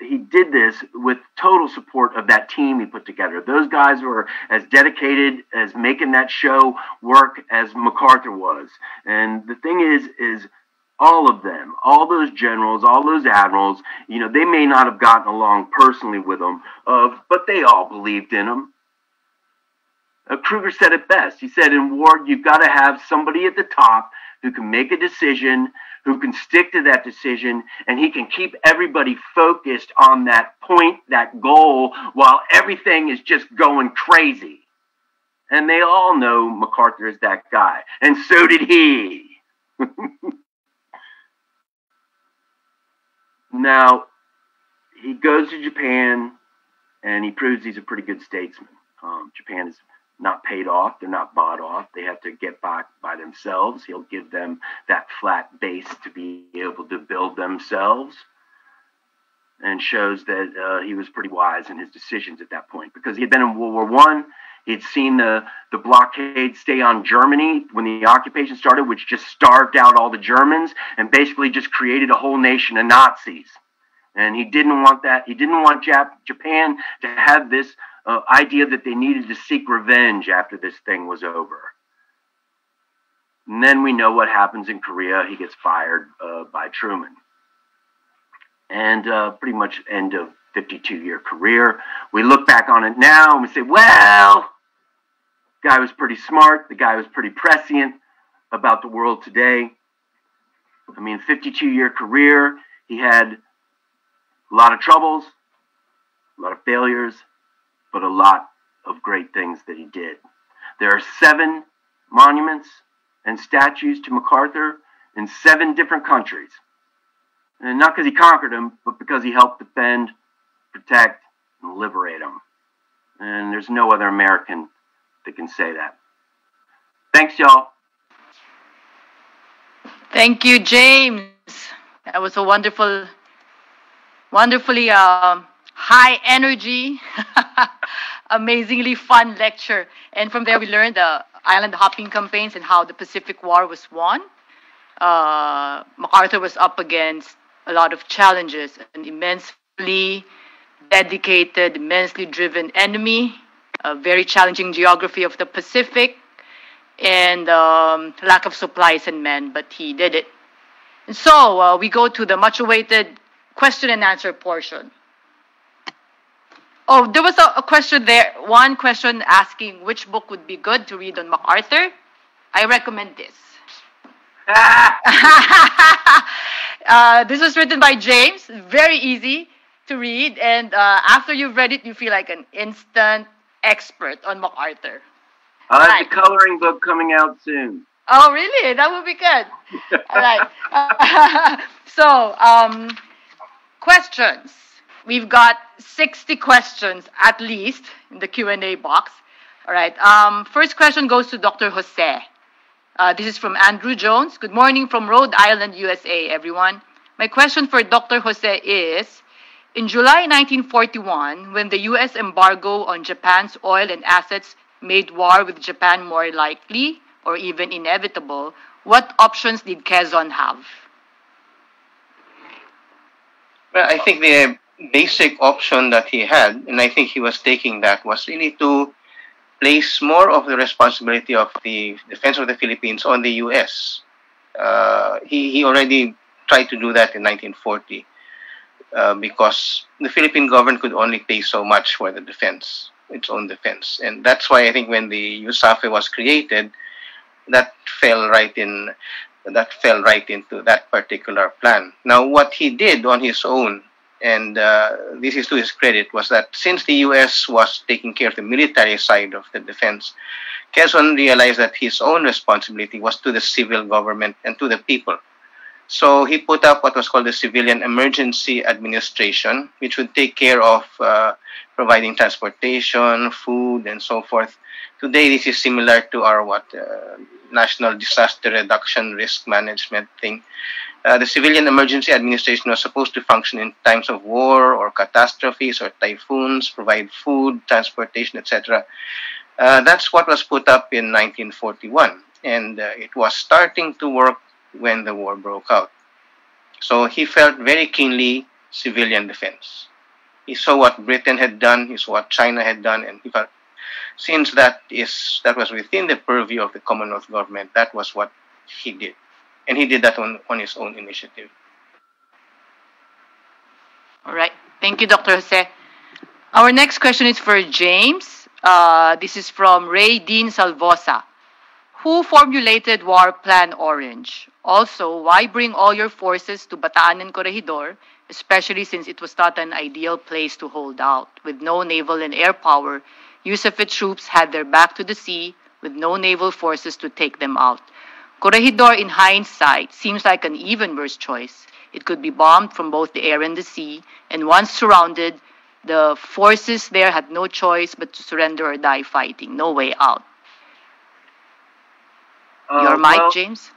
he did this with total support of that team he put together. Those guys were as dedicated as making that show work as MacArthur was. And the thing is, is all of them, all those generals, all those admirals, you know, they may not have gotten along personally with them, uh, but they all believed in him. Uh, Krueger said it best. He said, in war, you've got to have somebody at the top who can make a decision, who can stick to that decision, and he can keep everybody focused on that point, that goal, while everything is just going crazy. And they all know MacArthur is that guy. And so did he. *laughs* now, he goes to Japan and he proves he's a pretty good statesman. Um, Japan is not paid off. They're not bought off. They have to get back by themselves. He'll give them that flat base to be able to build themselves and shows that uh, he was pretty wise in his decisions at that point because he had been in World War One. He'd seen the, the blockade stay on Germany when the occupation started, which just starved out all the Germans and basically just created a whole nation of Nazis. And he didn't want that. He didn't want Jap- Japan to have this uh, idea that they needed to seek revenge after this thing was over. And then we know what happens in Korea. He gets fired uh, by Truman. And uh, pretty much end of 52 year career. We look back on it now and we say, well, guy was pretty smart. The guy was pretty prescient about the world today. I mean, 52 year career. He had a lot of troubles, a lot of failures, but a lot of great things that he did. There are seven monuments and statues to MacArthur in seven different countries. And not because he conquered them, but because he helped defend, protect, and liberate them. And there's no other American that can say that. Thanks, y'all. Thank you, James. That was a wonderful, wonderfully uh, high energy, *laughs* amazingly fun lecture. And from there, we learned the island hopping campaigns and how the Pacific War was won. Uh, MacArthur was up against a lot of challenges, an immensely dedicated, immensely driven enemy, a very challenging geography of the Pacific, and um, lack of supplies and men, but he did it. And so uh, we go to the much awaited question and answer portion. Oh, there was a, a, question there. One question asking which book would be good to read on MacArthur. I recommend this. *laughs* uh, this was written by James. Very easy to read, and uh, after you've read it, you feel like an instant expert on MacArthur. I have right. the coloring book coming out soon. Oh, really? That would be good. All right. *laughs* *laughs* so, um, questions. We've got 60 questions at least in the Q&A box. All right. Um, first question goes to Dr. Jose. Uh, this is from Andrew Jones. Good morning from Rhode Island, USA, everyone. My question for Dr. Jose is, in July 1941, when the U.S. embargo on Japan's oil and assets made war with Japan more likely or even inevitable, what options did Quezon have? Well, I think the basic option that he had, and I think he was taking that, was really to place more of the responsibility of the defense of the Philippines on the U.S. Uh, he, he already tried to do that in 1940 uh, because the Philippine government could only pay so much for the defense, its own defense. And that's why I think when the USAFFE was created, that fell right in that fell right into that particular plan. Now, what he did on his own, and uh, this is to his credit, was that since the U.S. was taking care of the military side of the defense, Quezon realized that his own responsibility was to the civil government and to the people. So he put up what was called the Civilian Emergency Administration, which would take care of uh, providing transportation, food, and so forth. Today, this is similar to our what uh, National Disaster Reduction Risk Management thing. Uh, the Civilian Emergency Administration was supposed to function in times of war or catastrophes or typhoons, provide food, transportation, etc. Uh, that's what was put up in 1941, and uh, it was starting to work when the war broke out. So he felt very keenly civilian defense. He saw what Britain had done, he saw what China had done, and he felt since that is that was within the purview of the Commonwealth government, that was what he did. And he did that on, on his own initiative. All right. Thank you, Dr. Jose. Our next question is for James. Uh, this is from Ray Dean Salvosa. Who formulated War Plan Orange? Also, why bring all your forces to Bataan and Corregidor, especially since it was not an ideal place to hold out? With no naval and air power, USAFFE troops had their back to the sea with no naval forces to take them out. Corregidor, in hindsight, seems like an even worse choice. It could be bombed from both the air and the sea, and once surrounded, the forces there had no choice but to surrender or die fighting. No way out. Uh, Your mic, well, James?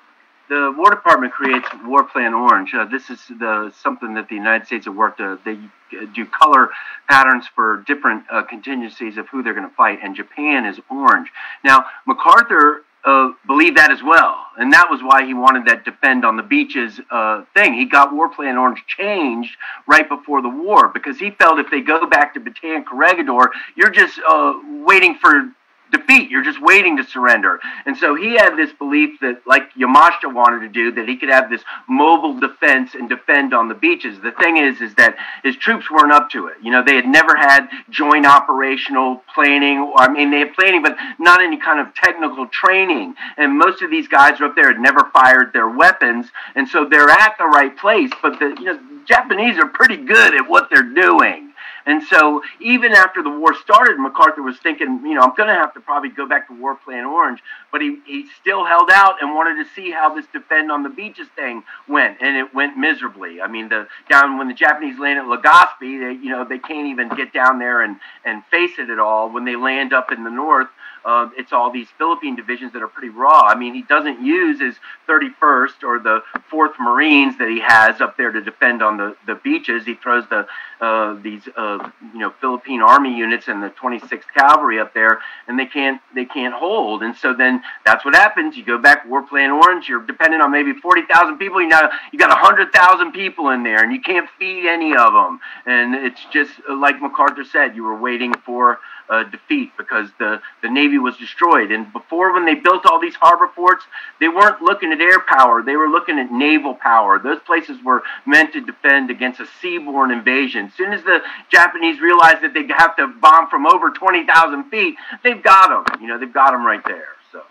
The War Department creates War Plan Orange. Uh, this is the something that the United States have worked. Uh, they uh, do color patterns for different uh, contingencies of who they're going to fight, and Japan is orange. Now MacArthur uh, believed that as well, and that was why he wanted that defend on the beaches uh, thing. He got War Plan Orange changed right before the war because he felt if they go back to Bataan Corregidor, you're just uh, waiting for defeat. You're just waiting to surrender. And so he had this belief that, like Yamashita wanted to do, that he could have this mobile defense and defend on the beaches. The thing is, is that his troops weren't up to it. You know, they had never had joint operational planning. I mean, they had planning, but not any kind of technical training. And most of these guys were up there had never fired their weapons, and so they're at the right place. But the you know, Japanese are pretty good at what they're doing. And so even after the war started, MacArthur was thinking, you know, I'm going to have to probably go back to War Plan Orange. But he, he still held out and wanted to see how this defend on the beaches thing went. And it went miserably. I mean, the down when the Japanese land at Legazpi, they, you know, they can't even get down there and, and face it at all. When they land up in the north, uh, it's all these Philippine divisions that are pretty raw. I mean, he doesn't use his 31st or the 4th Marines that he has up there to defend on the, the beaches. He throws the uh, these uh, you know Philippine Army units and the 26th Cavalry up there, and they can't they can't hold. And so then that's what happens. You go back War Plan Orange. You're dependent on maybe 40,000 people. You know you got 100,000 people in there, and you can't feed any of them. And it's just like MacArthur said, you were waiting for uh, defeat because the, the Navy was destroyed. And before, when they built all these harbor forts, they weren't looking at air power, they were looking at naval power. Those places were meant to defend against a seaborne invasion. As soon as the Japanese realized that they have to bomb from over 20,000 feet, they've got them. You know, they've got them right there. So,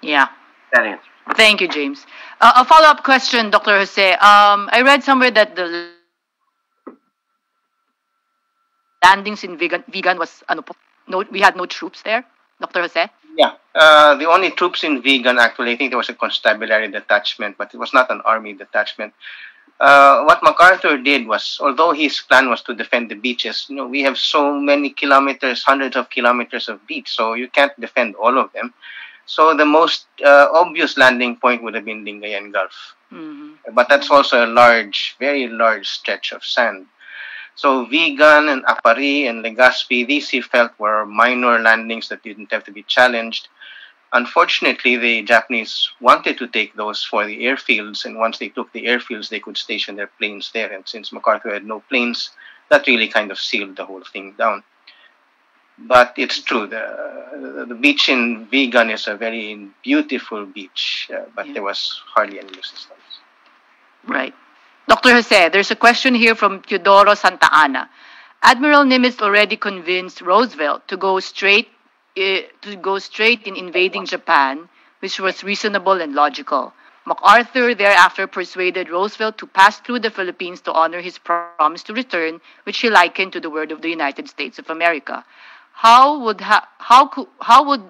Yeah. that answer. Thank you, James. Uh, a follow up question, Dr. Jose. Um, I read somewhere that the landings in Vigan, Vigan was, ano po, no, we had no troops there, Dr. Jose? Yeah, uh, the only troops in Vigan actually, I think there was a constabulary detachment, but it was not an army detachment. Uh, what MacArthur did was, although his plan was to defend the beaches, you know, we have so many kilometers, hundreds of kilometers of beach, so you can't defend all of them. So the most uh, obvious landing point would have been Lingayen Gulf. Mm-hmm. But that's also a large, very large stretch of sand. So Vigan and Aparri and Legazpi, these he felt were minor landings that didn't have to be challenged. Unfortunately, the Japanese wanted to take those for the airfields, and once they took the airfields, they could station their planes there. And since MacArthur had no planes, that really kind of sealed the whole thing down. But it's true, the, the beach in Vigan is a very beautiful beach, uh, but there was hardly any resistance. Right. Dr. Jose, there's a question here from Teodoro Santa Ana. Admiral Nimitz already convinced Roosevelt to go straight uh, to go straight in invading Japan which was reasonable and logical. MacArthur thereafter persuaded Roosevelt to pass through the Philippines to honor his promise to return, which he likened to the word of the United States of America. How would ha- how could how would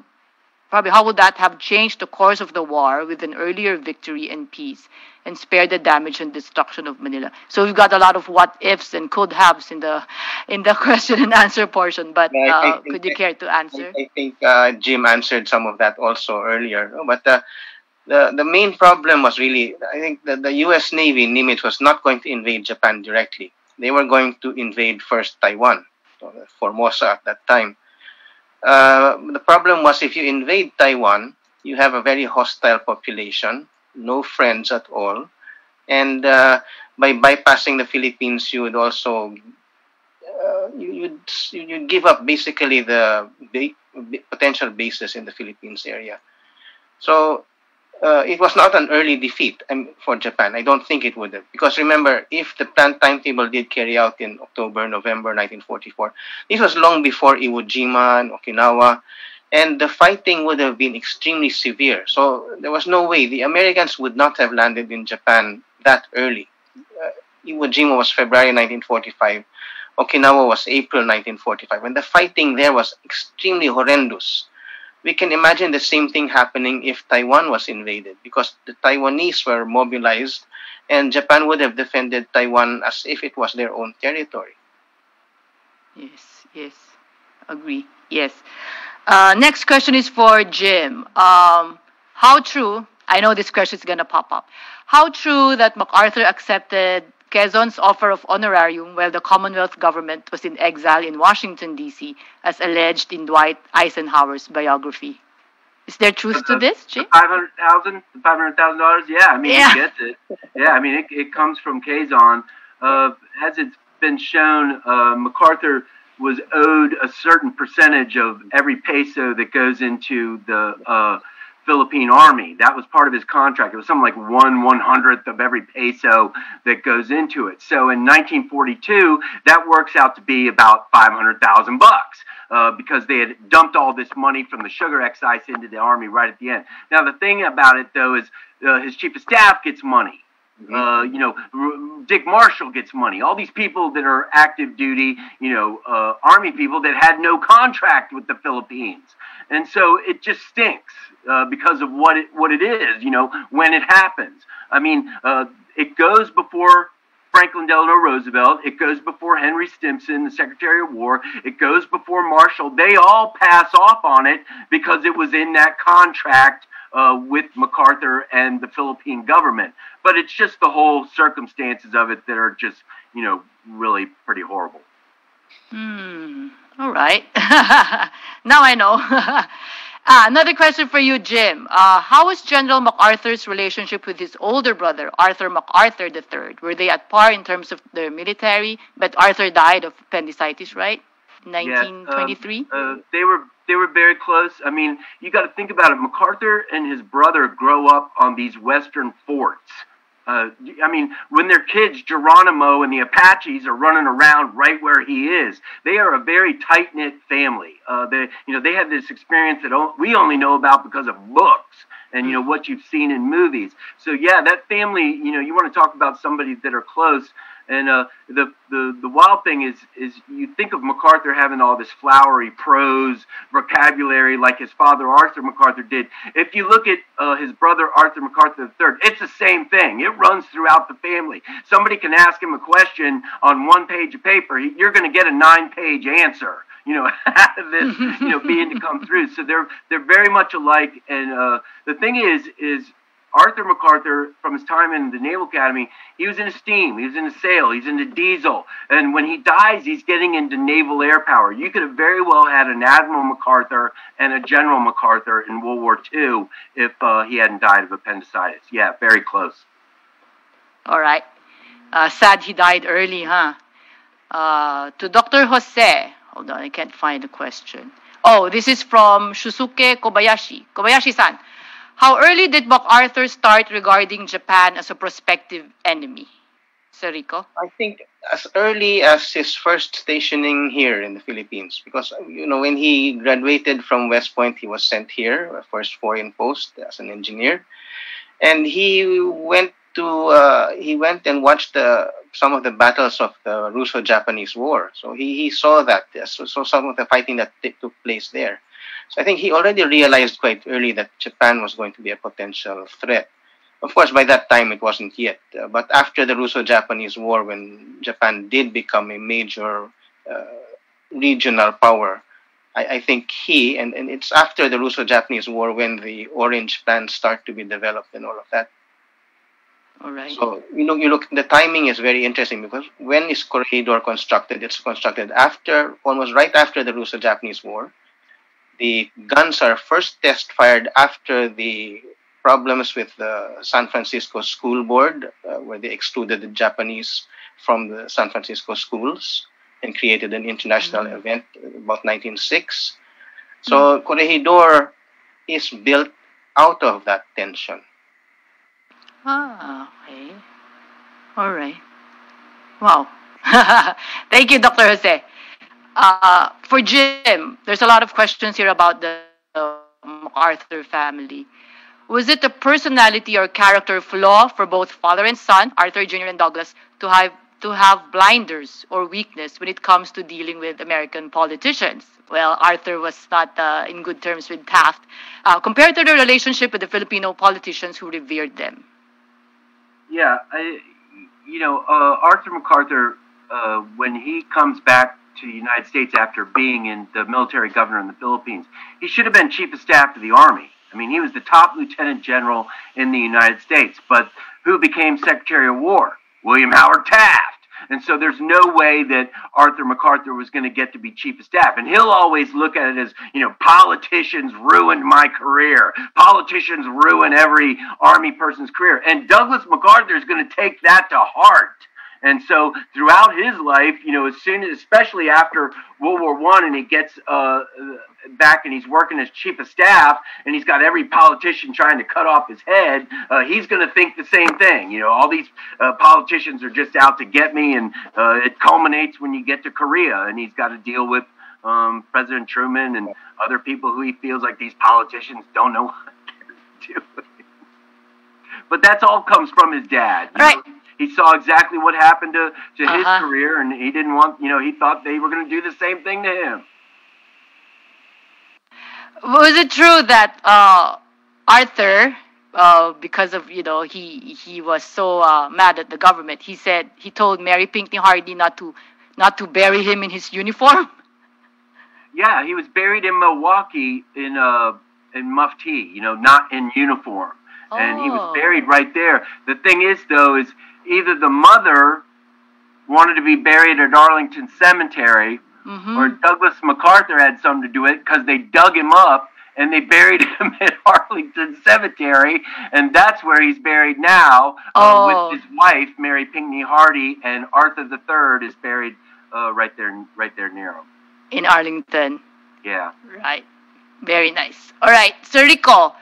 probably how would that have changed the course of the war with an earlier victory and peace and spared the damage and destruction of Manila? So we've got a lot of what ifs and could haves in the in the *laughs* question and answer portion. But Yeah, I uh, think- could you care to answer? I think uh, Jim answered some of that also earlier. But uh, the the main problem was really, I think that the U.S. Navy Nimitz was not going to invade Japan directly. They were going to invade first Taiwan, so Formosa at that time. Uh, the problem was if you invade Taiwan, you have a very hostile population, no friends at all, and uh, by bypassing the Philippines, you would also uh, you, you'd you'd give up basically the ba- potential bases in the Philippines area. So uh, it was not an early defeat um, for Japan. I don't think it would have because remember, if the planned timetable did carry out in October, November 1944, this was long before Iwo Jima and Okinawa. And the fighting would have been extremely severe. So there was no way the Americans would not have landed in Japan that early. Uh, Iwo Jima was February 1945. Okinawa was April 1945, and the fighting there was extremely horrendous. We can imagine the same thing happening if Taiwan was invaded, because the Taiwanese were mobilized, and Japan would have defended Taiwan as if it was their own territory. Yes, yes, agree. Yes. Uh, next question is for Jim. Um, how true? I know this question is gonna pop up. How true that MacArthur accepted Quezon's offer of honorarium while the Commonwealth government was in exile in Washington D.C., as alleged in Dwight Eisenhower's biography? Is there truth to this, Jim? Five hundred thousand, five hundred thousand dollars. Yeah, I mean, Yeah. he gets it. Yeah, I mean, it, it comes from Quezon. Uh, as it's been shown, uh, MacArthur was owed a certain percentage of every peso that goes into the uh, Philippine army. That was part of his contract. It was something like one one hundredth of every peso that goes into it. So in 1942, that works out to be about 500,000 bucks uh, because they had dumped all this money from the sugar excise into the army right at the end. Now the thing about it though is uh, his chief of staff gets money. Uh, you know, Dick Marshall gets money. All these people that are active duty, you know, uh, army people that had no contract with the Philippines, and so it just stinks uh, because of what it what it is. You know, when it happens. I mean, uh, it goes before Franklin Delano Roosevelt. It goes before Henry Stimson, the Secretary of War. It goes before Marshall. They all pass off on it because it was in that contract uh, with MacArthur and the Philippine government. But it's just the whole circumstances of it that are just, you know, really pretty horrible. Hmm. All right. *laughs* now I know. ah, *laughs* another question for you, Jim. Uh, how was General MacArthur's relationship with his older brother, Arthur MacArthur III? Were they at par in terms of their military? But Arthur died of appendicitis, right? Yeah, um, 1923? uh, they were they were very close. I mean, you got to think about it. MacArthur and his brother grow up on these western forts. Uh, I mean, when they're kids, Geronimo and the Apaches are running around right where he is. They are a very tight knit family. Uh, they, you know, they have this experience that we only know about because of books and you know what you've seen in movies. So yeah, that family. You know, you want to talk about somebody that are close. And uh, the, the the wild thing is is you think of MacArthur having all this flowery prose vocabulary like his father Arthur MacArthur did. If you look at uh, his brother Arthur MacArthur III, it's the same thing. It runs throughout the family. Somebody can ask him a question on one page of paper, you're going to get a nine-page answer. You know, *laughs* out of this, you know, being to come *laughs* through. So they're they're very much alike. And uh, the thing is, is Arthur MacArthur, from his time in the Naval Academy, he was into steam, he was into sail, he's into diesel. And when he dies, he's getting into naval air power. You could have very well had an Admiral MacArthur and a General MacArthur in World War II if uh, he hadn't died of appendicitis. Yeah, very close. All right. Uh, sad he died early, huh? Uh, to Dr. Jose. Hold on, I can't find the question. Oh, this is from Shusuke Kobayashi. Kobayashi-san, how early did MacArthur start regarding Japan as a prospective enemy? Sir? I think as early as his first stationing here in the Philippines, because you know when he graduated from West Point, he was sent here, first foreign post as an engineer, and he went to uh, he went and watched the, some of the battles of the Russo-Japanese War. So he, he saw that, so, so some of the fighting that took place there. So I think he already realized quite early that Japan was going to be a potential threat. Of course, by that time it wasn't yet. Uh, but after the Russo-Japanese War, when Japan did become a major uh, regional power, I, I, think he and, and it's after the Russo-Japanese War when the Orange plans start to be developed and all of that. All right. So you know, you look. The timing is very interesting because when is Corregidor constructed? It's constructed after, almost right after the Russo-Japanese War. The guns are first test fired after the problems with the San Francisco School Board, uh, where they excluded the Japanese from the San Francisco schools and created an international mm-hmm. event about 1906. So mm-hmm. Corregidor is built out of that tension. Ah, okay. All right. Wow. *laughs* Thank you, Dr. Jose. Uh, for Jim, there's a lot of questions here about the MacArthur family. Was it a personality or character flaw for both father and son, Arthur Jr. and Douglas, to have to have blinders or weakness when it comes to dealing with American politicians? Well, Arthur was not uh, in good terms with Taft, uh, compared to their relationship with the Filipino politicians who revered them. Yeah, I, you know, uh, Arthur MacArthur, uh, when he comes back to the United States after being in the military governor in the Philippines, he should have been chief of staff to the army. I mean, he was the top lieutenant general in the United States, but who became Secretary of War? William Howard Taft. And so there's no way that Arthur MacArthur was going to get to be chief of staff. And he'll always look at it as, you know, politicians ruined my career. Politicians ruin every army person's career. And Douglas MacArthur is going to take that to heart. And so throughout his life, you know, as soon as, especially after World War One, and he gets uh, back and he's working as chief of staff, and he's got every politician trying to cut off his head, uh, he's going to think the same thing. You know, all these uh, politicians are just out to get me, and uh, it culminates when you get to Korea, and he's got to deal with um, President Truman and other people who he feels like these politicians don't know *laughs* what to do. But that's all comes from his dad. Right. Know? He saw exactly what happened to, to uh-huh. his career, and he didn't want, you know, he thought they were going to do the same thing to him. Was it true that uh, Arthur, uh, because of you know he he was so uh, mad at the government, he said he told Mary Pinkney Hardy not to not to bury him in his uniform. *laughs* Yeah, he was buried in Milwaukee in uh in mufti, you know, not in uniform, oh. and he was oh. buried right there. The thing is, though, is either the mother wanted to be buried at Arlington Cemetery, mm-hmm. or Douglas MacArthur had something to do with it because they dug him up and they buried *laughs* him at Arlington Cemetery, and that's where he's buried now oh. uh, with his wife Mary Pinkney Hardy, and Arthur III is buried uh, right there, right there near him. In Arlington. Yeah. Right. Very nice. All right, Sir Rico,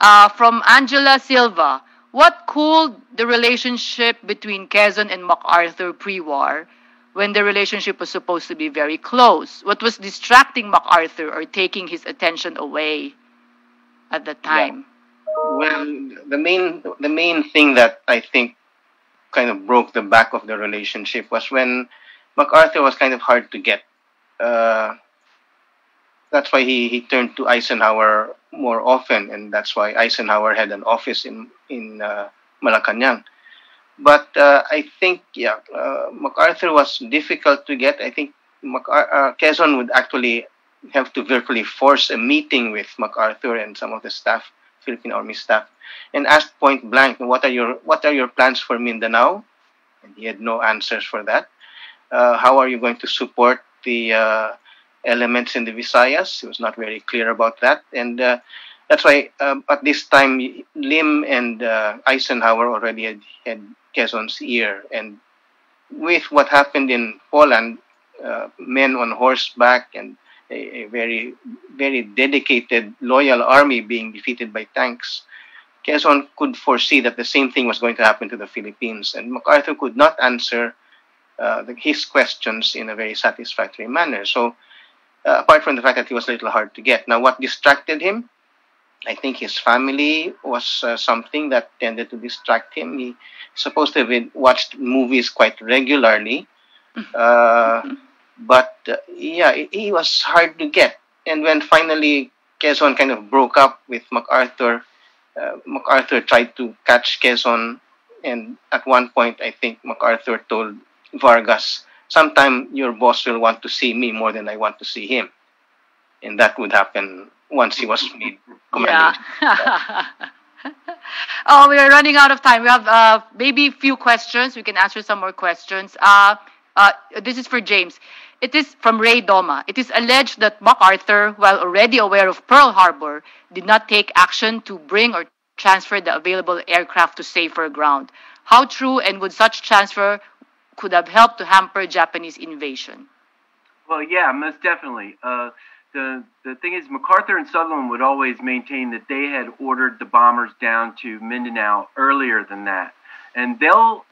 uh, from Angela Silva. What cooled the relationship between Quezon and MacArthur pre-war when the relationship was supposed to be very close? What was distracting MacArthur or taking his attention away at the time? Yeah. Well, the main the main thing that I think kind of broke the back of the relationship was when MacArthur was kind of hard to get. Uh, that's why he, he turned to Eisenhower more often, and that's why Eisenhower had an office in in uh, Malacanang. But uh, I think, yeah, uh, MacArthur was difficult to get. I think MacAr- uh, Quezon would actually have to virtually force a meeting with MacArthur and some of the staff, Philippine Army staff, and ask point blank, "What are your what are your plans for Mindanao?" And he had no answers for that. Uh, how are you going to support the uh, elements in the Visayas. He was not very clear about that, and uh, that's why um, at this time Lim and uh, Eisenhower already had, had Quezon's ear, and with what happened in Poland, uh, men on horseback and a, a, very very dedicated, loyal army being defeated by tanks. Quezon could foresee that the same thing was going to happen to the Philippines, and MacArthur could not answer uh, the, his questions in a very satisfactory manner. So, uh, apart from the fact that he was a little hard to get, now what distracted him? I think his family was uh, something that tended to distract him. He supposed to have watched movies quite regularly, uh, but uh, yeah, he was hard to get. And when finally Quezon kind of broke up with MacArthur, uh, MacArthur tried to catch Quezon, and at one point, I think MacArthur told Vargas, "Sometime your boss will want to see me more than I want to see him," and that would happen once he was made *laughs* commanding. Yeah. *laughs* oh, we are running out of time. We have uh, maybe a few questions. We can answer some more questions. Uh, uh, this is for James. It is from Ray Doma. It is alleged that MacArthur, while already aware of Pearl Harbor, did not take action to bring or transfer the available aircraft to safer ground. How true and would such transfer could have helped to hamper Japanese invasion? Well, yeah, most definitely. Uh, the the thing is, MacArthur and Sutherland would always maintain that they had ordered the bombers down to Mindanao earlier than that, and they'll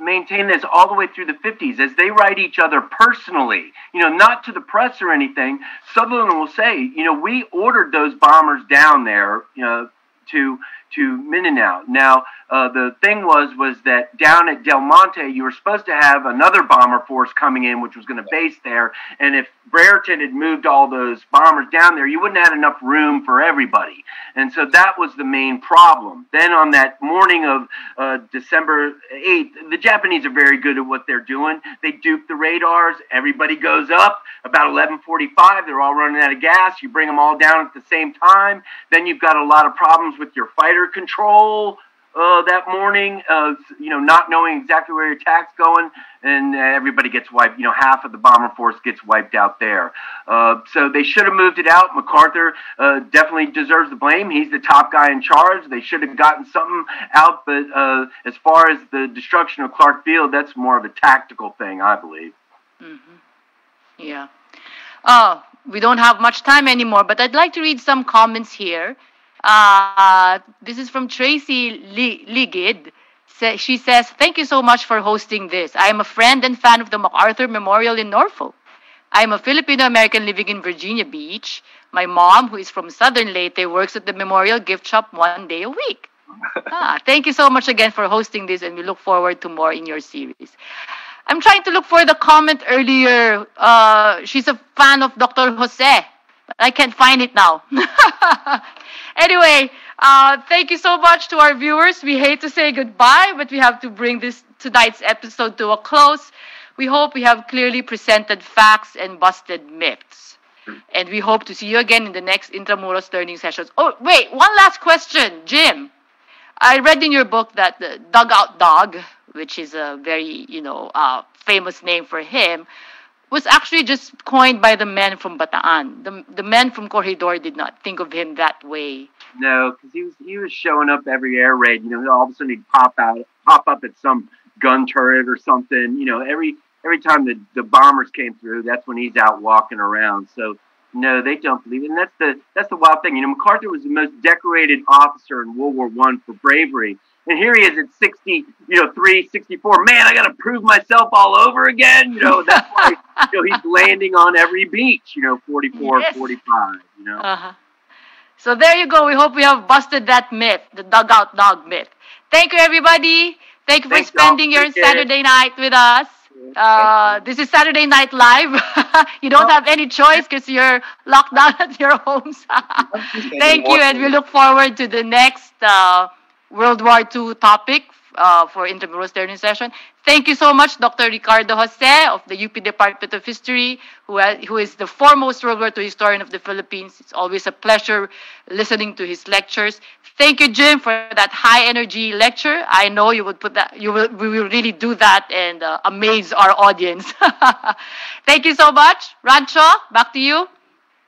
maintain this all the way through the 50s as they write each other personally, you know, not to the press or anything. Sutherland will say, you know, we ordered those bombers down there, you know, to to Mindanao. Now, uh, the thing was was that down at Del Monte, you were supposed to have another bomber force coming in, which was going to base there. And if Brereton had moved all those bombers down there, you wouldn't have had enough room for everybody. And so that was the main problem. Then on that morning of uh, December 8th, the Japanese are very good at what they're doing. They dupe the radars. Everybody goes up about 11:45. They're all running out of gas. You bring them all down at the same time. Then you've got a lot of problems with your fighter control uh, that morning, uh, you know, not knowing exactly where your attack's going, and uh, everybody gets wiped. You know, half of the bomber force gets wiped out there. Uh, so they should have moved it out. MacArthur uh, definitely deserves the blame. He's the top guy in charge. They should have gotten something out. But uh, as far as the destruction of Clark Field, that's more of a tactical thing, I believe. Mm-hmm. Yeah. Oh, we don't have much time anymore, but I'd like to read some comments here. Uh, this is from Tracy Ligid. She says, Thank you so much for hosting this. I am a friend and fan of the MacArthur Memorial in Norfolk. I am a Filipino American living in Virginia Beach. My mom, who is from Southern Leyte, works at the Memorial Gift Shop one day a week. *laughs* ah, thank you so much again for hosting this, and we look forward to more in your series. I'm trying to look for the comment earlier. Uh, she's a fan of Dr. Jose. I can't find it now. *laughs* anyway, uh, thank you so much to our viewers. We hate to say goodbye, but we have to bring this tonight's episode to a close. We hope we have clearly presented facts and busted myths. And we hope to see you again in the next Intramuros learning sessions. Oh, wait, one last question, Jim. I read in your book that the Dugout Doug, which is a very, you know, uh, famous name for him, was actually just coined by the men from Bataan. The, the men from Corregidor did not think of him that way. No, because he was he was showing up every air raid. You know, all of a sudden he'd pop out, pop up at some gun turret or something. You know, every every time the the bombers came through, that's when he's out walking around. So no, they don't believe it. And that's the that's the wild thing. You know, MacArthur was the most decorated officer in World War One for bravery. And here he is at 60, you know, 3, 64. Man, I got to prove myself all over again. You know, that's why, *laughs* you know, he's landing on every beach, you know, 44, yes. 45, you know. Uh-huh. So there you go. We hope we have busted that myth, the Dugout Doug myth. Thank you, everybody. Thank you for Thanks, spending your Saturday night with us. Uh, this is Saturday Night Live. *laughs* you don't have any choice because you're locked down *laughs* at your homes. Thank you, and we look forward to the next uh, World War II topic uh, for Intramuros Learning Session. Thank you so much, Dr. Ricardo Jose of the UP Department of History, who, who is the foremost World War II historian of the Philippines. It's always a pleasure listening to his lectures. Thank you, Jim, for that high energy lecture. I know you would put that, you will, we will really do that and uh, amaze our audience. *laughs* Thank you so much. Rancho, back to you.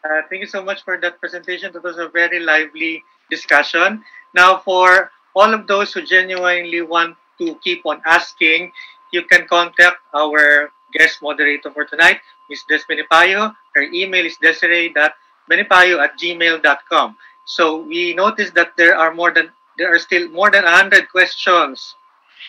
Uh, thank you so much for that presentation. That was a very lively discussion. Now, for all of those who genuinely want to keep on asking, you can contact our guest moderator for tonight, Ms. Des Benipayo. Her email is desiree.benipayo at gmail.com. So we noticed that there are more than there are still more than 100 questions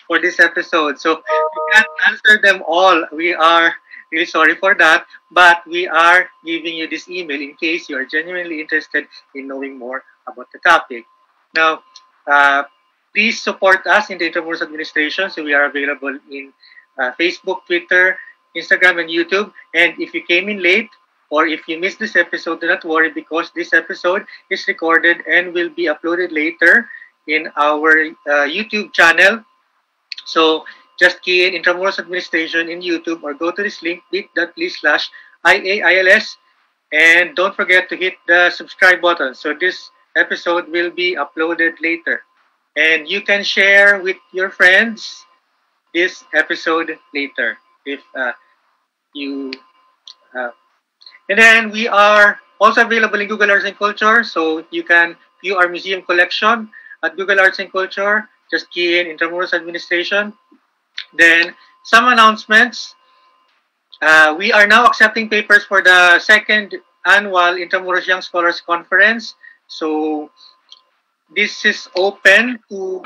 for this episode. So we can't answer them all. We are really sorry for that, but we are giving you this email in case you are genuinely interested in knowing more about the topic. Now, uh, please support us in the Intramuros administration. So we are available in uh, Facebook, Twitter, Instagram, and YouTube. And if you came in late or if you missed this episode, do not worry because this episode is recorded and will be uploaded later in our uh, YouTube channel. So just key in Intramuros Administration in YouTube or go to this link bit.ly slash IAILS and don't forget to hit the subscribe button. So this episode will be uploaded later. And you can share with your friends this episode later if uh, you. Uh, and then we are also available in Google Arts and Culture, so you can view our museum collection at Google Arts and Culture. Just key in Intramuros Administration. Then some announcements. Uh, we are now accepting papers for the second annual Intramuros Young Scholars Conference. So this is open to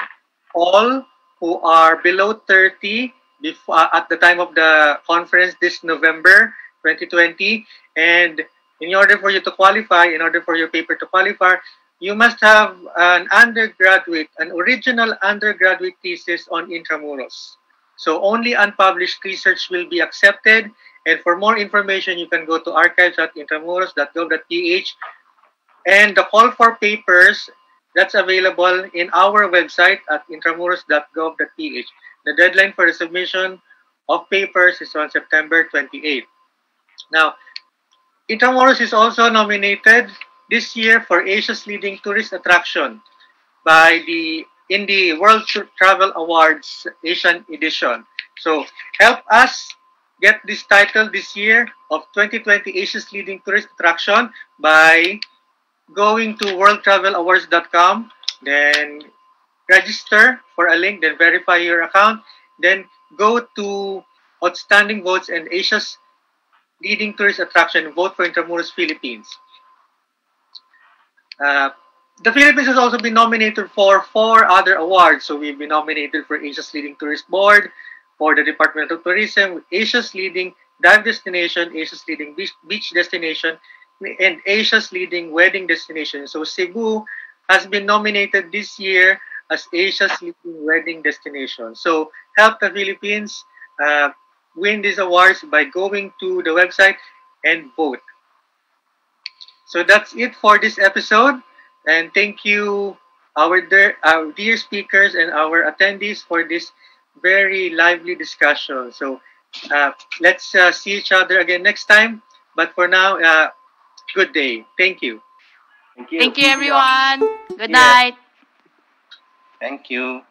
all who are below 30 before, uh, at the time of the conference this November 2020. And in order for you to qualify, in order for your paper to qualify, you must have an undergraduate, an original undergraduate thesis on Intramuros. So only unpublished research will be accepted. And for more information, you can go to archives.intramuros.gov.ph and the call for papers that's available in our website at intramuros.gov.ph. The deadline for the submission of papers is on September 28. Now, Intramuros is also nominated this year for Asia's leading tourist attraction by the in the World Travel Awards Asian edition. So help us get this title this year of 2020 Asia's leading tourist attraction by going to worldtravelawards.com, then register for a link, then verify your account, then go to outstanding votes and Asia's leading tourist attraction, vote for Intramuros Philippines. Uh, the Philippines has also been nominated for four other awards. So we've been nominated for Asia's leading tourist board, for the Department of Tourism, Asia's leading dive destination, Asia's leading beach, beach destination, and Asia's leading wedding destination. So Cebu has been nominated this year as Asia's leading wedding destination. So help the Philippines uh, win these awards by going to the website and vote. So that's it for this episode. And thank you, our dear, our dear speakers and our attendees for this very lively discussion. So uh, let's uh, see each other again next time. But for now, uh, good day. Thank you. Thank you. Thank you, everyone. Good night. Thank you.